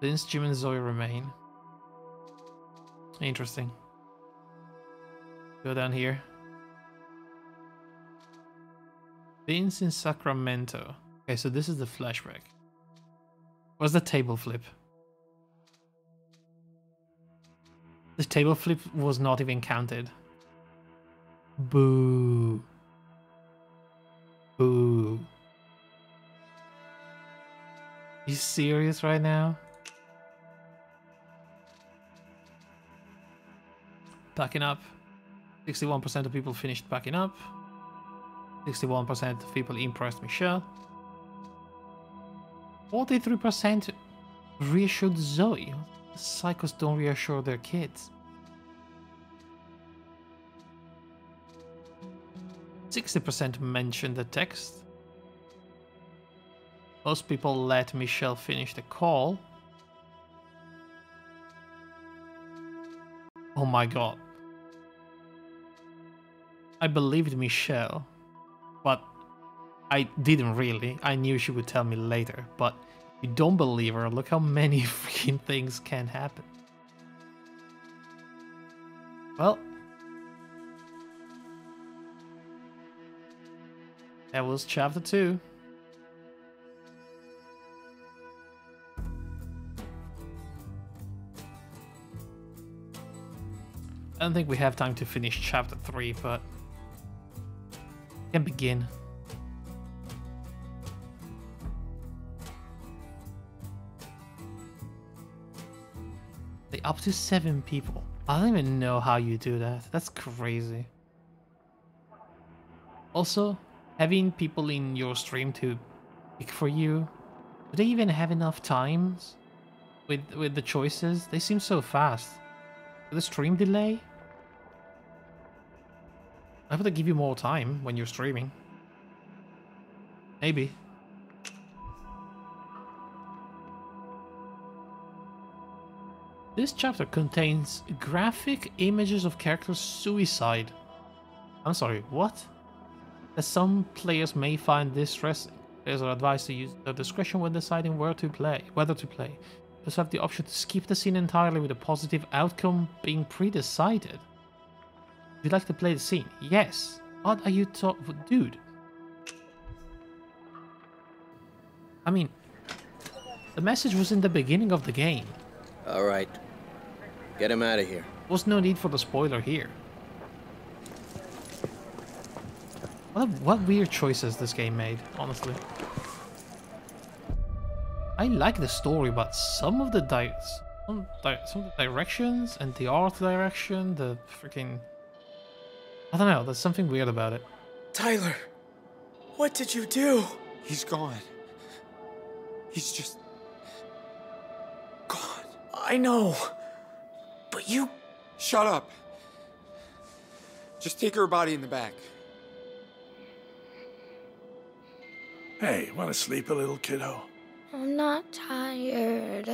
Vince, Jim, and Zoe remain. Interesting. Go down here. Vince in Sacramento. Okay, so this is the flashback. What's the table flip? The table flip was not even counted. Boo. Boo. You serious right now? Backing up. 61% of people finished backing up. 61% of people impressed Michelle. 43% reassured Zoe. Psychos don't reassure their kids. 60% mentioned the text. Most people let Michelle finish the call. Oh my god. I believed Michelle, but I didn't really. I knew she would tell me later, but you don't believe her, look how many freaking things can happen. Well, that was chapter 2. I don't think we have time to finish chapter 3, but can begin. They up to seven people. I don't even know how you do that. That's crazy. Also, having people in your stream to pick for you, do they even have enough times with with the choices? They seem so fast. The stream delay? I they give you more time when you're streaming. Maybe. This chapter contains graphic images of characters' suicide. I'm sorry, what? As some players may find distressing, players are advised to use their discretion when deciding where to play, whether to play. You also have the option to skip the scene entirely with a positive outcome being pre-decided. You like to play the scene? Yes. What are you talking, dude? I mean, the message was in the beginning of the game. All right. Get him out of here. Was no need for the spoiler here. What what weird choices this game made, honestly. I like the story, but some of the di some, di some of the directions and the art direction, the freaking I don't know, there's something weird about it. Tyler, what did you do? He's gone. He's just gone. I know. But you Shut up. Just take her body in the back. Hey, want to sleep a little, kiddo? I'm not tired.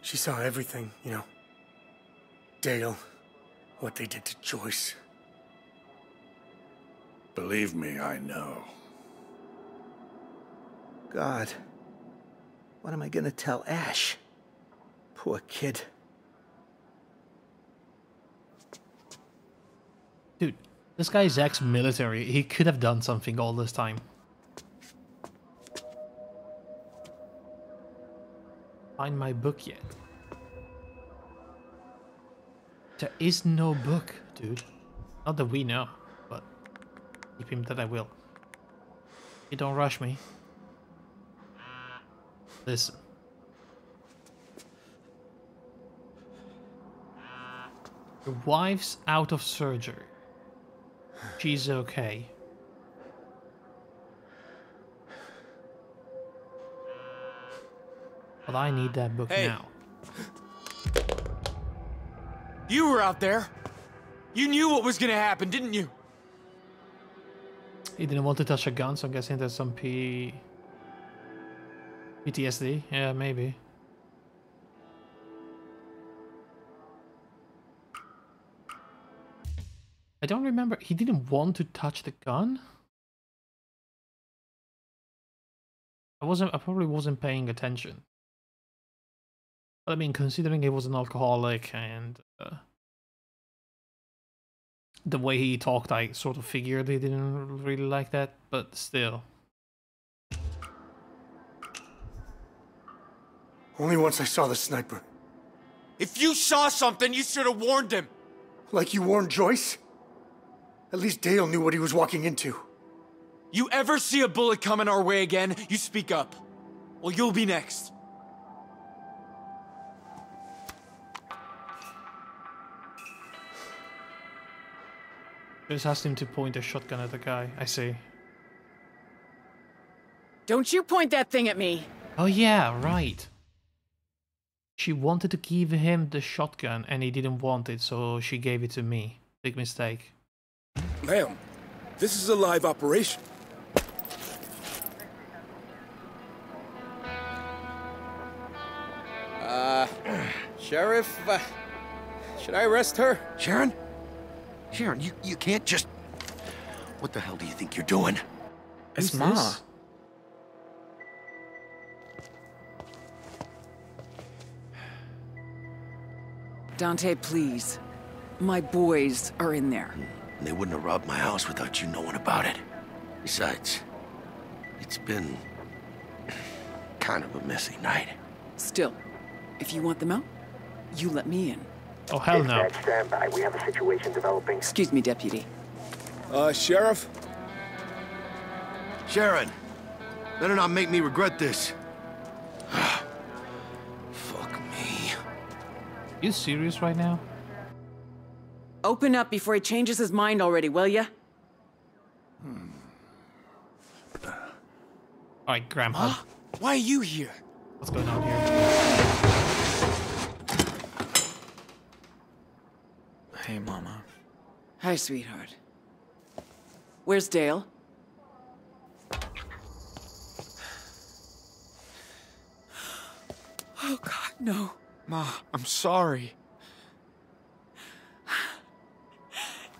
She saw everything, you know. Dale, what they did to Joyce. Believe me, I know. God. What am I gonna tell Ash? Poor kid. Dude, this guy's ex-military. He could have done something all this time. Find my book yet? There is no book, dude. Not that we know, but keep him that I will. You don't rush me. Listen. Your wife's out of surgery. She's okay. But I need that book Hey. now. You were out there. You knew what was gonna happen, didn't you? He didn't want to touch a gun, so I'm guessing there's some P... PTSD? Yeah, maybe. I don't remember. He didn't want to touch the gun? I wasn't. I probably wasn't paying attention. But I mean, considering he was an alcoholic and uh, the way he talked, I sort of figured he didn't really like that. But still, Only once I saw the sniper. If you saw something, you should have warned him. Like you warned Joyce? At least Dale knew what he was walking into. You ever see a bullet coming our way again, you speak up. Well, you'll be next. Just asked him to point a shotgun at the guy. I see. Don't you point that thing at me. Oh yeah, right. She wanted to give him the shotgun and he didn't want it, so she gave it to me. Big mistake. Ma'am, this is a live operation. Uh, Sheriff, uh, should I arrest her? Sharon? Sharon, you, you can't just... What the hell do you think you're doing? It's Who's Ma. this? Dante, please. My boys are in there. And they wouldn't have robbed my house without you knowing about it. Besides, it's been kind of a messy night. Still, if you want them out, you let me in. Oh hell no. Dispatch, stand by. We have a situation developing. Excuse me, Deputy. Uh, Sheriff? Sharon, better not make me regret this. Fuck me. You serious right now? Open up before he changes his mind already, will ya? Alright, Grandpa. Why are you here? What's going on here? Hey, Mama. Hi, sweetheart. Where's Dale? Oh, God, no. Ma, I'm sorry.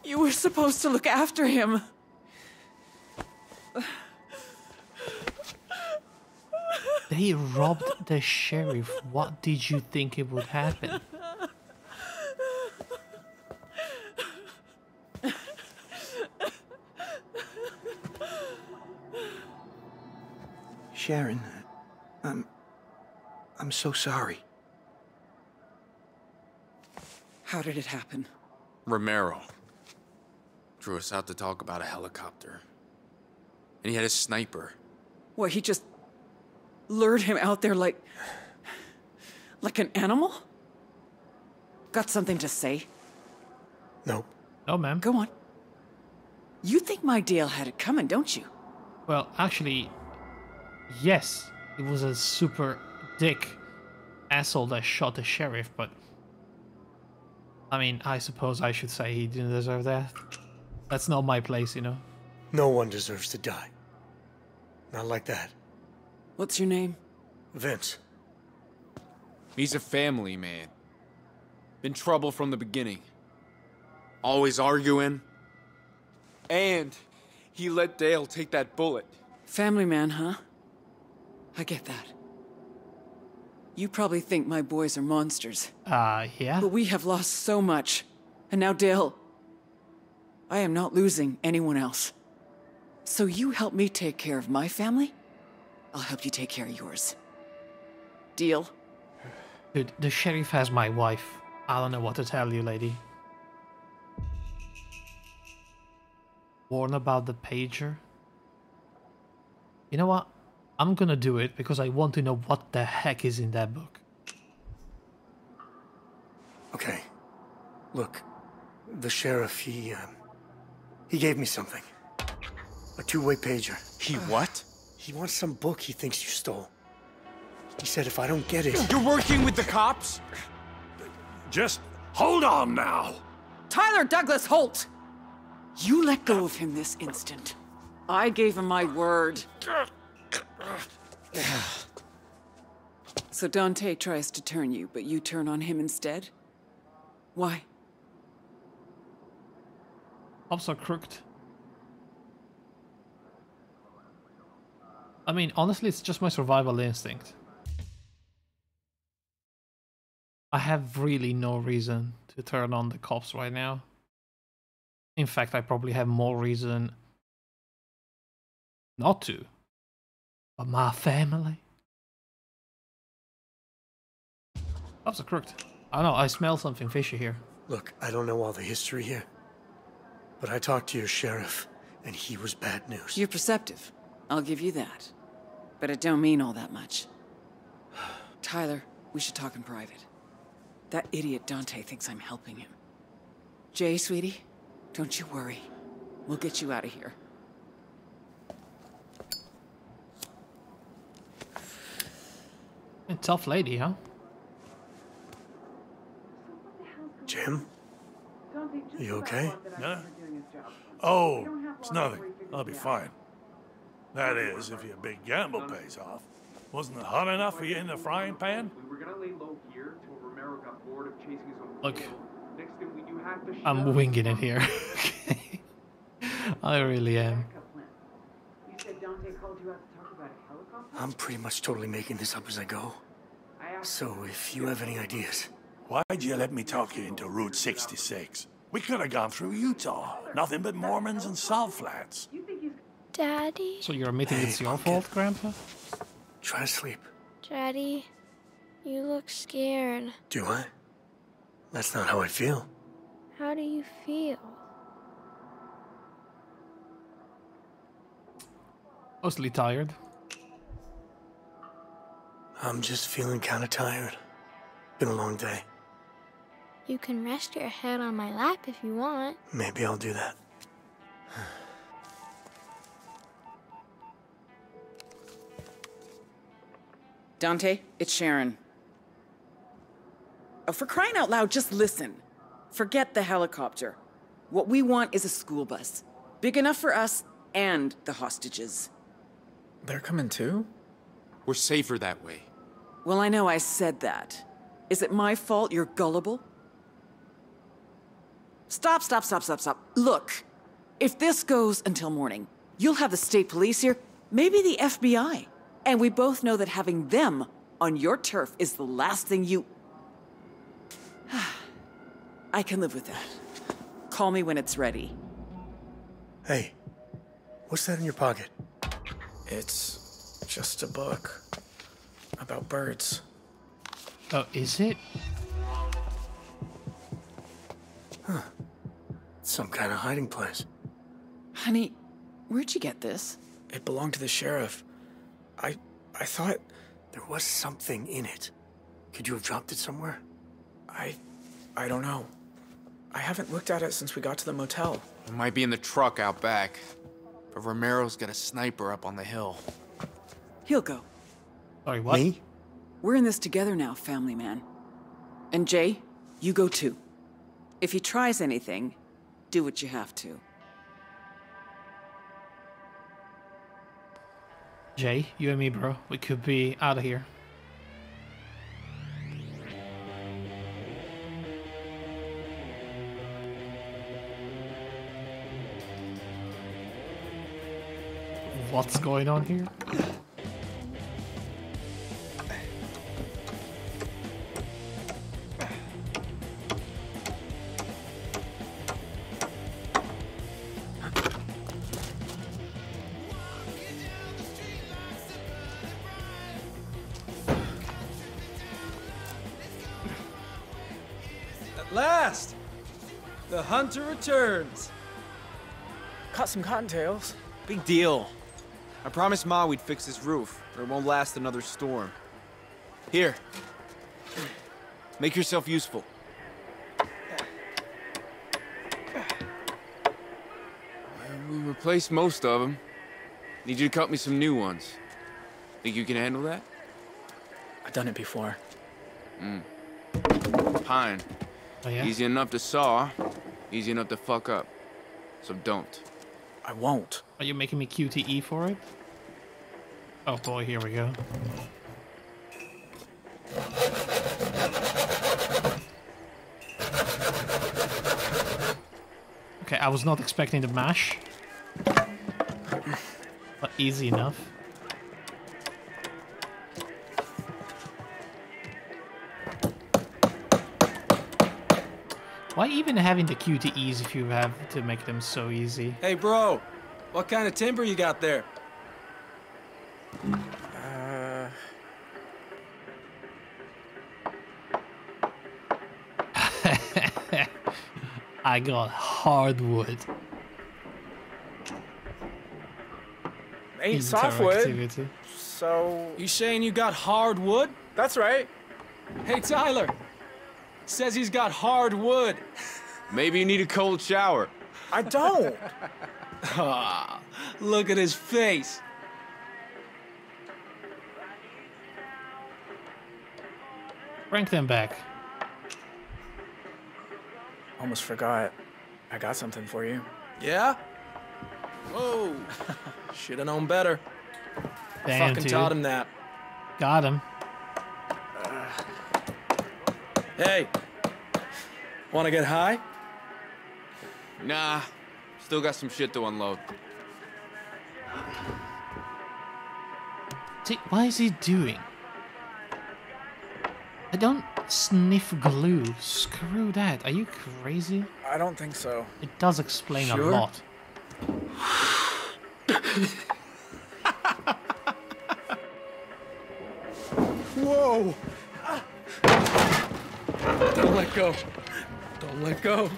You were supposed to look after him. They robbed the sheriff. What did you think it would happen? Sharon, I'm. I'm so sorry. How did it happen? Romero drew us out to talk about a helicopter. And he had a sniper. What, he just lured him out there like. like an animal? Got something to say? Nope. No, ma'am. Go on. You think my Dale had it coming, don't you? Well, actually, yes. It was a super dick asshole that shot the sheriff, but. I mean, I suppose I should say he didn't deserve that. That's not my place, you know? No one deserves to die. Not like that. What's your name? Vince. He's a family man. Been trouble from the beginning. Always arguing. And he let Dale take that bullet. Family man, huh? I get that. You probably think my boys are monsters. Uh, yeah? But we have lost so much. And now Dale. I am not losing anyone else. So you help me take care of my family? I'll help you take care of yours. Deal? Dude, the sheriff has my wife. I don't know what to tell you, lady. Warn about the pager? You know what? I'm gonna do it because I want to know what the heck is in that book. Okay. Look, the sheriff, he, um, he gave me something. A two-way pager. He what? He wants some book he thinks you stole. He said if I don't get it... You're working with the cops? Just hold on now. Tyler Douglas Holt! You let go of him this instant. I gave him my word. so Dante tries to turn you, but you turn on him instead? Why? Cops are crooked. I mean, honestly, it's just my survival instinct. I have really no reason to turn on the cops right now. In fact, I probably have more reason not to. But my family. Cops are crooked. I know, I smell something fishy here. Look, I don't know all the history here. But I talked to your sheriff, and he was bad news. You're perceptive. I'll give you that. But it don't mean all that much. Tyler, we should talk in private. That idiot Dante thinks I'm helping him. Jay, sweetie, don't you worry. We'll get you out of here. A tough lady, huh? Jim? You okay? No? Oh, it's nothing. I'll be fine. That is, if your big gamble pays off. Wasn't it hot enough for you in the frying pan? Look, I'm winging it here. I really am. I'm pretty much totally making this up as I go. So if you have any ideas. Why'd you let me talk you into Route 66? We could have gone through Utah. Nothing but Mormons and salt flats. Daddy? So you're admitting it's your fault, Grandpa? Try to sleep. Daddy, you look scared. Do I? That's not how I feel. How do you feel? Mostly tired. I'm just feeling kind of tired. Been a long day. You can rest your head on my lap if you want. Maybe I'll do that. Dante, it's Sharon. Oh, for crying out loud, just listen. Forget the helicopter. What we want is a school bus. Big enough for us and the hostages. They're coming too? We're safer that way. Well, I know I said that. Is it my fault you're gullible? Stop, stop, stop, stop, stop. Look, if this goes until morning, you'll have the state police here, maybe the FBI. And we both know that having them on your turf is the last thing you... I can live with that. Call me when it's ready. Hey, what's that in your pocket? It's Just a book about birds. Oh, is it? Huh. Some kind of hiding place. Honey, where'd you get this? It belonged to the sheriff. I I thought there was something in it. Could you have dropped it somewhere? I I don't know. I haven't looked at it since we got to the motel. It might be in the truck out back. But Romero's got a sniper up on the hill. He'll go. Sorry, what? Me? We're in this together now, family man. And Jay, you go too. If he tries anything, do what you have to. Jay, you and me, bro. We could be out of here. What's going on here? Hunter returns. Caught some cottontails. Big deal. I promised Ma we'd fix this roof, or it won't last another storm. Here. Make yourself useful. We replaced most of them. Need you to cut me some new ones. Think you can handle that? I've done it before. Mm. Pine. Oh, yeah? Easy enough to saw, easy enough to fuck up. So don't. I won't. Are you making me QTE for it? Oh boy, here we go. Okay, I was not expecting the mash. But easy enough. Why even having the QTEs if you have to make them so easy? Hey, bro. What kind of timber you got there? Uh, I got hardwood. ain't softwood. So You saying you got hardwood? that's right. Hey, Tyler. Says he's got hardwood. Maybe you need a cold shower. I don't. Ah, look at his face. Rank them back. Almost forgot. I got something for you. Yeah? Whoa. Should have known better. Damn, Fucking dude. taught him that. Got him. Hey. Want to get high? Nah, still got some shit to unload. See, what is he doing? I don't sniff glue. Screw that. Are you crazy? I don't think so. It does explain Sure? a lot. Whoa! Ah. Don't let go. Don't let go.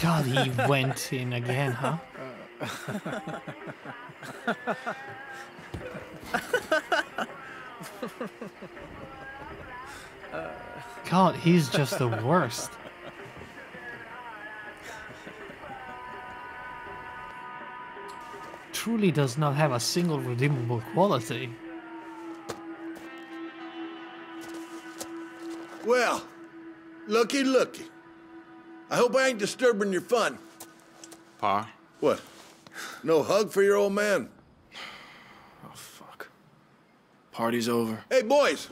God, he went in again, huh? God, he's just the worst. Truly does not have a single redeemable quality. Well, looky, looky. I hope I ain't disturbing your fun. Pa? What? No hug for your old man? Oh, fuck. Party's over. Hey, boys.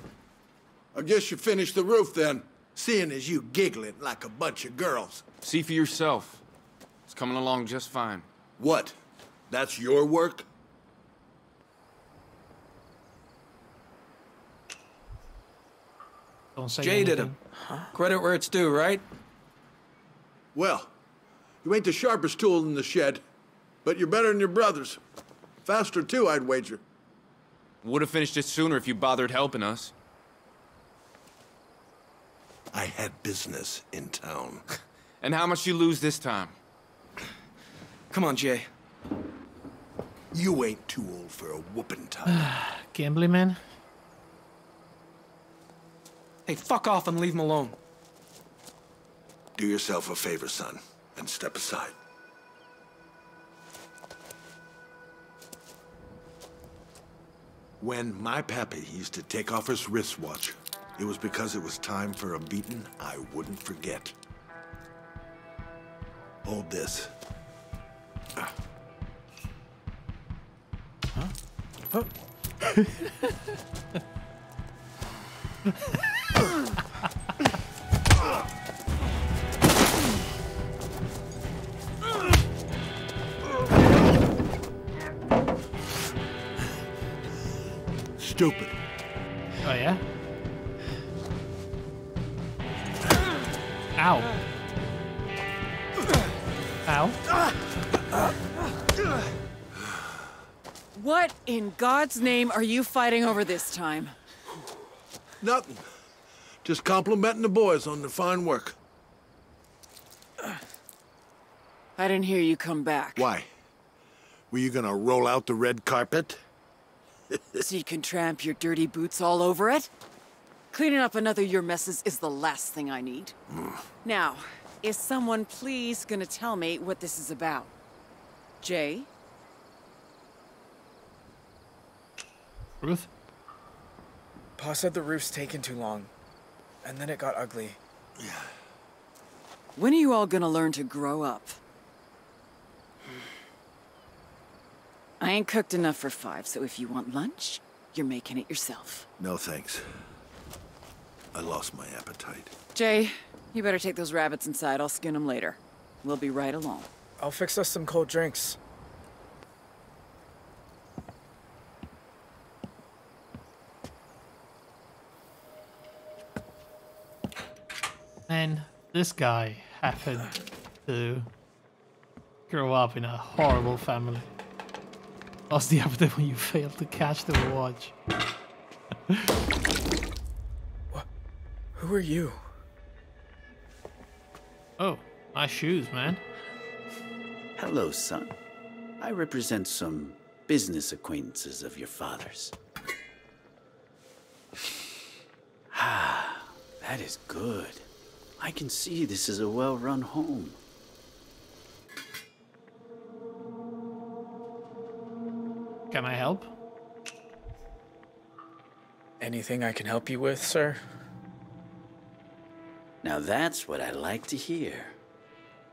I guess you finished the roof then, seeing as you giggling like a bunch of girls. See for yourself. It's coming along just fine. What? That's your work? Don't say Jay did anything. him. Credit where it's due, right? Well, You ain't the sharpest tool in the shed, but you're better than your brothers. Faster, too, I'd wager. Would have finished it sooner if you bothered helping us. I had business in town. and how much you lose this time? Come on, Jay. You ain't too old for a whooping time. Gambling man. Hey, fuck off and leave him alone. Do yourself a favor, son, and step aside. When my pappy used to take off his wristwatch, it was because it was time for a beating I wouldn't forget. Hold this. Huh? Stupid. Oh yeah. Ow. Ow. What in God's name are you fighting over this time? Nothing. Just complimenting the boys on their fine work. I didn't hear you come back. Why? Were you gonna roll out the red carpet? So you can tramp your dirty boots all over it? Cleaning up another of your messes is the last thing I need. Now, is someone please gonna tell me what this is about? Jay? Ruth? Pa said the roof's taking too long. And then it got ugly. Yeah. When are you all gonna learn to grow up? I ain't cooked enough for five, so if you want lunch, you're making it yourself. No thanks. I lost my appetite. Jay, you better take those rabbits inside. I'll skin them later. We'll be right along. I'll fix us some cold drinks. And this guy happened to grow up in a horrible family. Lost the appetite when you fail to catch the watch. Who are you? Oh, my shoes, man. Hello, son. I represent some business acquaintances of your father's. Ah, that is good. I can see this is a well-run home. Can I help? Anything I can help you with, sir? Now that's what I like to hear.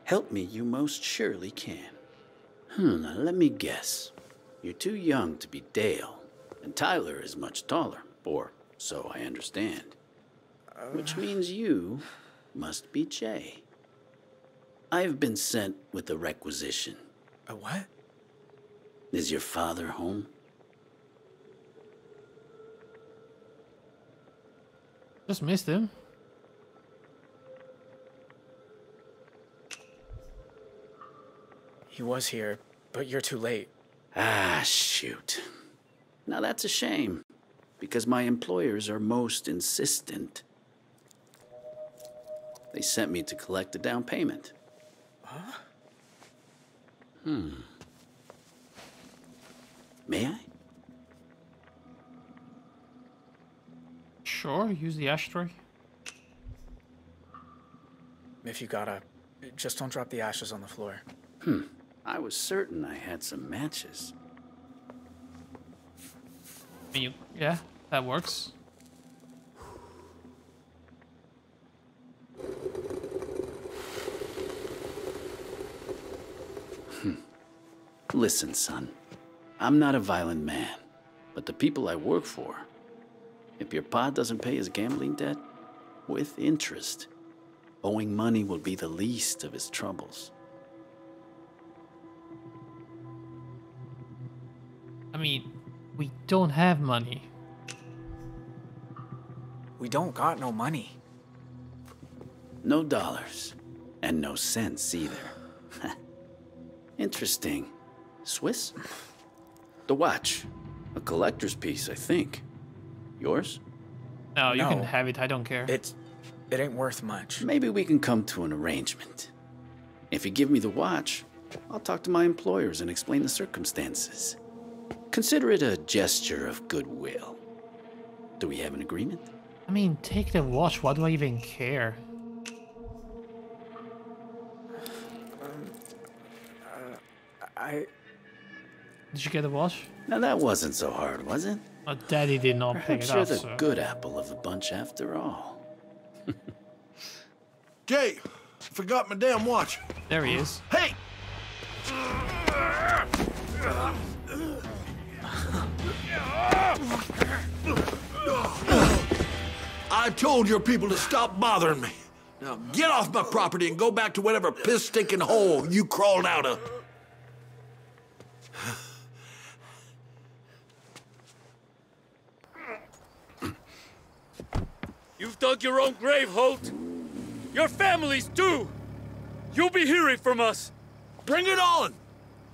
Help me you most surely can. Hmm, let me guess. You're too young to be Dale, and Tyler is much taller, or so I understand. Which means you must be Jay. I've been sent with a requisition. A what? Is your father home? Just missed him. He was here, but you're too late. Ah, shoot. Now that's a shame, because my employers are most insistent. They sent me to collect a down payment. Huh? Hmm. May I? Sure, use the ashtray. If you gotta, just don't drop the ashes on the floor. Hmm. I was certain I had some matches. You, yeah, that works. Hmm. Listen, son. I'm not a violent man, but the people I work for, if your pa doesn't pay his gambling debt, with interest, owing money will be the least of his troubles. I mean, we don't have money. We don't got no money. No dollars, and no cents either. Interesting. Swiss? The watch. A collector's piece, I think. Yours? No, you can have it. I don't care. It's. It ain't worth much. Maybe we can come to an arrangement. If you give me the watch, I'll talk to my employers and explain the circumstances. Consider it a gesture of goodwill. Do we have an agreement? I mean, take the watch. Why do I even care? Um, uh, I. Did you get a watch? Now that wasn't so hard, was it? Oh, Daddy did not pick Perhaps it you're up. the so- good apple of the bunch after all. Jay, forgot my damn watch. There he is. Hey! I told your people to stop bothering me. Now get off my property and go back to whatever piss stinking hole you crawled out of. You've dug your own grave, Holt. Your families too. You'll be hearing from us. Bring it on!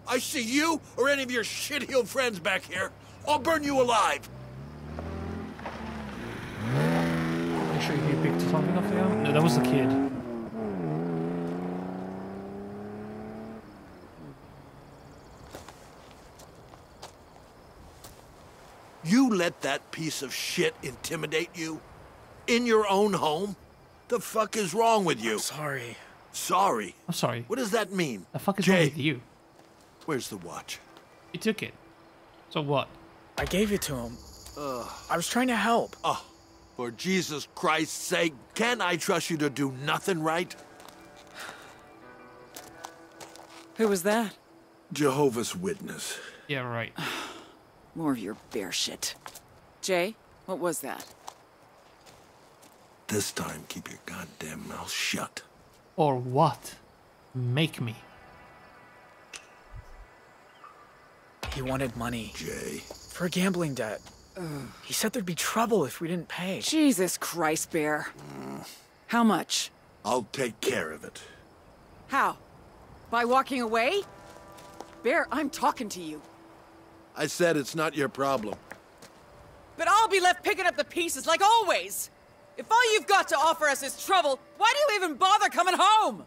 I see you or any of your shit-heeled friends back here. I'll burn you alive. Make sure you picked something up there. No, that was the kid. You let that piece of shit intimidate you? In your own home? The fuck is wrong with you? sorry. Sorry? I'm sorry. What does that mean? The fuck is Jay, wrong with you? Where's the watch? You took it. So what? I gave it to him. I was trying to help. Oh, for Jesus Christ's sake, can I trust you to do nothing right? Who was that? Jehovah's Witness. Yeah, right. More of your bear shit. Jay, what was that? This time, keep your goddamn mouth shut. Or what? Make me. He wanted money. Jay. For a gambling debt. He said there'd be trouble if we didn't pay. Jesus Christ, Bear. Mm. How much? I'll take care of it. How? By walking away? Bear, I'm talking to you. I said it's not your problem. But I'll be left picking up the pieces like always. If all you've got to offer us is trouble, why do you even bother coming home?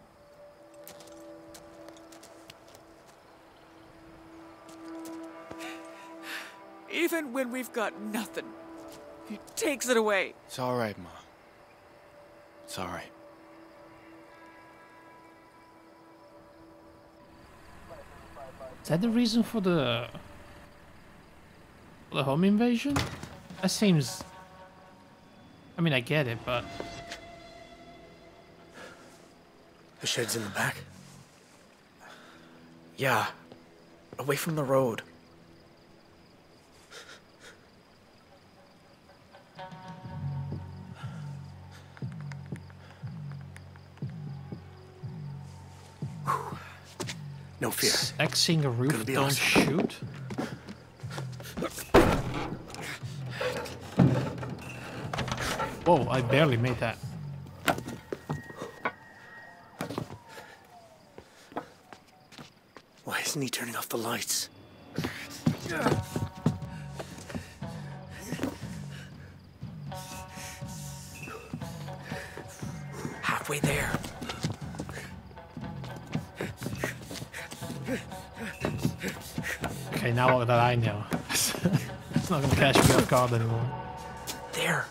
Even when we've got nothing, he takes it away. It's all right, Ma. It's all right. Is that the reason for the for the home invasion? That seems. I mean, I get it, but The shed's in the back. Yeah. Away from the road. No fear. Xing a roof, don't awesome. shoot. Whoa! I barely made that. Why isn't he turning off the lights? Halfway there. Okay, now that I know, it's not gonna catch me off guard anymore. There.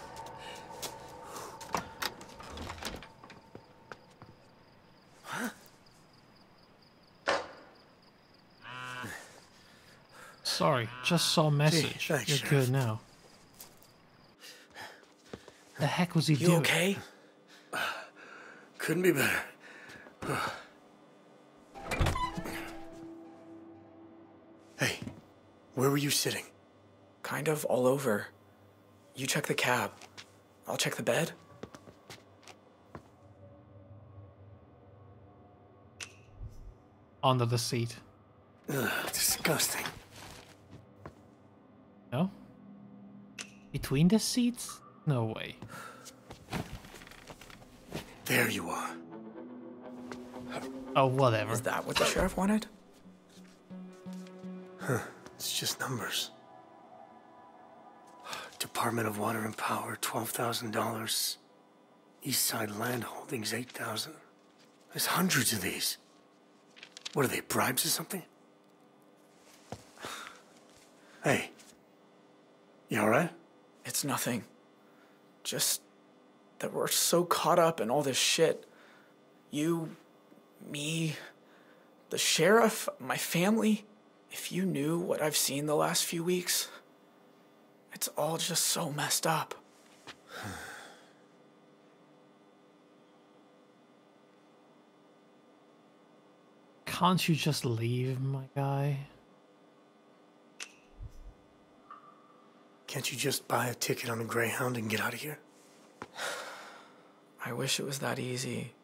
Sorry, just saw a message. thanks, You're Sheriff. good now. The heck was he You doing? okay? Couldn't be better. hey, where were you sitting? Kind of all over. You check the cab. I'll check the bed. Under the seat. Ugh, disgusting. No? Between the seats? No way. There you are. Oh, whatever. Is that what the sheriff wanted? Huh. It's just numbers. Department of Water and Power, $12,000. East Side Land Holdings, 8,000. There's hundreds of these. What are they, bribes or something? Hey. You alright? It's nothing. Just that we're so caught up in all this shit. You, me, the sheriff, my family. If you knew what I've seen the last few weeks, it's all just so messed up. Can't you just leave, my guy? Can't you just buy a ticket on a Greyhound and get out of here? I wish it was that easy.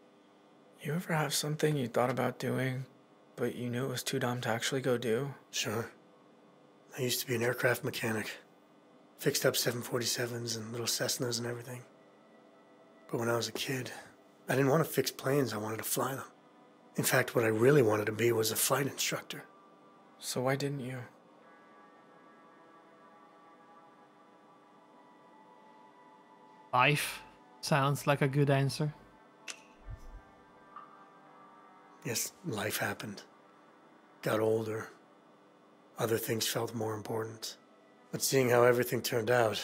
You ever have something you thought about doing, but you knew it was too dumb to actually go do? Sure. I used to be an aircraft mechanic. Fixed up 747s and little Cessnas and everything. But when I was a kid, I didn't want to fix planes, I wanted to fly them. In fact, what I really wanted to be was a flight instructor. So why didn't you? Life sounds like a good answer. Yes, life happened. Got older. Other things felt more important. But seeing how everything turned out,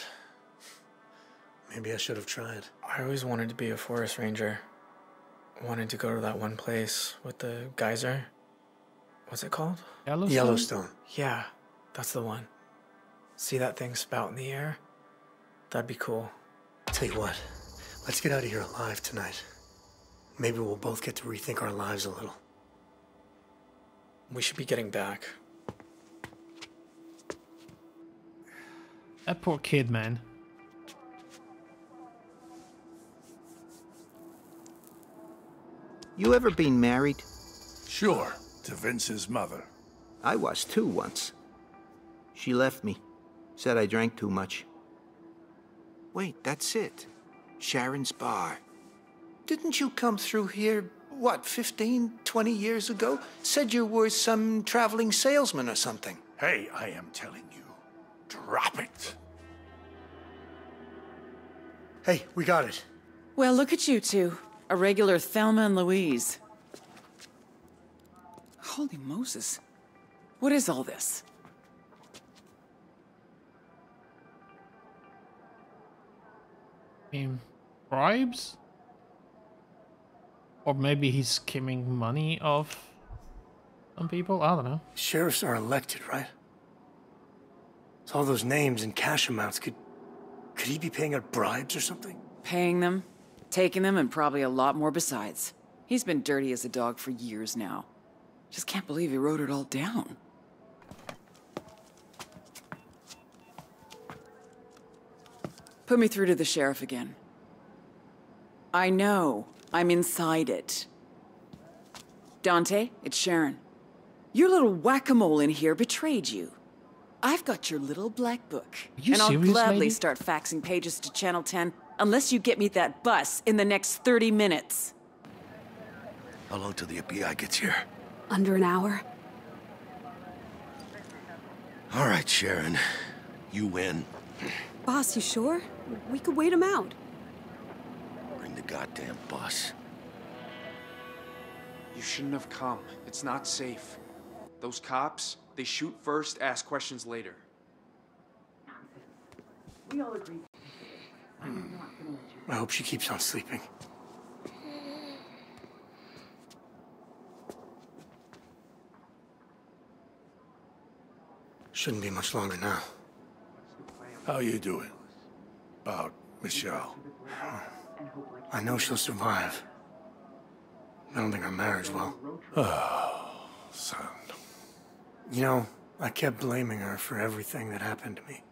maybe I should have tried. I always wanted to be a forest ranger. Wanted to go to that one place with the geyser. What's it called? Yellowstone. Yellowstone. Yeah, that's the one. See that thing spout in the air? That'd be cool. Tell you what, let's get out of here alive tonight. Maybe we'll both get to rethink our lives a little. We should be getting back. That poor kid, man. You ever been married? Sure, to Vince's mother. I was too once. She left me. Said I drank too much. Wait, that's it. Sharon's Bar. Didn't you come through here, what, 15, 20 years ago? Said you were some traveling salesman or something. Hey, I am telling you, drop it. Hey, we got it. Well, look at you two. A regular Thelma and Louise. Holy Moses. What is all this? I bribes? Or maybe he's skimming money off some people? I don't know. Sheriffs are elected, right? So all those names and cash amounts could... Could he be paying out bribes or something? Paying them, taking them, and probably a lot more besides. He's been dirty as a dog for years now. Just can't believe he wrote it all down. Put me through to the sheriff again. I know. I'm inside it. Dante, it's Sharon. Your little whack-a-mole in here betrayed you. I've got your little black book. you and I'll serious, gladly lady? start faxing pages to Channel 10 unless you get me that bus in the next 30 minutes. How long till the FBI gets here? Under an hour? All right, Sharon. You win. Boss, you sure? We could wait him out. Bring the goddamn bus. You shouldn't have come. It's not safe. Those cops, they shoot first, ask questions later. We all agree. I hope she keeps on sleeping. Shouldn't be much longer now. How are you doing? About Michelle? I know she'll survive. I don't think our marriage will. Oh, son. You know, I kept blaming her for everything that happened to me.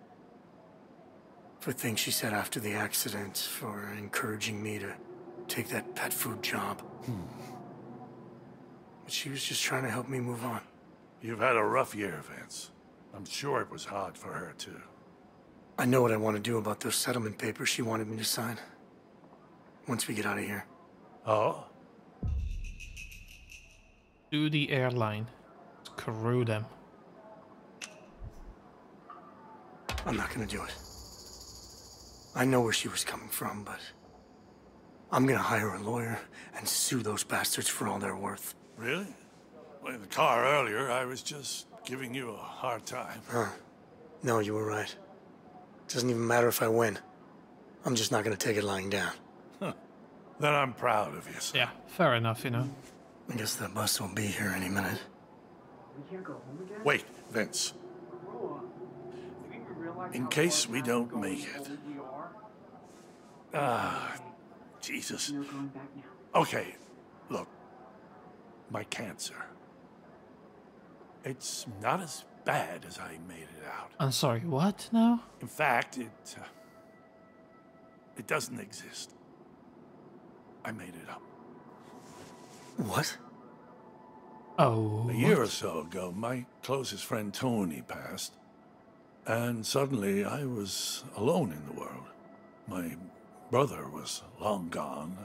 For things she said after the accident, for encouraging me to take that pet food job. Hmm. But she was just trying to help me move on. You've had a rough year, Vince. I'm sure it was hard for her, too. I know what I want to do about those settlement papers she wanted me to sign. Once we get out of here. Oh? to the airline. Screw them. I'm not gonna do it. I know where she was coming from, but I'm gonna hire a lawyer and sue those bastards for all they're worth. Really? Well, in the car earlier, I was just giving you a hard time. Huh. No, you were right. Doesn't even matter if I win. I'm just not gonna take it lying down. Huh. Then I'm proud of you. Son. Yeah, fair enough, you know. I guess that bus will be here any minute. Wait, Vince. In case we don't make it. Ah, Jesus. Okay, look. My cancer. It's not as bad as I made it out. I'm sorry, what now? In fact, it. Uh, it doesn't exist. I made it up. What? Oh. A year or so ago, my closest friend Tony passed. And suddenly I was alone in the world. My brother was long gone.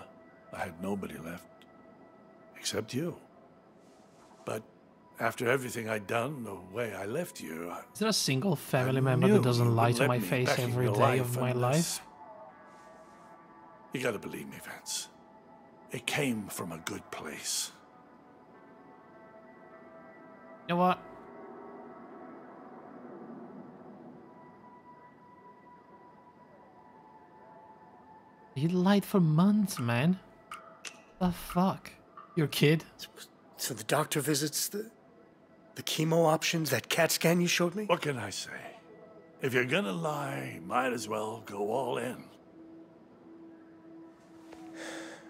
I had nobody left except you. But after everything I'd done, the way I left you, I, Is there a single family member that doesn't lie to my face back in every your day of my life? you gotta believe me, Vance. It came from a good place. You know what? You lied for months, man. The fuck? Your kid? So the doctor visits the the chemo options, that CAT scan you showed me? What can I say? If you're gonna lie, might as well go all in.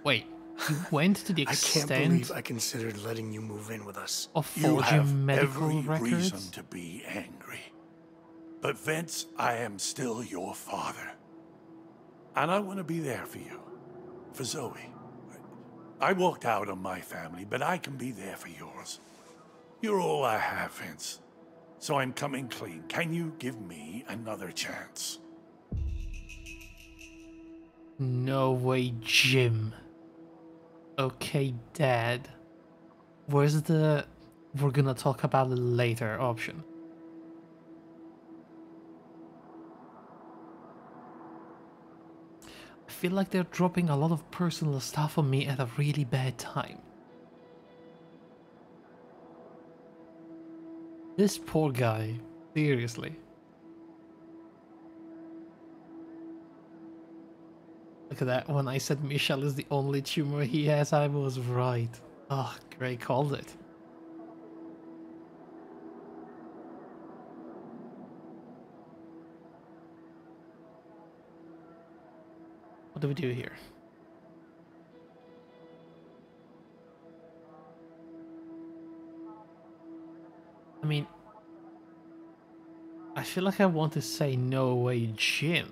Wait, you went to the extent. I extent can't believe I considered letting you move in with us. of You have every records? reason to be angry. But Vince, I am still your father. And I want to be there for you. For Zoe. I walked out on my family, but I can be there for yours. You're all I have, Vince. So I'm coming clean. Can you give me another chance? No way, Jim. Okay, Dad. Where's the we're gonna talk about it later option? I feel like they're dropping a lot of personal stuff on me at a really bad time. This poor guy, seriously. Look at that. When I said Michelle is the only tumor he has, I was right. Oh, Gray called it. What do we do here? I mean, I feel like I want to say no way, Jim.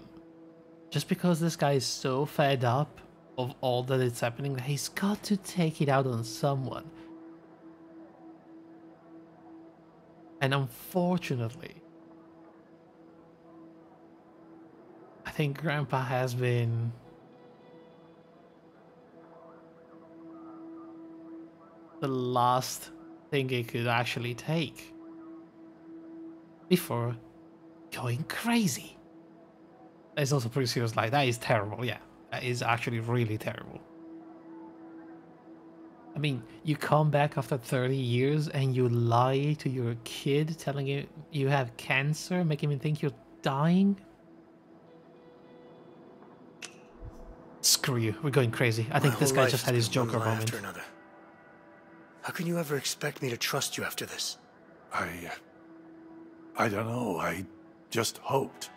Just because this guy is so fed up of all that is happening, that he's got to take it out on someone. And unfortunately, I think Grandpa has been the last thing he could actually take before going crazy. It's also pretty serious. Like that is terrible. Yeah, that is actually really terrible. I mean, you come back after 30 years and you lie to your kid, telling him you have cancer, making him think you're dying. Screw you. We're going crazy. I think My this guy just had his Joker moment. After another. How can you ever expect me to trust you after this? I. Uh, I don't know. I just hoped.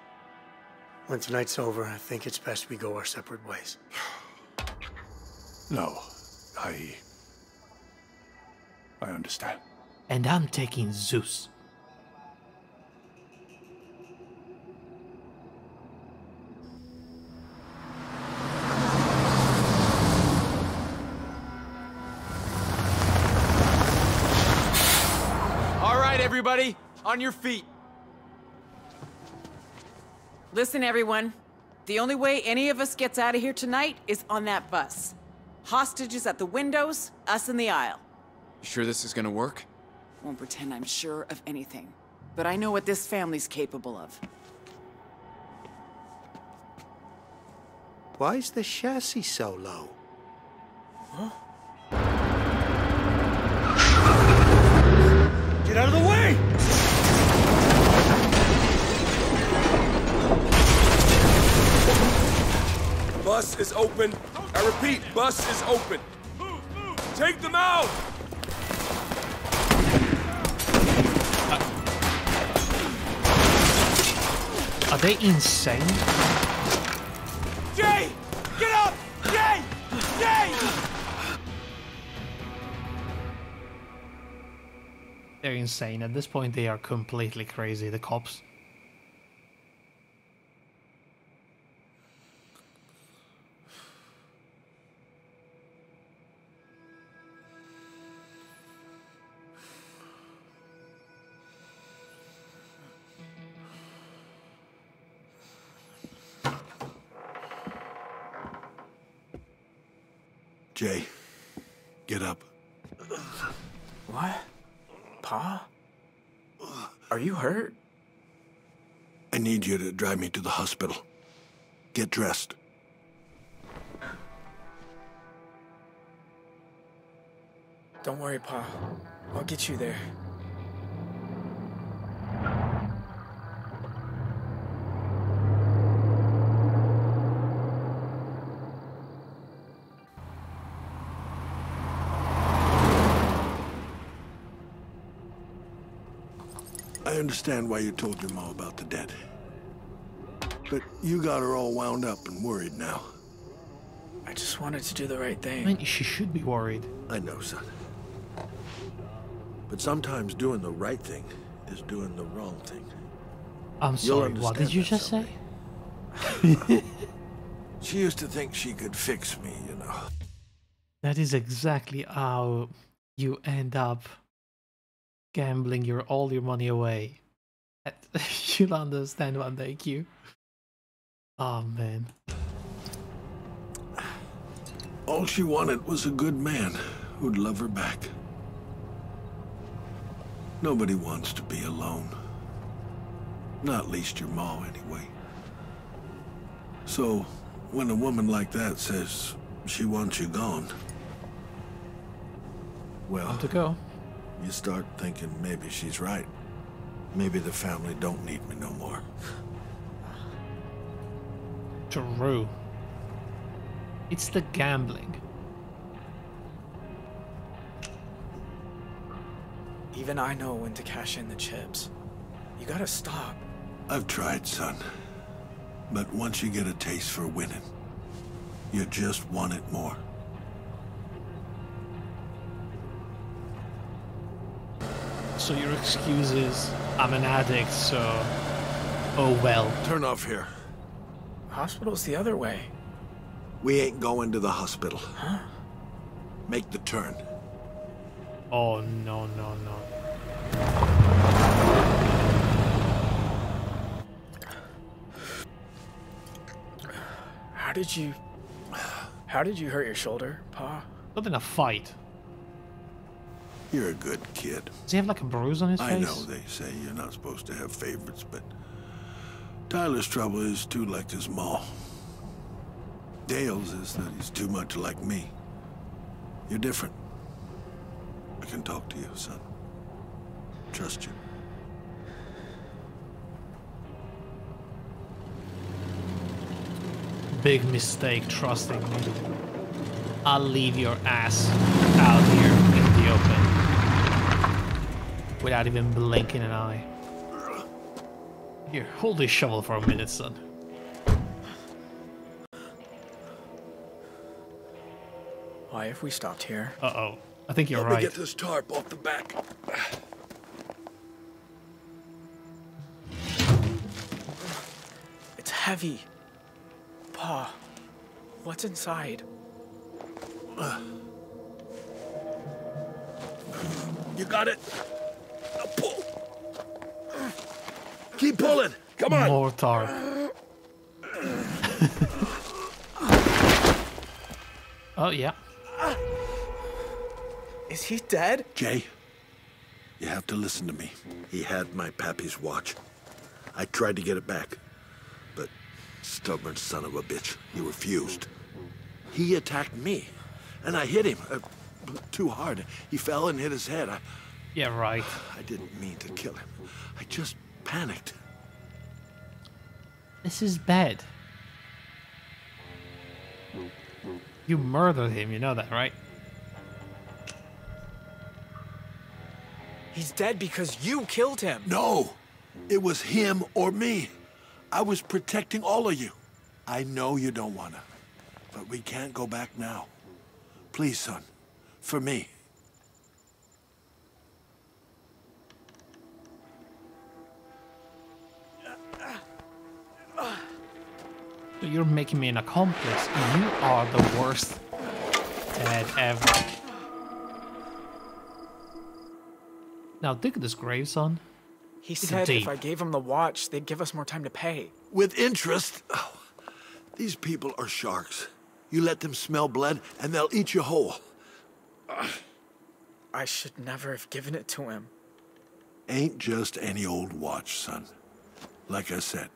When tonight's over, I think it's best we go our separate ways. No. I. I understand. And I'm taking Zeus. On your feet. Listen, everyone. The only way any of us gets out of here tonight is on that bus. Hostages at the windows, us in the aisle. You sure this is gonna work? Won't pretend I'm sure of anything. But I know what this family's capable of. Why is the chassis so low? Huh? Get out of the way! Bus is open. I repeat, bus is open. Move, move. Take them out! Are they insane? Jay! Get up! Jay! Jay! They're insane. At this point, they are completely crazy, the cops. Jay, get up. What? Pa? Are you hurt? I need you to drive me to the hospital. Get dressed. Don't worry, Pa. I'll get you there. Understand why you told your mom about the debt. But you got her all wound up and worried now. I just wanted to do the right I thing. mean, she should be worried. I know, son. But sometimes doing the right thing is doing the wrong thing. I'm You'll sorry, what did you that just say? She used to think she could fix me, you know. That is exactly how you end up gambling your all your money away. You'll understand one day, Q. Oh man. All she wanted was a good man who'd love her back. Nobody wants to be alone. Not least your ma, anyway. So, when a woman like that says she wants you gone, well, Time to go. You start thinking maybe she's right. Maybe the family don't need me no more. True. It's the gambling. Even I know when to cash in the chips. You gotta stop. I've tried, son. But once you get a taste for winning, you just want it more. So your excuse is I'm an addict, so oh well. Turn off here. Hospital's the other way. We ain't going to the hospital. Huh? Make the turn. Oh no no no. How did you... How did you hurt your shoulder, Pa? Not in a fight. You're a good kid. Does he have like a bruise on his I face? I know they say you're not supposed to have favorites, but Tyler's trouble is too like his ma. Dale's is that he's too much like me. You're different. I can talk to you, son. Trust you. Big mistake trusting me. I'll leave your ass out here in the open. Without even blinking an eye. Here, hold this shovel for a minute, son. Why if we stopped here? Uh-oh. I think you're Help me get this tarp off the back. It's heavy. Pa, what's inside? You got it. Now pull. Keep pulling. Come on. More tarp. oh, yeah. Is he dead? Jay, you have to listen to me. He had my pappy's watch. I tried to get it back, but stubborn son of a bitch, he refused. He attacked me, and I hit him uh, too hard. He fell and hit his head. I, Yeah, right. I didn't mean to kill him. I just panicked. This is bad. You murdered him, you know that, right? He's dead because you killed him. No, it was him or me. I was protecting all of you. I know you don't wanna, but we can't go back now. Please, son, for me. You're making me an accomplice. You are the worst dad ever. Now dig this grave, son. He Dig said deep. if I gave him the watch, they'd give us more time to pay. With interest? Oh, these people are sharks. You let them smell blood, and they'll eat you whole. I should never have given it to him. Ain't just any old watch, son. Like I said,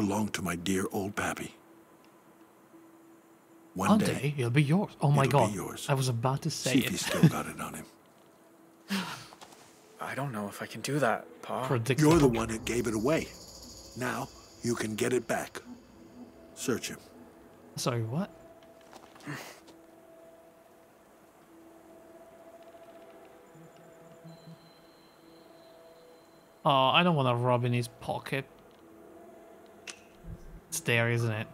belonged to my dear old pappy. One, One day, day, it'll be yours. Oh my it'll god. be yours. I was about to say see if it. he's still got it on him. I don't know if I can do that, Pa. You're the one that gave it away. Now, you can get it back. Search him. Sorry, what? Oh, I don't want to rub in his pocket. It's there, isn't it?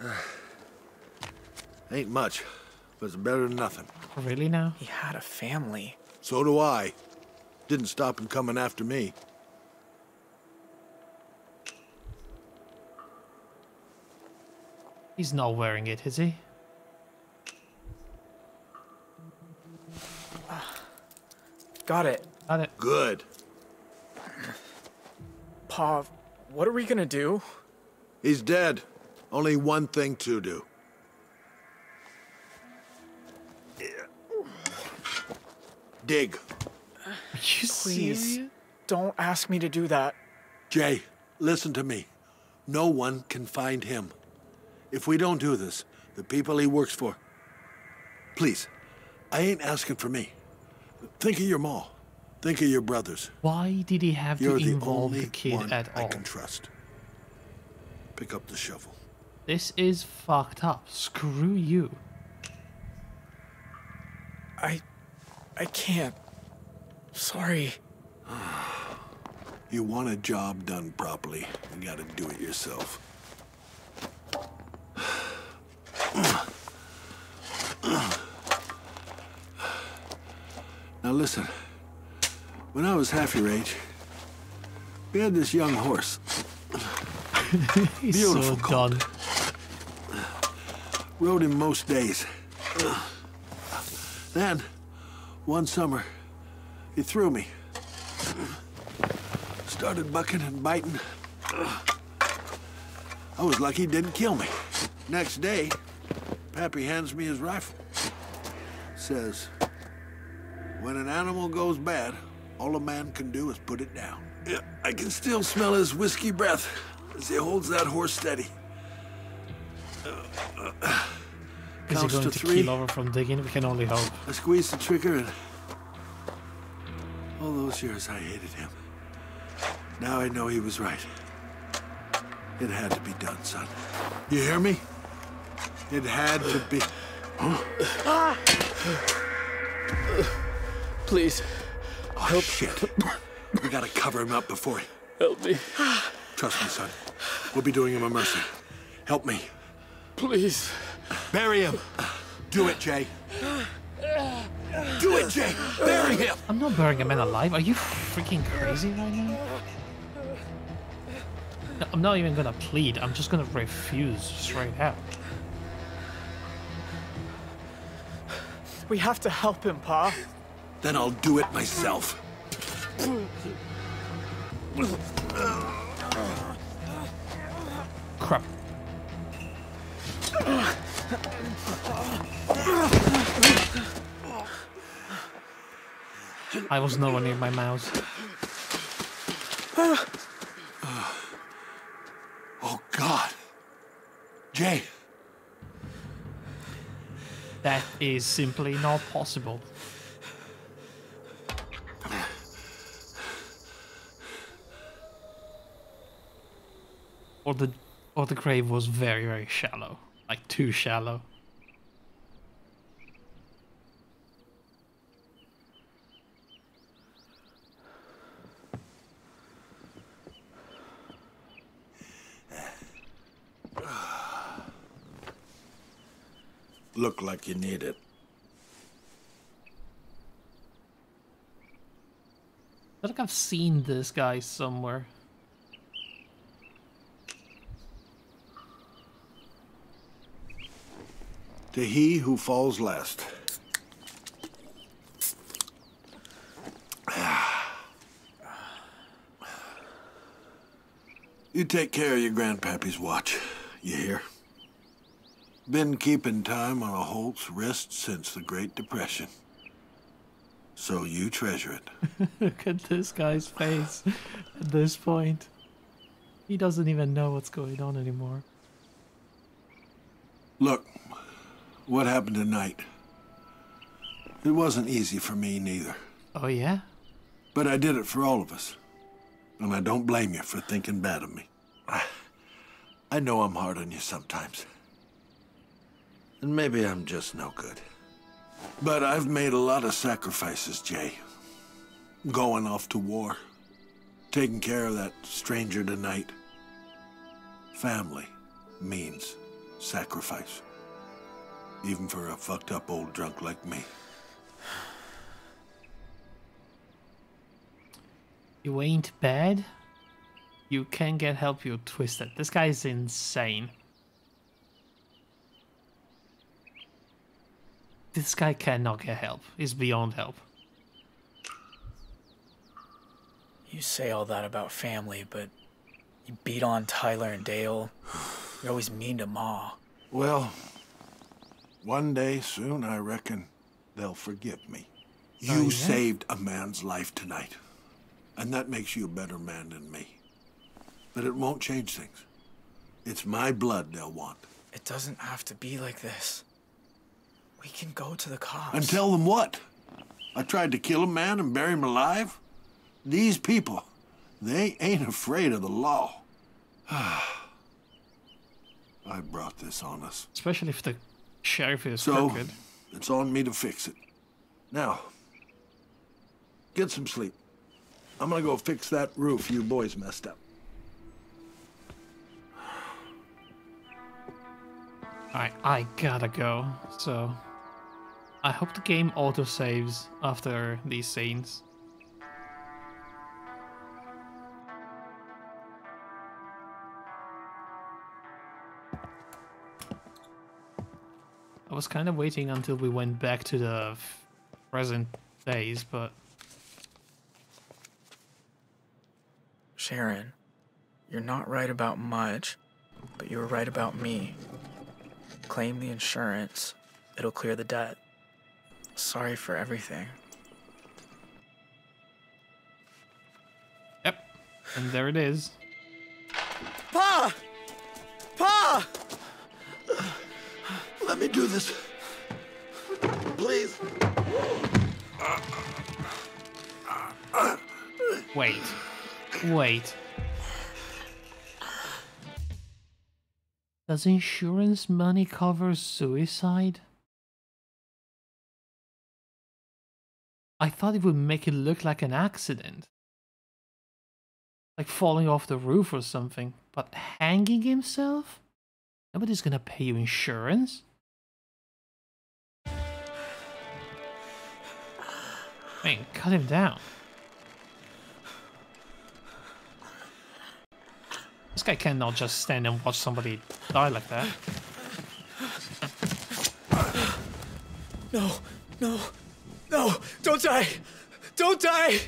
Ain't much, but it's better than nothing. Really now? He had a family. So do I. Didn't stop him coming after me. He's not wearing it, is he? Got it. Got it. Good. Pa, what are we gonna do? He's dead. Only one thing to do. Dig. Are you Please, don't ask me to do that. Jay, listen to me. No one can find him. If we don't do this, the people he works for. Please, I ain't asking for me. Think of your ma. Think of your brothers. Why did he have You're to the involve only the kid one at I can trust. Pick up the shovel. This is fucked up. Screw you. I. I can't. Sorry. You want a job done properly, you gotta do it yourself. Now listen, when I was half your age, we had this young horse. He's Beautiful so colt. done. Rode him most days. Then, one summer, he threw me. Started bucking and biting. I was lucky he didn't kill me. Next day, Pappy hands me his rifle. Says, when an animal goes bad, all a man can do is put it down. Yeah, I can still smell his whiskey breath as he holds that horse steady. Is he going to to three. keel over from digging? We can only hope. I squeezed the trigger and all those years I hated him. Now I know he was right. It had to be done, son. You hear me? It had to be. Ah! Please. Oh, Help. shit. We gotta cover him up before he. Help me. Trust me, son. We'll be doing him a mercy. Help me. Please. Bury him. Do it, Jay. Do it, Jay. Bury him. I'm not burying a man alive. Are you freaking crazy right now? No, I'm not even gonna plead. I'm just gonna refuse straight out. We have to help him, Pa. Then I'll do it myself. Crap. I was nowhere near my mouse. Oh, God. Jay. That is simply not possible. Or the or the grave was very, very shallow. Like too shallow. Look like you need it. I like I've seen this guy somewhere. To he who falls last. You take care of your grandpappy's watch. You hear? Been keeping time on a Holt's wrist since the Great Depression. So you treasure it. Look at this guy's face at this point. He doesn't even know what's going on anymore. Look, what happened tonight? It wasn't easy for me neither. Oh, yeah? But I did it for all of us. And I don't blame you for thinking bad of me. I, I know I'm hard on you sometimes. And maybe I'm just no good. But I've made a lot of sacrifices, Jay. Going off to war. Taking care of that stranger tonight. Family means sacrifice. Even for a fucked up old drunk like me. You ain't bad. You can get help, you twisted. This guy is insane. This guy cannot get help. He's beyond help. You say all that about family, but you beat on Tyler and Dale. You're always mean to Ma. Well, one day soon, I reckon they'll forgive me. Oh, you Oh, yeah? saved a man's life tonight. And that makes you a better man than me. But it won't change things. It's my blood they'll want. It doesn't have to be like this. We can go to the cops. And tell them what? I tried to kill a man and bury him alive? These people, they ain't afraid of the law. I brought this on us. Especially if the sheriff is So, crooked. it's on me to fix it. Now, get some sleep. I'm gonna go fix that roof you boys messed up. Alright, I gotta go. So, I hope the game autosaves after these scenes. I was kind of waiting until we went back to the present days, but Sharon, you're not right about much, but you were right about me. Claim the insurance, it'll clear the debt. Sorry for everything. Yep. And there it is. Pa! Pa! Let me do this. Please. Wait. Wait. Does insurance money cover suicide? I thought it would make it look like an accident. Like falling off the roof or something. But hanging himself? Nobody's gonna pay you insurance. Man, cut him down. This guy cannot just stand and watch somebody die like that. No, no, no! Don't die! Don't die!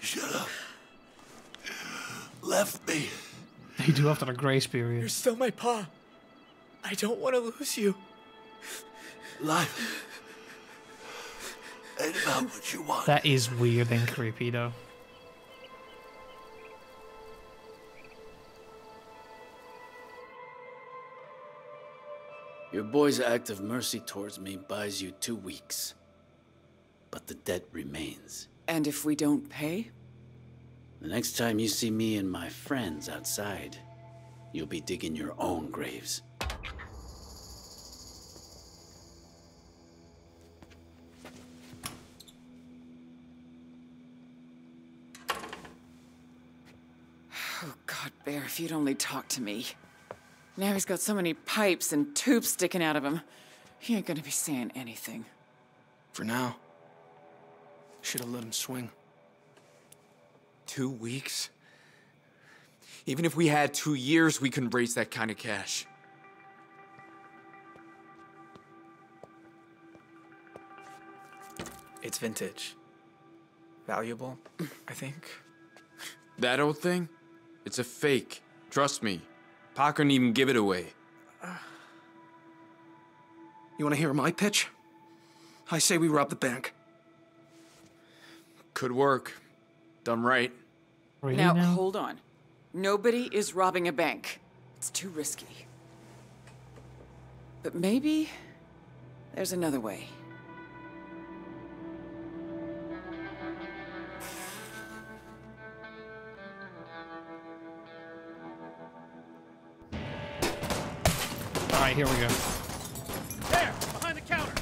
Shut up. Left me. We do after a grace period. You're still my pa. I don't want to lose you. Life ain't about what you want. That is weird and creepy though. Your boy's act of mercy towards me buys you two weeks. But the debt remains. And if we don't pay? The next time you see me and my friends outside, you'll be digging your own graves. Oh, God, Bear, if you'd only talk to me. Now he's got so many pipes and tubes sticking out of him. He ain't gonna be saying anything. For now. Should have let him swing. Two weeks? Even if we had two years, we couldn't raise that kind of cash. It's vintage. Valuable, I think. That old thing? It's a fake. Trust me. Pa couldn't even give it away. You want to hear my pitch? I say we rob the bank. Could work. Done right. now, hold on. Nobody is robbing a bank. It's too risky. But maybe there's another way. All right, here we go. There, behind the counter.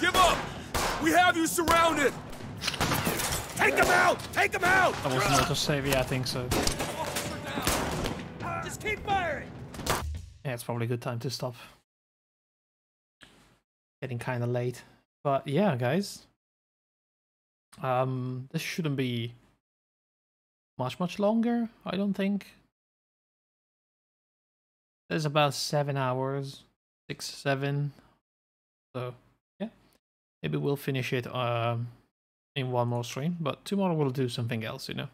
Give up! We have you surrounded! Take him out! Take him out! That was not an autosave, yeah, I think so. Just keep firing. Yeah, it's probably a good time to stop. Getting kind of late. But yeah, guys. Um, this shouldn't be much, much longer, I don't think. There's about seven hours, six, seven. So. Maybe we'll finish it um, in one more stream, but tomorrow we'll do something else, you know.